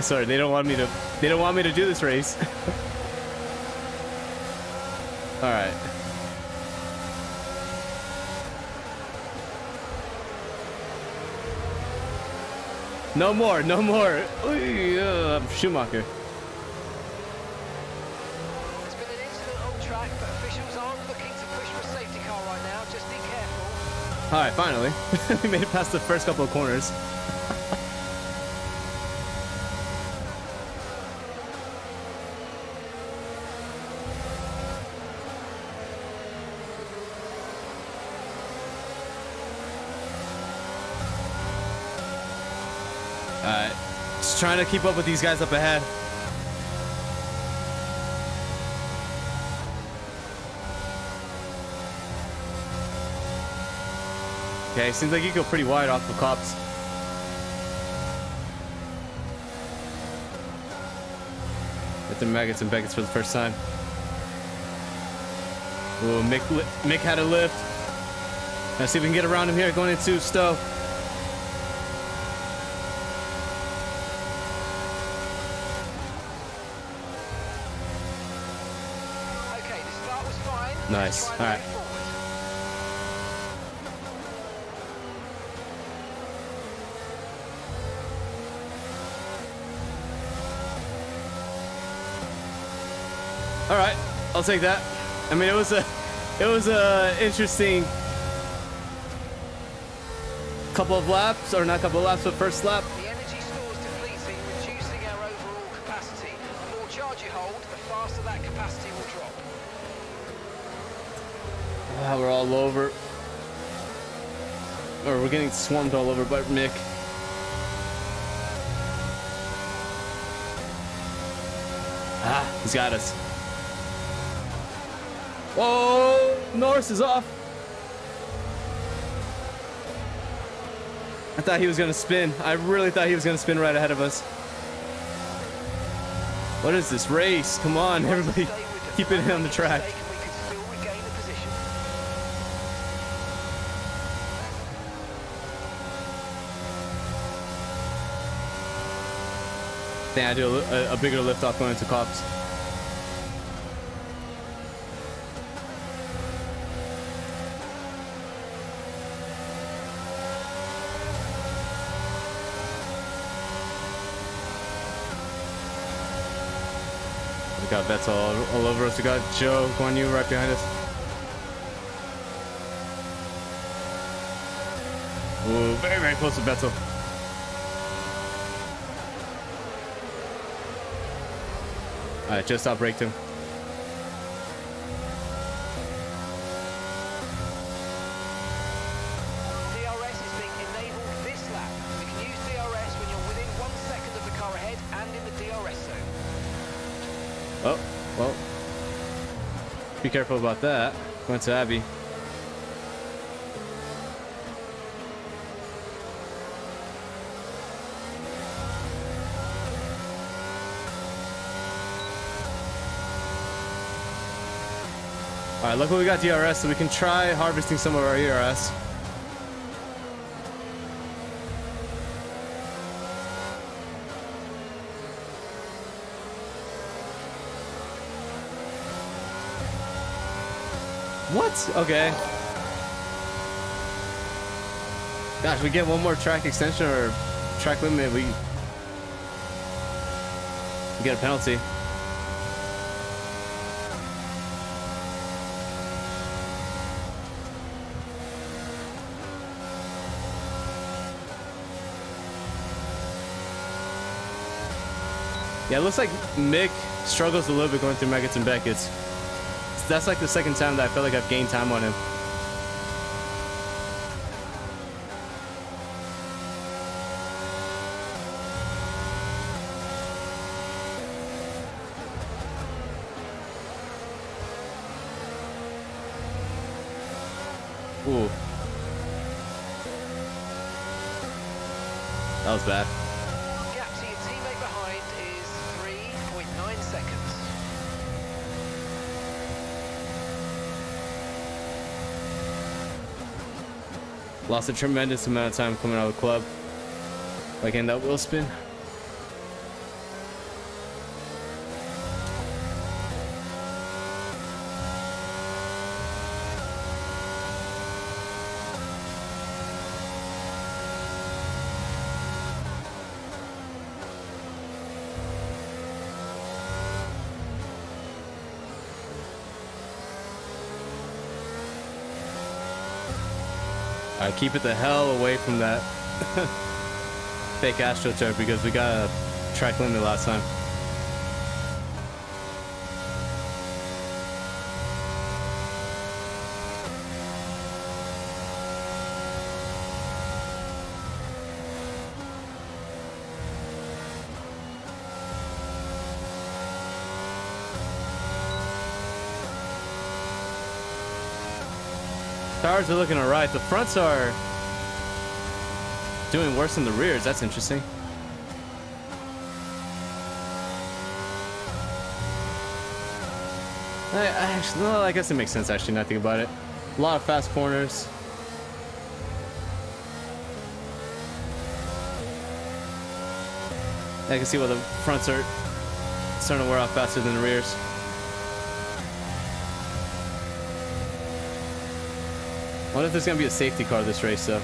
Sorry, they don't want me to. They don't want me to do this race. <laughs> All right. No more, no more. Oy, uh, Schumacher. There's been an incident on track, but officials aren't looking to push for safety car right now. Just be careful. All right, finally, <laughs> we made it past the first couple of corners. Alright. Just trying to keep up with these guys up ahead. Okay, seems like you go pretty wide off the Copse. Get the Maggotts and Becketts for the first time. Ooh, Mick, Mick had a lift. Let's see if we can get around him here going into Stowe. Okay, the start was fine. Nice. Move forward. All right, I'll take that. I mean, it was a, it was a interesting couple of laps, or not couple of laps, but first lap. We're getting swarmed all over by Mick. Ah, he's got us. Whoa! Norris is off. I thought he was gonna spin. I really thought he was gonna spin right ahead of us. What is this race? Come on, <laughs> everybody, keep it on the track. Mistake and we could still regain the position. Think I do a, a, bigger lift off going into Copse. We got Vettel all, all over us. We got Zhou Guanyu right behind us. Ooh, very, very close to Vettel. Alright, just stop break him. DRS is being enabled this lap. We can use DRS when you're within one second of the car ahead and in the DRS zone. Oh, well. Be careful about that. Going to Abbey. Alright, luckily we got DRS, so we can try harvesting some of our ERS. What? Okay. Gosh, we get one more track extension or track limit, we, we get a penalty. Yeah, it looks like Mick struggles a little bit going through Maggotts and Becketts. That's like the second time that I feel like I've gained time on him. Ooh. That was bad. Lost a tremendous amount of time coming out of the club. Like in that wheel spin. Keep it the hell away from that <laughs> fake AstroTurf because we got a track limit last time. Tires are looking alright. The fronts are doing worse than the rears. That's interesting. I, I actually, no, I guess it makes sense actually, not think about it. A lot of fast corners. I can see why the fronts are starting to wear off faster than the rears. Wonder if there's gonna be a safety car this race though.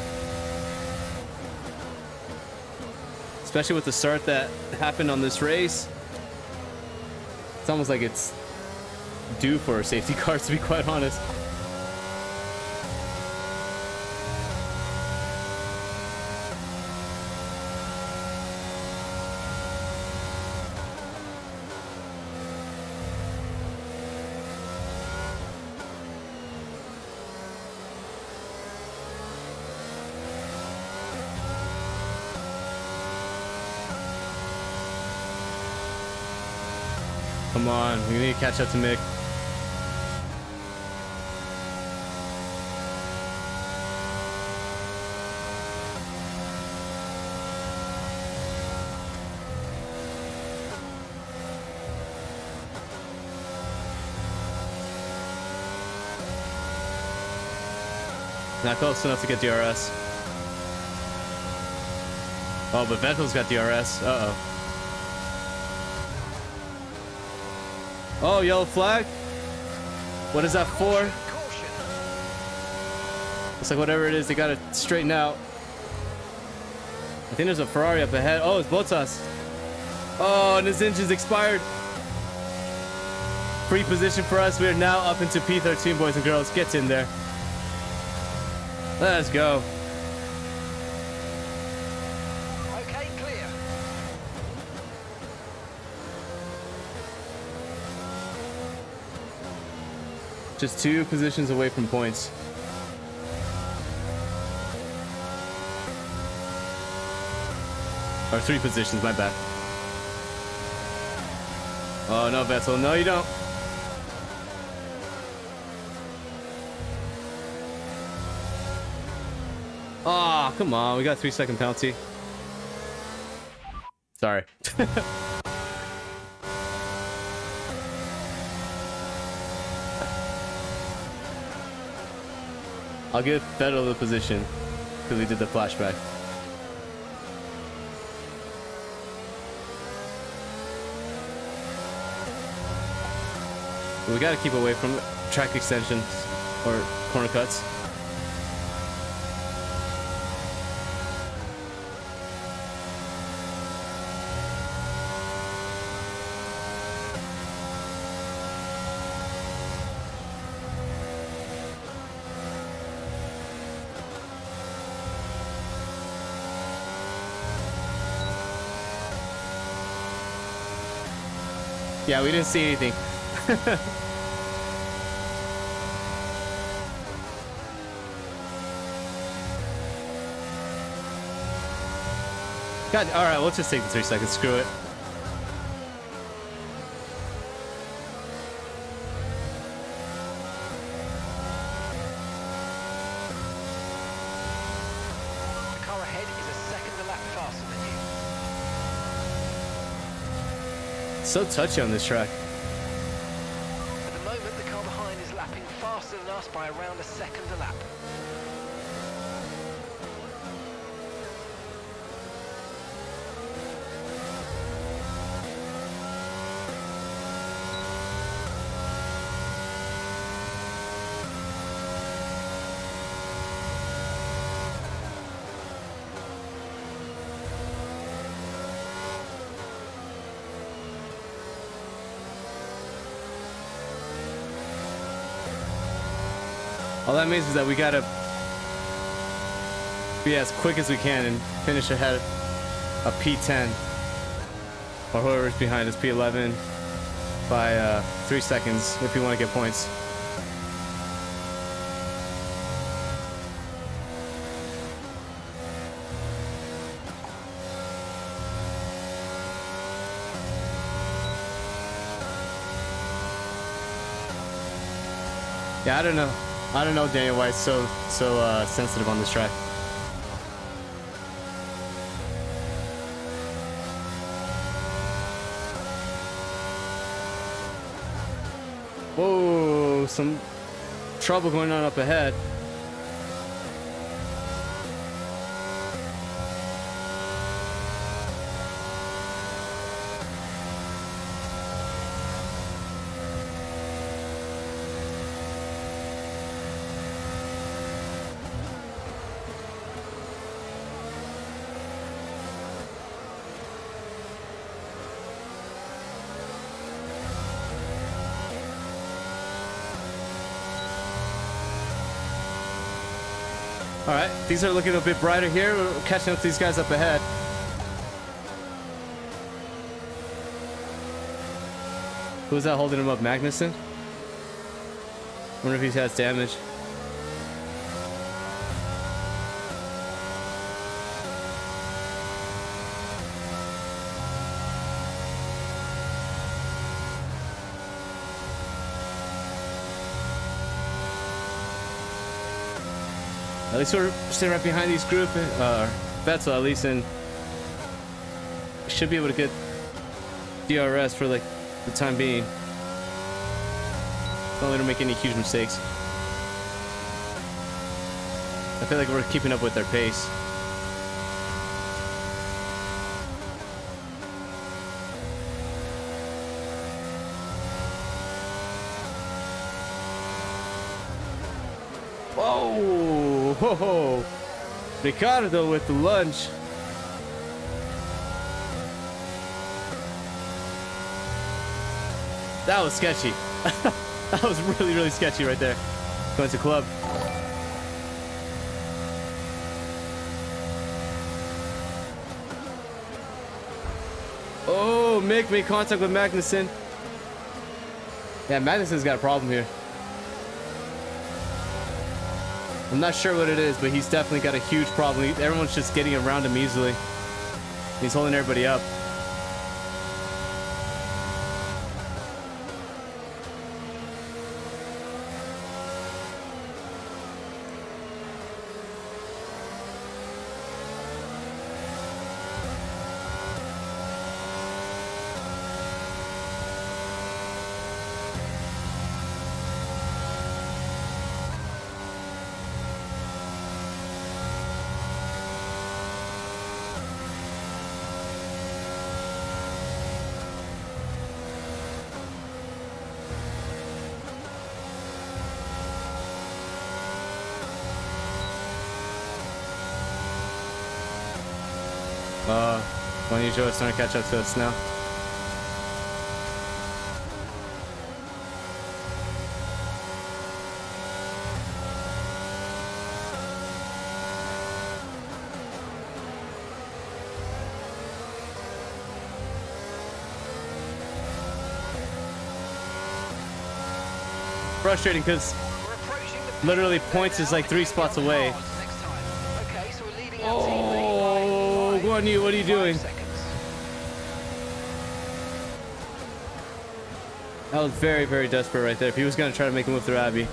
Especially with the start that happened on this race. It's almost like it's due for a safety <laughs> car to be quite honest. Come on, we need to catch up to Mick. Not close enough to get DRS. Oh, but Vettel's got DRS. Uh-oh. Oh, yellow flag? What is that for? It's like whatever it is, they gotta straighten out. I think there's a Ferrari up ahead. Oh, it's Bottas. Oh, and his engine's expired. Free position for us. We are now up into P13, boys and girls. Get in there. Let's go. Okay, clear. Just two positions away from points. Or three positions, my bad. Oh, no, Vettel. No, you don't. Oh, come on. We got three second penalty. Sorry. <laughs> I'll give Vettel the position because we did the flashback. We gotta keep away from track extensions or corner cuts. Yeah, we didn't see anything. <laughs> God, all right, we'll just take the three seconds. Screw it. The car ahead is a second a lap faster than you. So touchy on this track. At the moment, the car behind is lapping faster than us by around a second a lap. All that means is that we gotta be as quick as we can and finish ahead of P10 or whoever's behind us, P11, by uh, three seconds if we want to get points. Yeah, I don't know. I don't know Daniel White's so so uh, sensitive on this track. Whoa, some trouble going on up ahead. Things are looking a bit brighter here. We're catching up these guys up ahead. Who's that holding him up? Magnussen? Wonder if he has damage. At least we're sitting right behind these group, uh, Vettel at least, and should be able to get DRS for like the time being. As long as they don't make any huge mistakes. I feel like we're keeping up with their pace. Whoa! Ho. Ricciardo with the lunge. That was sketchy. <laughs> that was really, really sketchy right there. Going to club. Oh, Mick made contact with Magnussen. Yeah, Magnussen's got a problem here. I'm not sure what it is, but he's definitely got a huge problem. Everyone's just getting around him easily. He's holding everybody up. Uh, Juan Zhou is starting to catch up to us now. Frustrating because We're approaching the literally points is like three spots away. Oh, time. Okay, so we're leading our oh, team lead by Oh, five- Guan Yu, what are you doing? seconds. That was very, very desperate right there. If he was going to try to make a move through Abbey.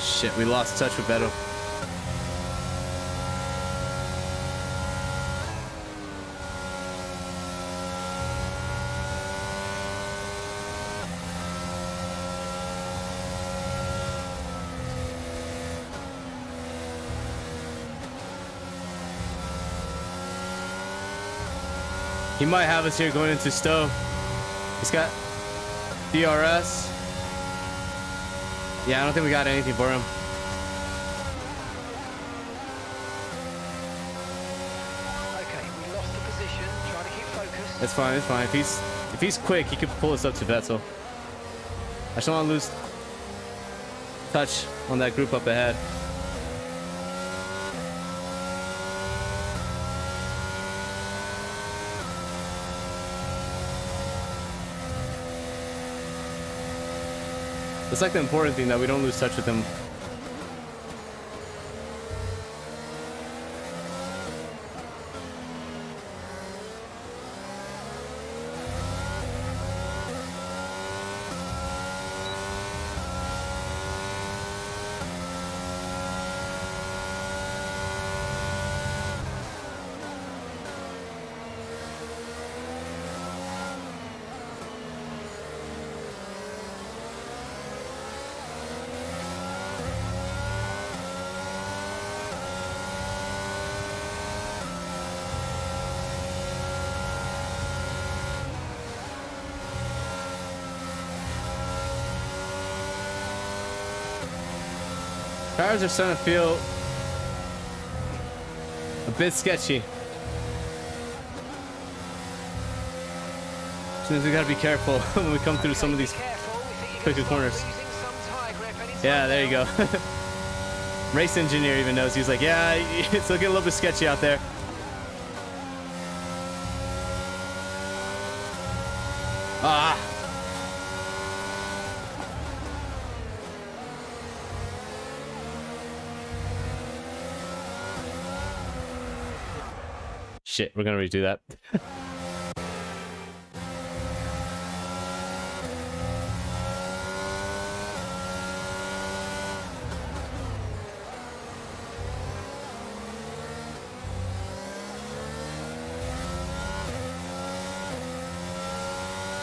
Shit, we lost touch with Beto. He might have us here going into Stowe. He's got DRS. Yeah, I don't think we got anything for him. It's fine, it's fine. If he's if he's quick, he could pull us up to Vettel. I just want to lose touch on that group up ahead. It's like the important thing that we don't lose touch with them. Are starting to feel a bit sketchy. Means we gotta be careful <laughs> when we come through some of these. Quicker corners. Yeah, there you go. <laughs> Race engineer even knows. He's like, yeah, <laughs> it's looking a little bit sketchy out there. Shit, we're gonna redo that.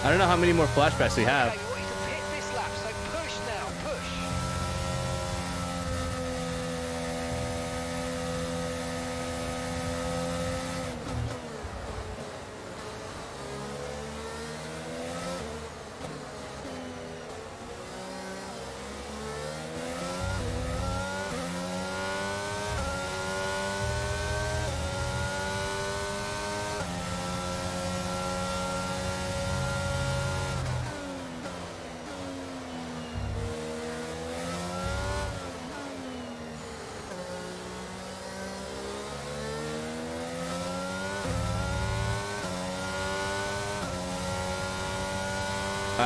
I don't know how many more flashbacks we have. Okay, we want you to hit this lap, so push now, push.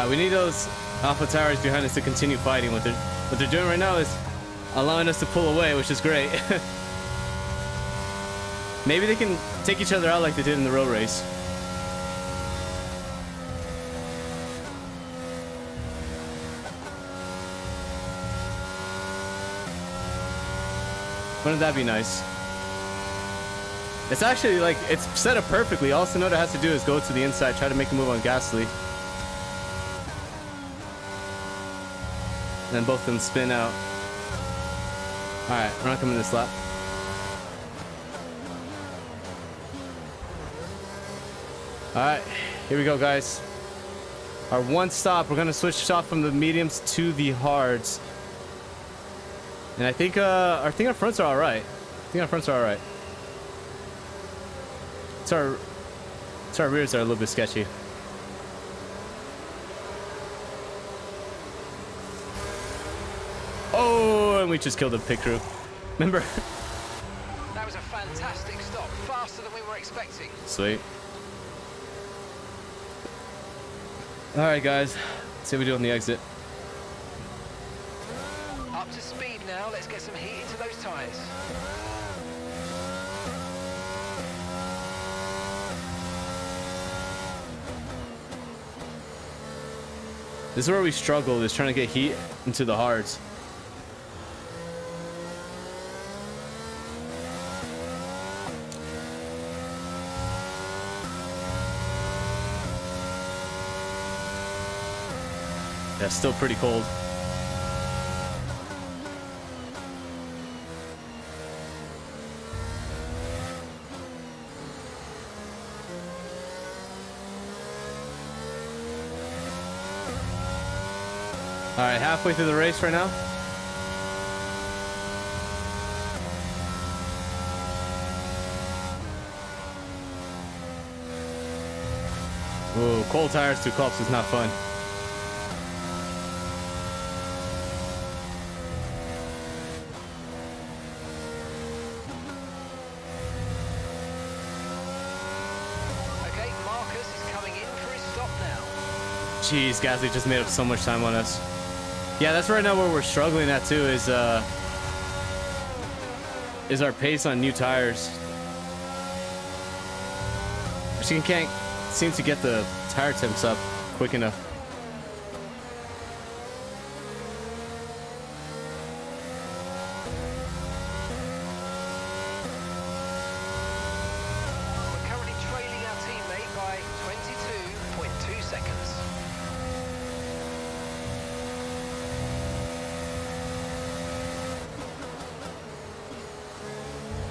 We need those AlphaTauris behind us to continue fighting. What they're, what they're doing right now is allowing us to pull away, which is great. <laughs> Maybe they can take each other out like they did in the road race. Wouldn't that be nice? It's actually like, it's set up perfectly. All Tsunoda has to do is go to the inside, try to make a move on Gasly. Then both of them spin out. Alright, we're not coming this lap. Alright, here we go, guys. Our one stop, we're gonna switch off from the mediums to the hards. And I think uh I think our fronts are alright. I think our fronts are alright. It's our it's our rears are a little bit sketchy. Oh, and we just killed a pit crew. Remember? That was a fantastic stop, faster than we were expecting. Sweet. Alright, guys. Let's see what we do on the exit. Up to speed now, let's get some heat into those tyres. This is where we struggle, is trying to get heat into the hards. Yeah, still pretty cold. All right, halfway through the race right now. Ooh, cold tires to Copse is not fun. Jeez, guys, they just made up so much time on us. Yeah, that's right now where we're struggling at too is uh is our pace on new tires. She can't seem to get the tire temps up quick enough.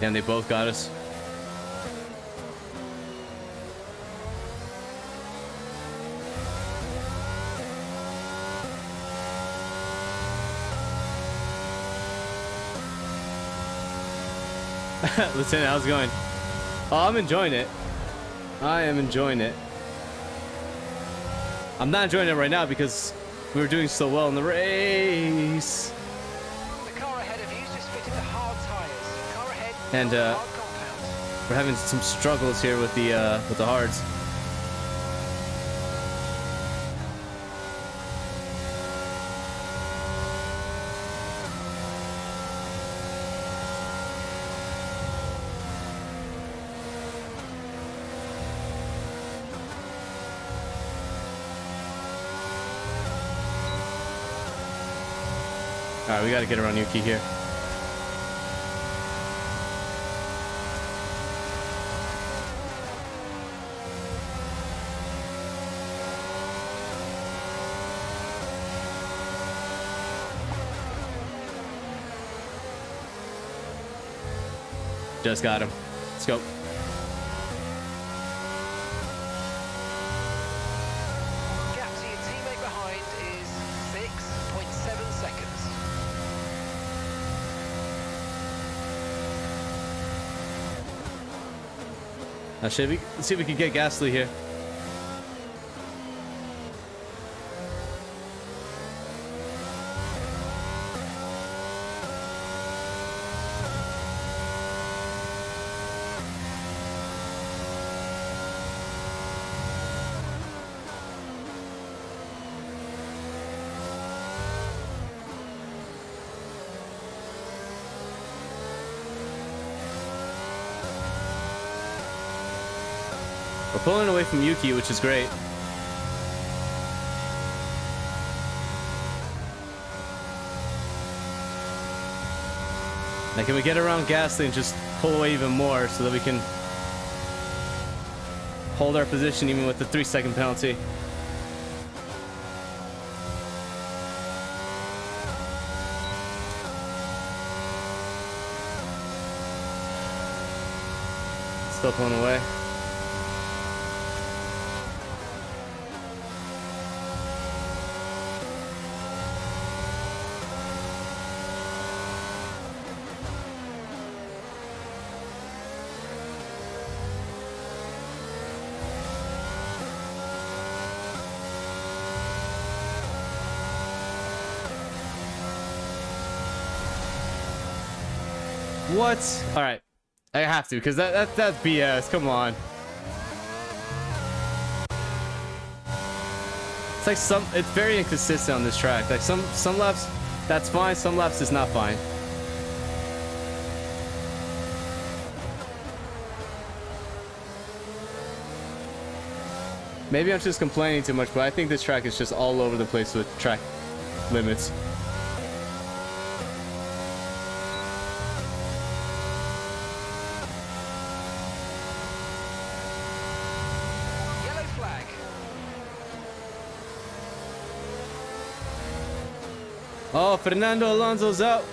And they both got us. <laughs> Lieutenant, how's it going? Oh, I'm enjoying it. I am enjoying it. I'm not enjoying it right now because we were doing so well in the race. And uh, we're having some struggles here with the uh, with the hards. All right, we got to get around Yuki here. Just got him. Let's go. Gap teammate behind is 6.7 seconds. Now, should we let's see if we can get Gasly here. Pulling away from Yuki, which is great. Now, can we get around Gasly and just pull away even more so that we can hold our position even with the three second penalty? Still pulling away. What? All right, I have to because that, that that's BS. Come on. It's like some. It's very inconsistent on this track. Like some some laps, that's fine. Some laps is not fine. Maybe I'm just complaining too much, but I think this track is just all over the place with track limits. Yellow flag. Fernando Alonso's out.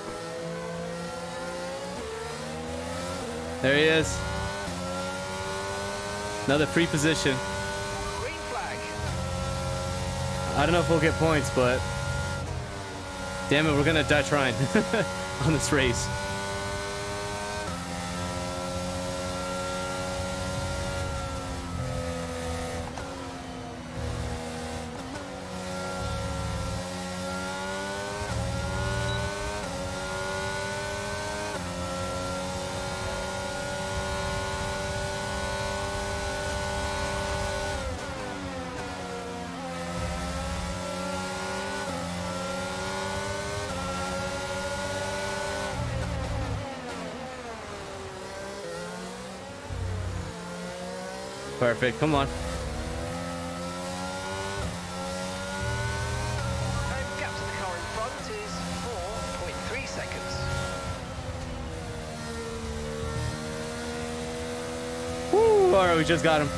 There he is. Another free position. I don't know if we'll get points, but damn it, we're gonna die trying <laughs> on this race. Perfect. Come on. And gap to the car in front is 4.3 seconds. Woo! All right, we just got him.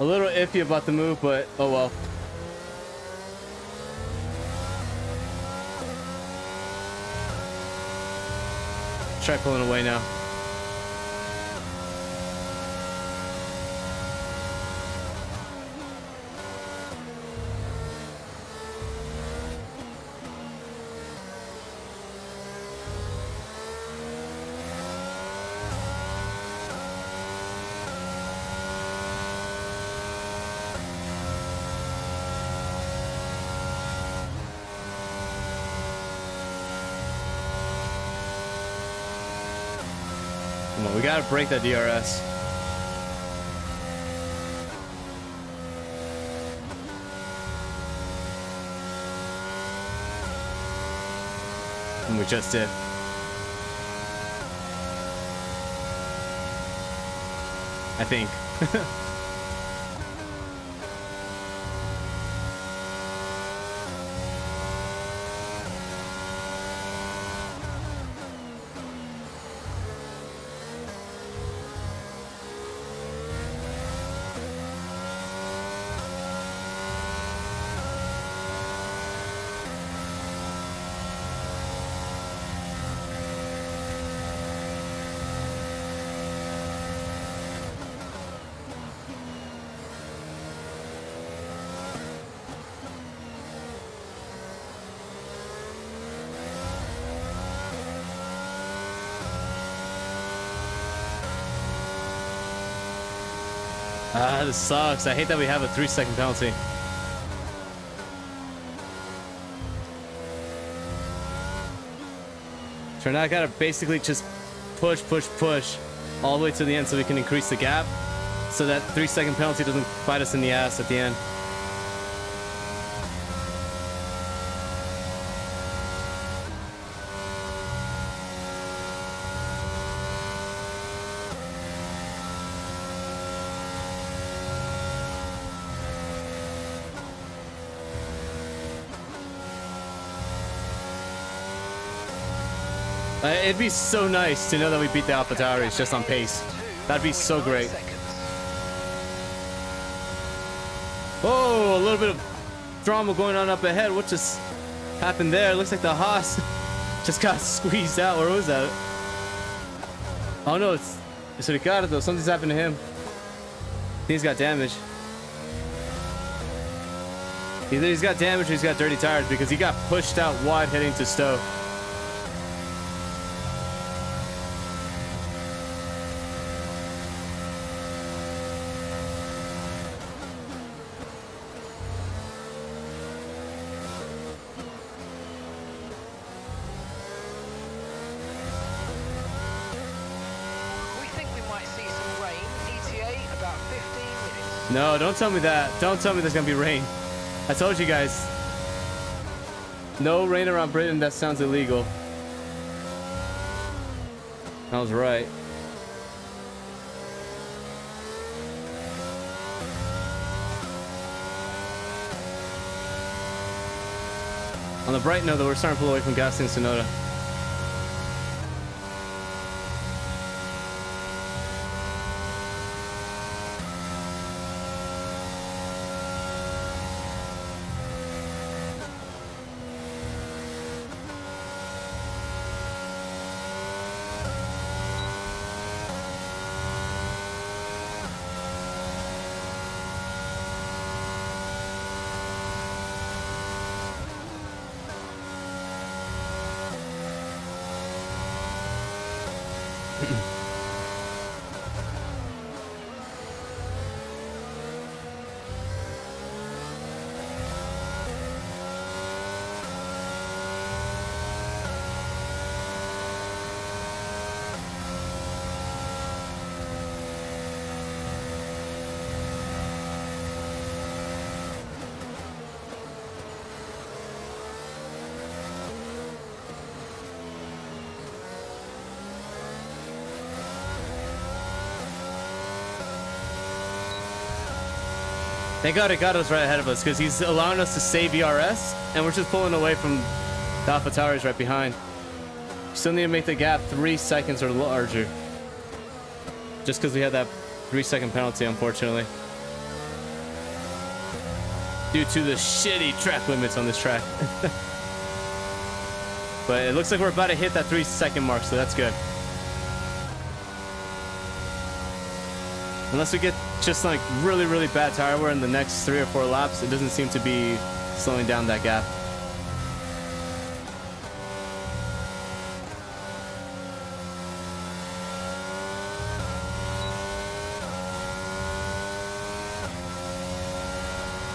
A little iffy about the move, but oh well. Try pulling away now. Gotta break that DRS. And we just did. I think. <laughs> this sucks. I hate that we have a three second penalty. So now I gotta basically just push, push, push all the way to the end so we can increase the gap so that three second penalty doesn't bite us in the ass at the end. Uh, it'd be so nice to know that we beat the AlphaTauri's just on pace. That'd be so great. Oh, a little bit of drama going on up ahead. What just happened there? It Looks like the Haas <laughs> just got squeezed out. Where was that? Oh no, it's it's Ricciardo. Something's happened to him. He's got damage. Either he's got damage or he's got dirty tires because he got pushed out wide heading to Stowe. Don't tell me that. Don't tell me there's gonna be rain. I told you guys. No rain around Britain. That sounds illegal. I was right. On the bright note, though, we're starting to pull away from Gasly and Tsunoda. Thank God Ricciardo's right ahead of us because he's allowing us to save ERS and we're just pulling away from the AlphaTauris right behind. Still need to make the gap three seconds or larger. Just because we had that three second penalty, unfortunately. Due to the shitty track limits on this track. <laughs> but it looks like we're about to hit that three second mark, so that's good. Unless we get just like really, really bad tire wear in the next three or four laps, it doesn't seem to be slowing down that gap.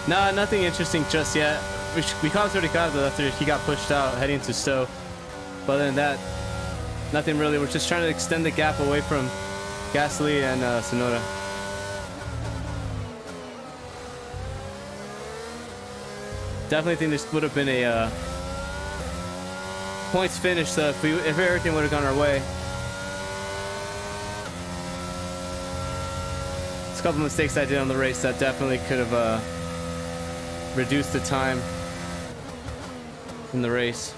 Nah, nothing interesting just yet. We, we caught Ricciardo after he got pushed out heading to Stowe. But other than that, Nothing really. We're just trying to extend the gap away from Gasly and uh, Tsunoda. Definitely think this would have been a uh, points finish if, we, if everything would have gone our way. There's a couple mistakes I did on the race that definitely could have uh, reduced the time in the race.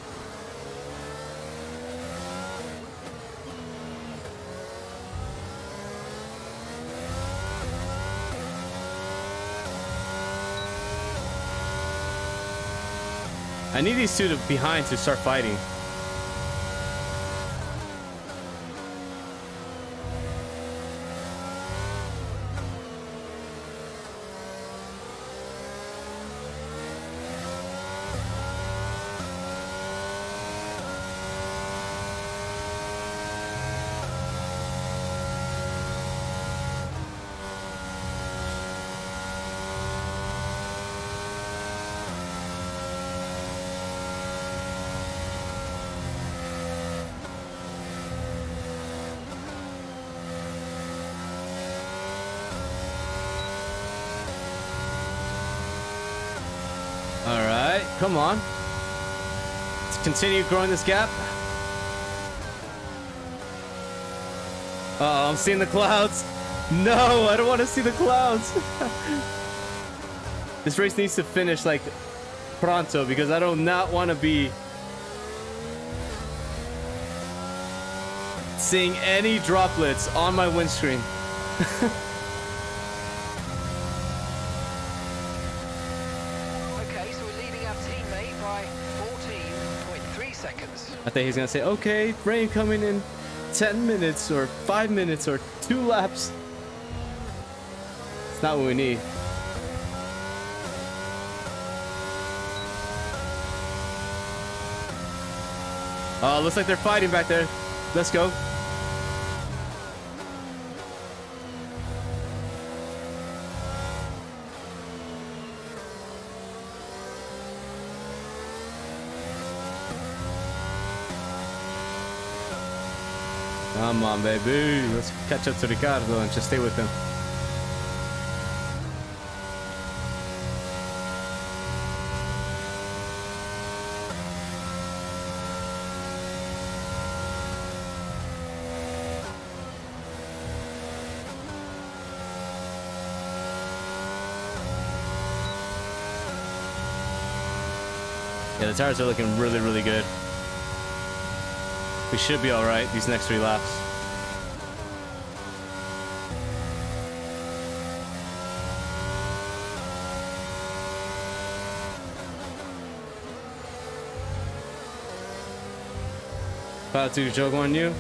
I need these two to behind to start fighting. All right, come on. Let's continue growing this gap. Uh oh, I'm seeing the clouds. No, I don't want to see the clouds. <laughs> this race needs to finish like pronto because I do not want to be seeing any droplets on my windscreen. <laughs> I think he's gonna say, okay, rain coming in 10 minutes or 5 minutes or 2 laps. It's not what we need. Oh, looks like they're fighting back there. Let's go. Come on, baby. Let's catch up to Ricciardo and just stay with him. Yeah, the tires are looking really, really good. We should be all right these next three laps. About to Zhou Guanyu.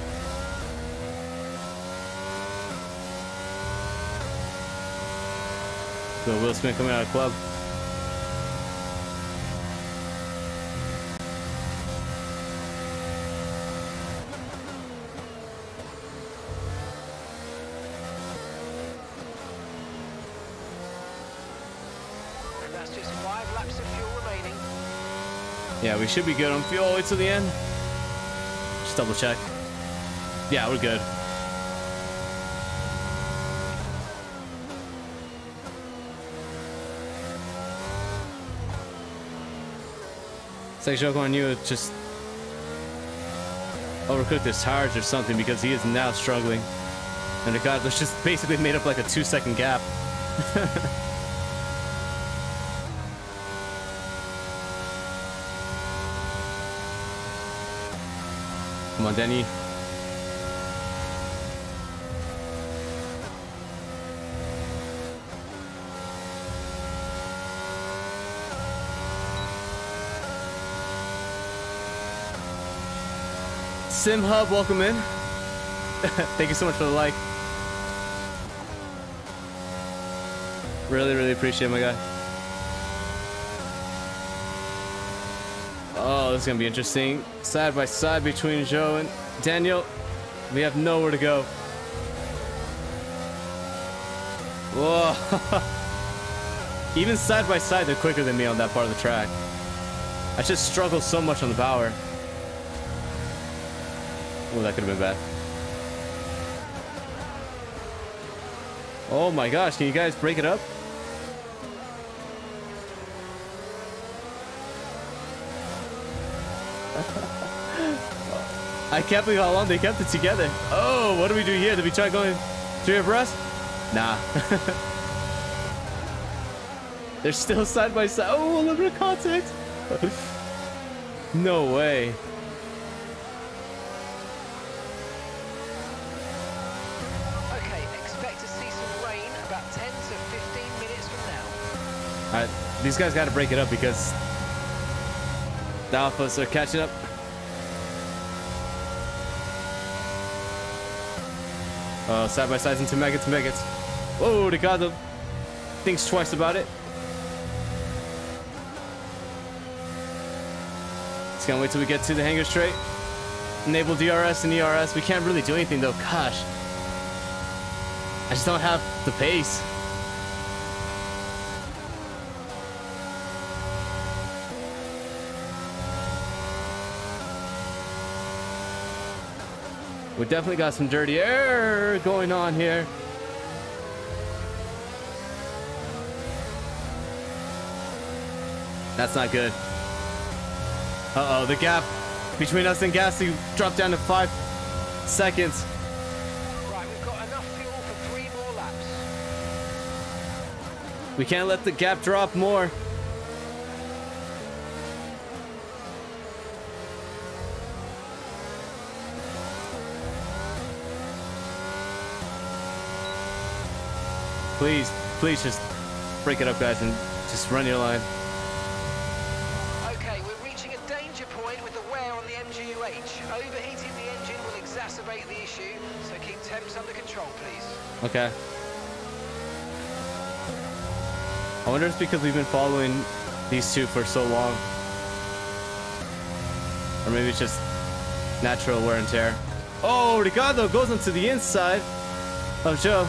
The Williams coming out of club. We should be good on fuel all the way to the end. Just double check. Yeah, we're good. It's like Zhou Guanyu, just overcooked his tires or something because he is now struggling. And the Ricciardo's just basically made up like a two second gap. <laughs> Come on, Denny. Sim Hub, welcome in. <laughs> Thank you so much for the like. Really, really appreciate it, my guy. Oh, this is gonna be interesting. Side by side between Zhou and Daniel. We have nowhere to go. Whoa. <laughs> Even side by side, they're quicker than me on that part of the track. I just struggle so much on the power. Oh, that could have been bad. Oh my gosh, can you guys break it up? I can't believe how long they kept it together. Oh, what do we do here? Did we try going three abreast? Nah. <laughs> They're still side by side. Oh, a little bit of contact. <laughs> no way. Okay, expect to see some rain about 10 to 15 minutes from now. Alright, these guys got to break it up because the alphas are catching up. Uh, side by sides into Maggotts, Maggotts. Whoa, Ricciardo thinks twice about it. Just gonna wait till we get to the hangar straight. Enable DRS and ERS. We can't really do anything though. Gosh. I just don't have the pace. We definitely got some dirty air going on here. That's not good. Uh-oh, the gap between us and Gasly dropped down to five seconds. Right, we've got enough fuel for three more laps. We can't let the gap drop more. Please, please just break it up, guys, and just run your line. Okay, we're reaching a danger point with the wear on the MGUH. Overheating the engine will exacerbate the issue, so keep temps under control, please. Okay. I wonder if it's because we've been following these two for so long. Or maybe it's just natural wear and tear. Oh, Ricciardo goes onto the inside of Zhou.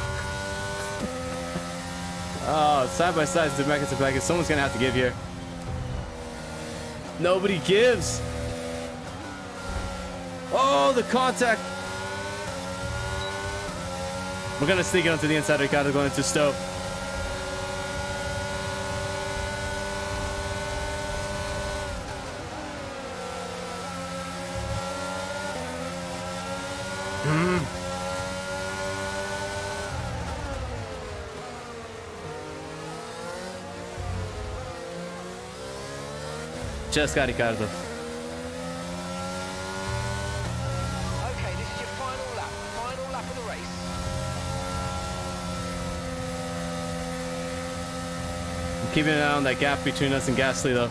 Oh, side by side to back to back. Someone's gonna have to give here. Nobody gives. Oh, the contact. We're gonna sneak it onto the inside. Ricciardo going into Stowe. Just got Ricciardo. Okay, this is your final lap. Final lap of the race. I'm keeping an eye on that gap between us and Gasly though.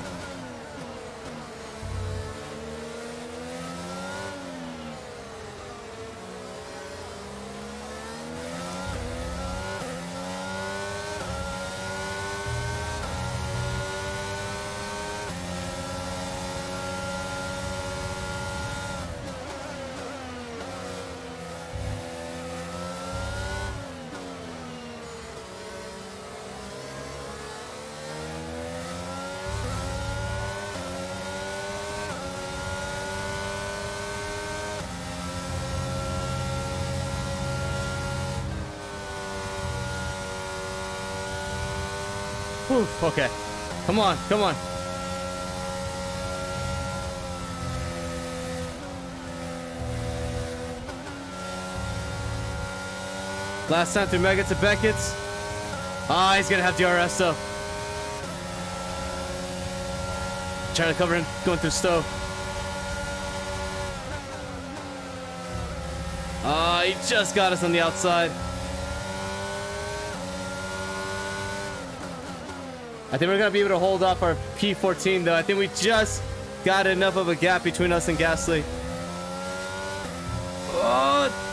Whew, okay. Come on, come on. Last time through Maggotts to Becketts. Ah, he's gonna have DRS though. Trying to cover him, going through Stowe. Ah, he just got us on the outside. I think we're gonna be able to hold off our P14 though. I think we just got enough of a gap between us and Gasly. Oh.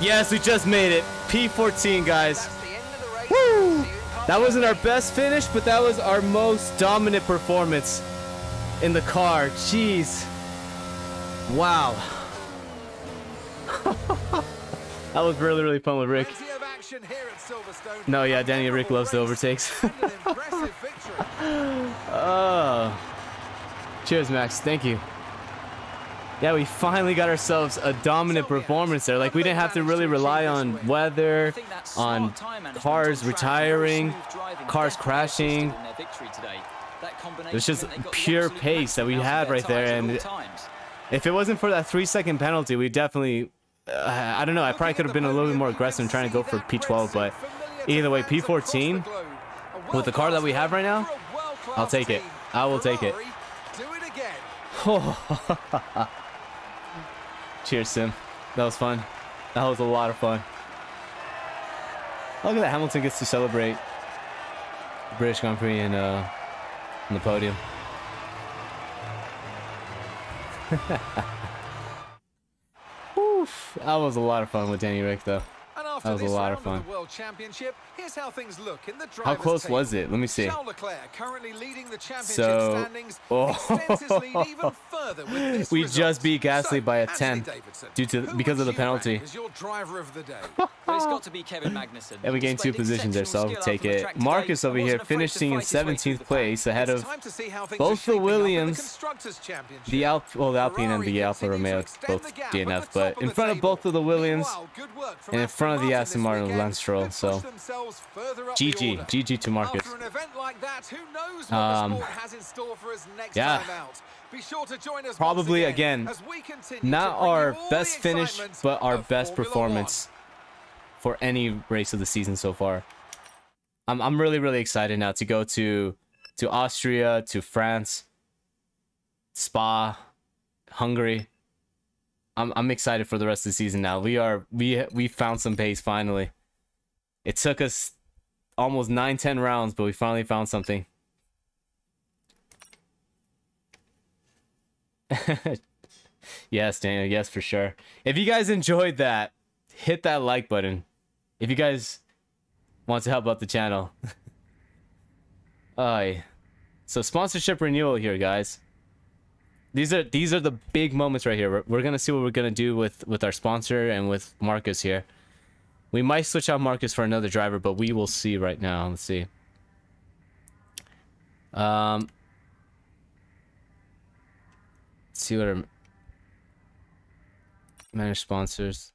Yes, we just made it. P14, guys. That's the end of the race. Woo! See you in park That wasn't our best finish, but that was our most dominant performance in the car. Jeez. Wow. <laughs> that was really, really fun with Rick. Plenty of action here at Silverstone. No, yeah, Danny Rick loves the overtakes. <laughs> And an impressive victory. <laughs> Oh. Cheers, Max. Thank you. Yeah, we finally got ourselves a dominant performance there. Like we didn't have to really rely on weather, on cars retiring, cars crashing. It was just pure pace that we had right there, and if it wasn't for that three second penalty, we definitely, uh, I don't know, I probably could have been a little bit more aggressive in trying to go for P12, but either way, P14, with the car that we have right now, I'll take it. I will take it. <laughs> Cheers, Sim. That was fun. That was a lot of fun. Look at that. Hamilton gets to celebrate the British Grand Prix in, uh, on the podium. <laughs> That was a lot of fun with Danny Rick, though. And after That was a lot of fun. the World Championship, here's how things look in the How close table. was it? Let me see. Leclerc currently leading the championship So- standings, Oh. extends his lead even <laughs> further with this We result. just beat Gasly So, by a Anthony 10 due to- who because of the penalty. your driver of the day. <laughs> It's got to be Kevin Magnussen. And we gained two positions there, so I'll take skill out on the it. Marcus over here wasn't afraid to finishing in fight his way through 17th place ahead of time to see how things both the shaping up in Williams, the Alp, well, the Alpine and the Ferrari Alfa Romeo, both the gap DNF, but in front of both of the Williams, Meanwhile, good work from and in front of the Aston this Martin weekend. Lance Stroll, so pushed themselves further up the GG. GG to Marcus. After an event like that, who knows what Um, the sport has in store for us next yeah. time out. Sure to join us Probably again, again, as we continue Not to bring you our best finish, but our best Formula performance for any race of the season so far. I'm I'm really really excited now to go to to Austria, to France, Spa, Hungary. I'm I'm excited for the rest of the season now. We are we we found some pace finally. It took us almost 9 10 rounds, but we finally found something. <laughs> yes, Daniel, yes for sure. If you guys enjoyed that, hit that like button. If you guys want to help out the channel. <laughs> Aye. So sponsorship renewal here, guys. These are these are the big moments right here. We're, we're gonna see what we're gonna do with with our sponsor and with Marcus here. We might switch out Marcus for another driver, but we will see right now. Let's see. Um. Let's see what our manage sponsors.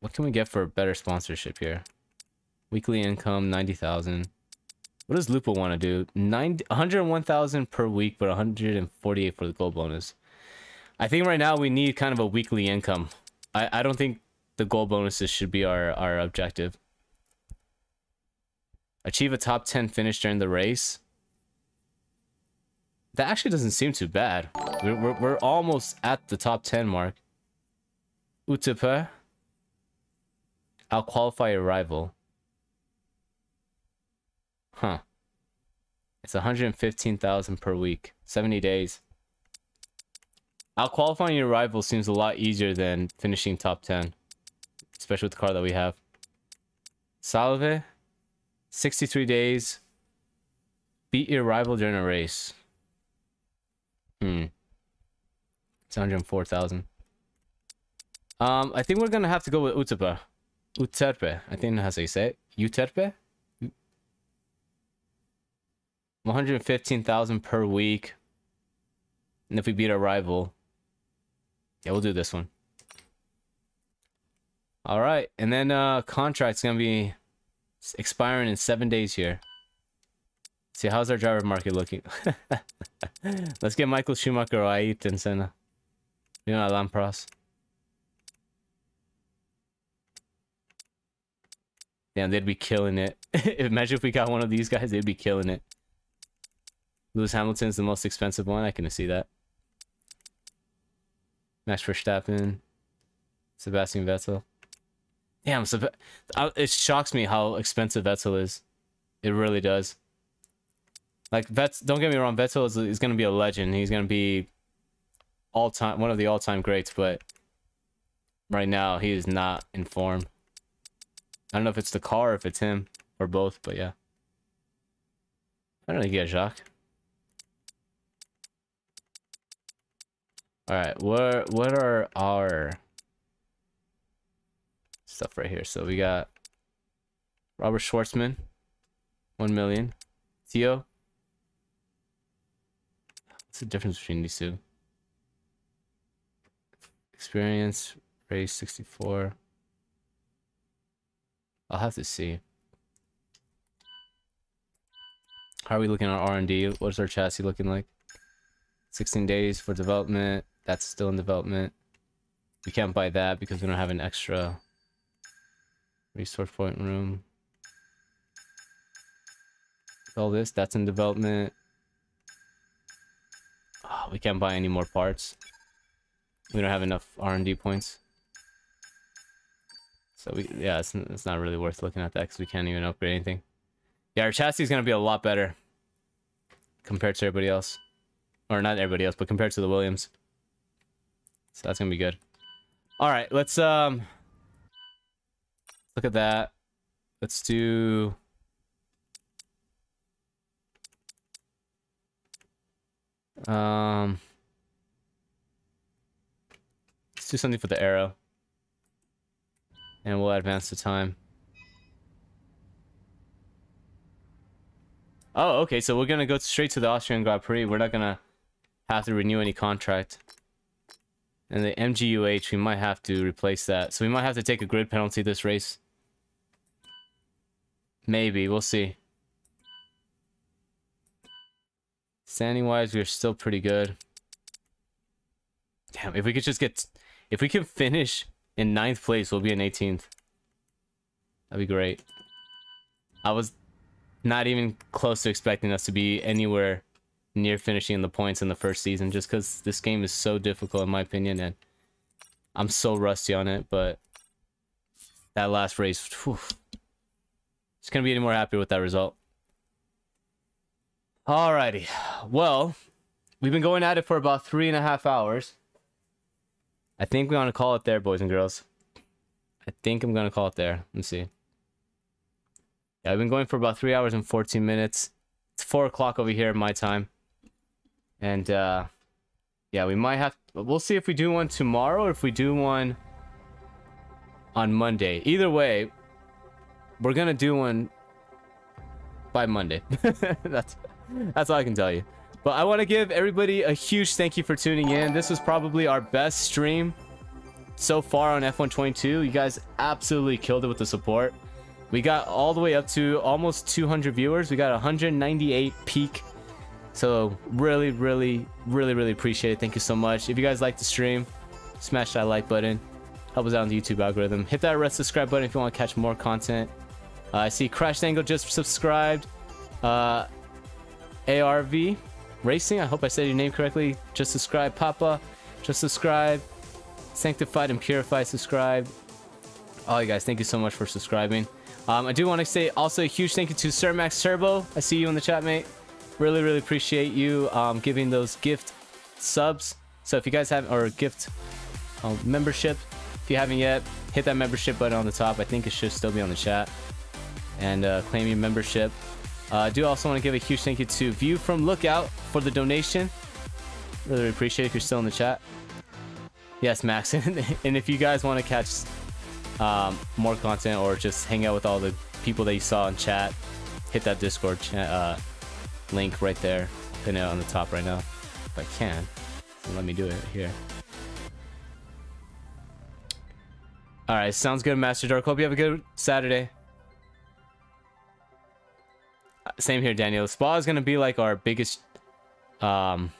What can we get for a better sponsorship here? Weekly income, 90,000. What does Lupo want to do? 90, 101,000 per week, but 148 for the gold bonus. I think right now we need kind of a weekly income. I, I don't think the gold bonuses should be our, our objective. Achieve a top 10 finish during the race. That actually doesn't seem too bad. We're, we're, we're almost at the top 10 mark. Utepe. I'll qualify a rival. Huh. It's 115,000 per week. 70 days. Out qualifying your rival seems a lot easier than finishing top 10. Especially with the car that we have. Salve. 63 days. Beat your rival during a race. Hmm. It's 104,000. Um, I think we're gonna have to go with Utepe. Uterpe. I think that's how you say it. Uterpe? 115,000 per week. And if we beat our rival, yeah, we'll do this one. All right, and then uh contract's gonna be expiring in seven days here. See how's our driver market looking? <laughs> Let's get Michael Schumacher or Ayrton Senna. You know, Alain Prost. Damn, they'd be killing it. <laughs> Imagine if we got one of these guys, they'd be killing it. Lewis Hamilton's the most expensive one. I can see that. Max Verstappen, Sebastian Vettel. Damn, Seb- it shocks me how expensive Vettel is. It really does. Like Vettel, don't get me wrong, Vettel is, is going to be a legend. He's going to be all time one of the all time greats, but right now he is not in form. I don't know if it's the car, if it's him, or both, but yeah. I don't know, get Jacques. All right, what what are our stuff right here? So we got Robert Shwartzman, one million. Theo. What's the difference between these two? Experience, race 64. I'll have to see. How are we looking at R&D? What's our chassis looking like? 16 days for development. That's still in development. We can't buy that because we don't have an extra resource point room. All this, that's in development. Oh, we can't buy any more parts. We don't have enough R&D points. So we, yeah, it's, it's not really worth looking at that because we can't even upgrade anything. Yeah, our chassis is going to be a lot better compared to everybody else. Or not everybody else, but compared to the Williams. So that's to be good. All right, let's um look at that. Let's do um let's do something for the aero. And we'll advance the time. Oh, okay, so we're gonna go straight to the Austrian Grand Prix. We're not gonna have to renew any contract. And the MGUH, we might have to replace that. So we might have to take a grid penalty this race. Maybe, we'll see. Standing wise, we're still pretty good. Damn, if we could just get... If we can finish in ninth place, we'll be in 18th. That'd be great. I was not even close to expecting us to be anywhere near finishing the points in the first season just because this game is so difficult in my opinion and I'm so rusty on it but that last race whew, gonna be any more happy with that result. Alrighty. Well we've been going at it for about three and a half hours. I think we're gonna call it there boys and girls. I think I'm gonna call it there. Let's see. Yeah, I've been going for about three hours and 14 minutes. It's four o'clock over here my time. And uh yeah, we might have we'll see if we do one tomorrow or if we do one on Monday. Either way, we're gonna do one by Monday. <laughs> that's that's all I can tell you. But I want to give everybody a huge thank you for tuning in. This was probably our best stream so far on F1 22. You guys absolutely killed it with the support. We got all the way up to almost 200 viewers. We got 198 peak. So really, really, really, really appreciate it. Thank you so much. If you guys like the stream, smash that like button. Help us out on the YouTube algorithm. Hit that red subscribe button if you want to catch more content. Uh, I see Crash Angle just subscribed. Uh, ARV Racing, I hope I said your name correctly. Just subscribe. Papa, just subscribe. Sanctified and Purified, subscribe. All you guys, thank you so much for subscribing. Um, I do want to say also a huge thank you to Sir Max Turbo. I see you in the chat, mate. Really, really appreciate you um, giving those gift subs. So if you guys have, or gift um, membership, if you haven't yet, hit that membership button on the top. I think it should still be on the chat. And uh, claim your membership. Uh, I do also want to give a huge thank you to View from Lookout for the donation. Really, appreciate if you're still in the chat. Yes, Max. <laughs> and if you guys want to catch um, more content or just hang out with all the people that you saw in chat, hit that Discord uh, link right there. Pin it on the top right now. If I can. Let me do it here. Alright, sounds good, Master Dark. Hope you have a good Saturday. Uh, same here, Daniel. Spa is to be like our biggest... Um,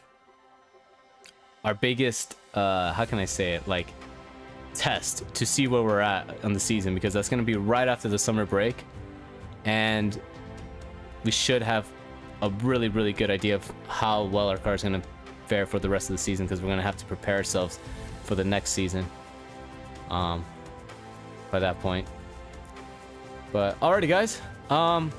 our biggest... Uh, how can I say it? Like test to see where we're at on the season because that's going to be right after the summer break and we should have a really really good idea of how well our car is going to fare for the rest of the season because we're going to have to prepare ourselves for the next season um by that point but alrighty guys um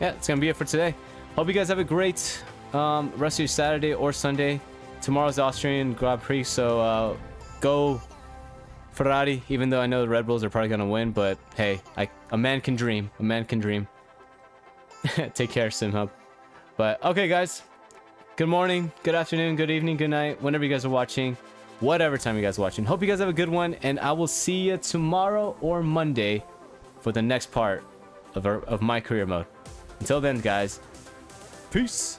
yeah it's gonna be it for today hope you guys have a great um rest of your saturday or sunday tomorrow's austrian grand prix so uh go Ferrari, even though I know the Red Bulls are probably going to win, but hey, I, a man can dream. A man can dream. <laughs> Take care, SimHub. But okay, guys. Good morning, good afternoon, good evening, good night, whenever you guys are watching, whatever time you guys are watching. Hope you guys have a good one, and I will see you tomorrow or Monday for the next part of, our, of my career mode. Until then, guys, peace.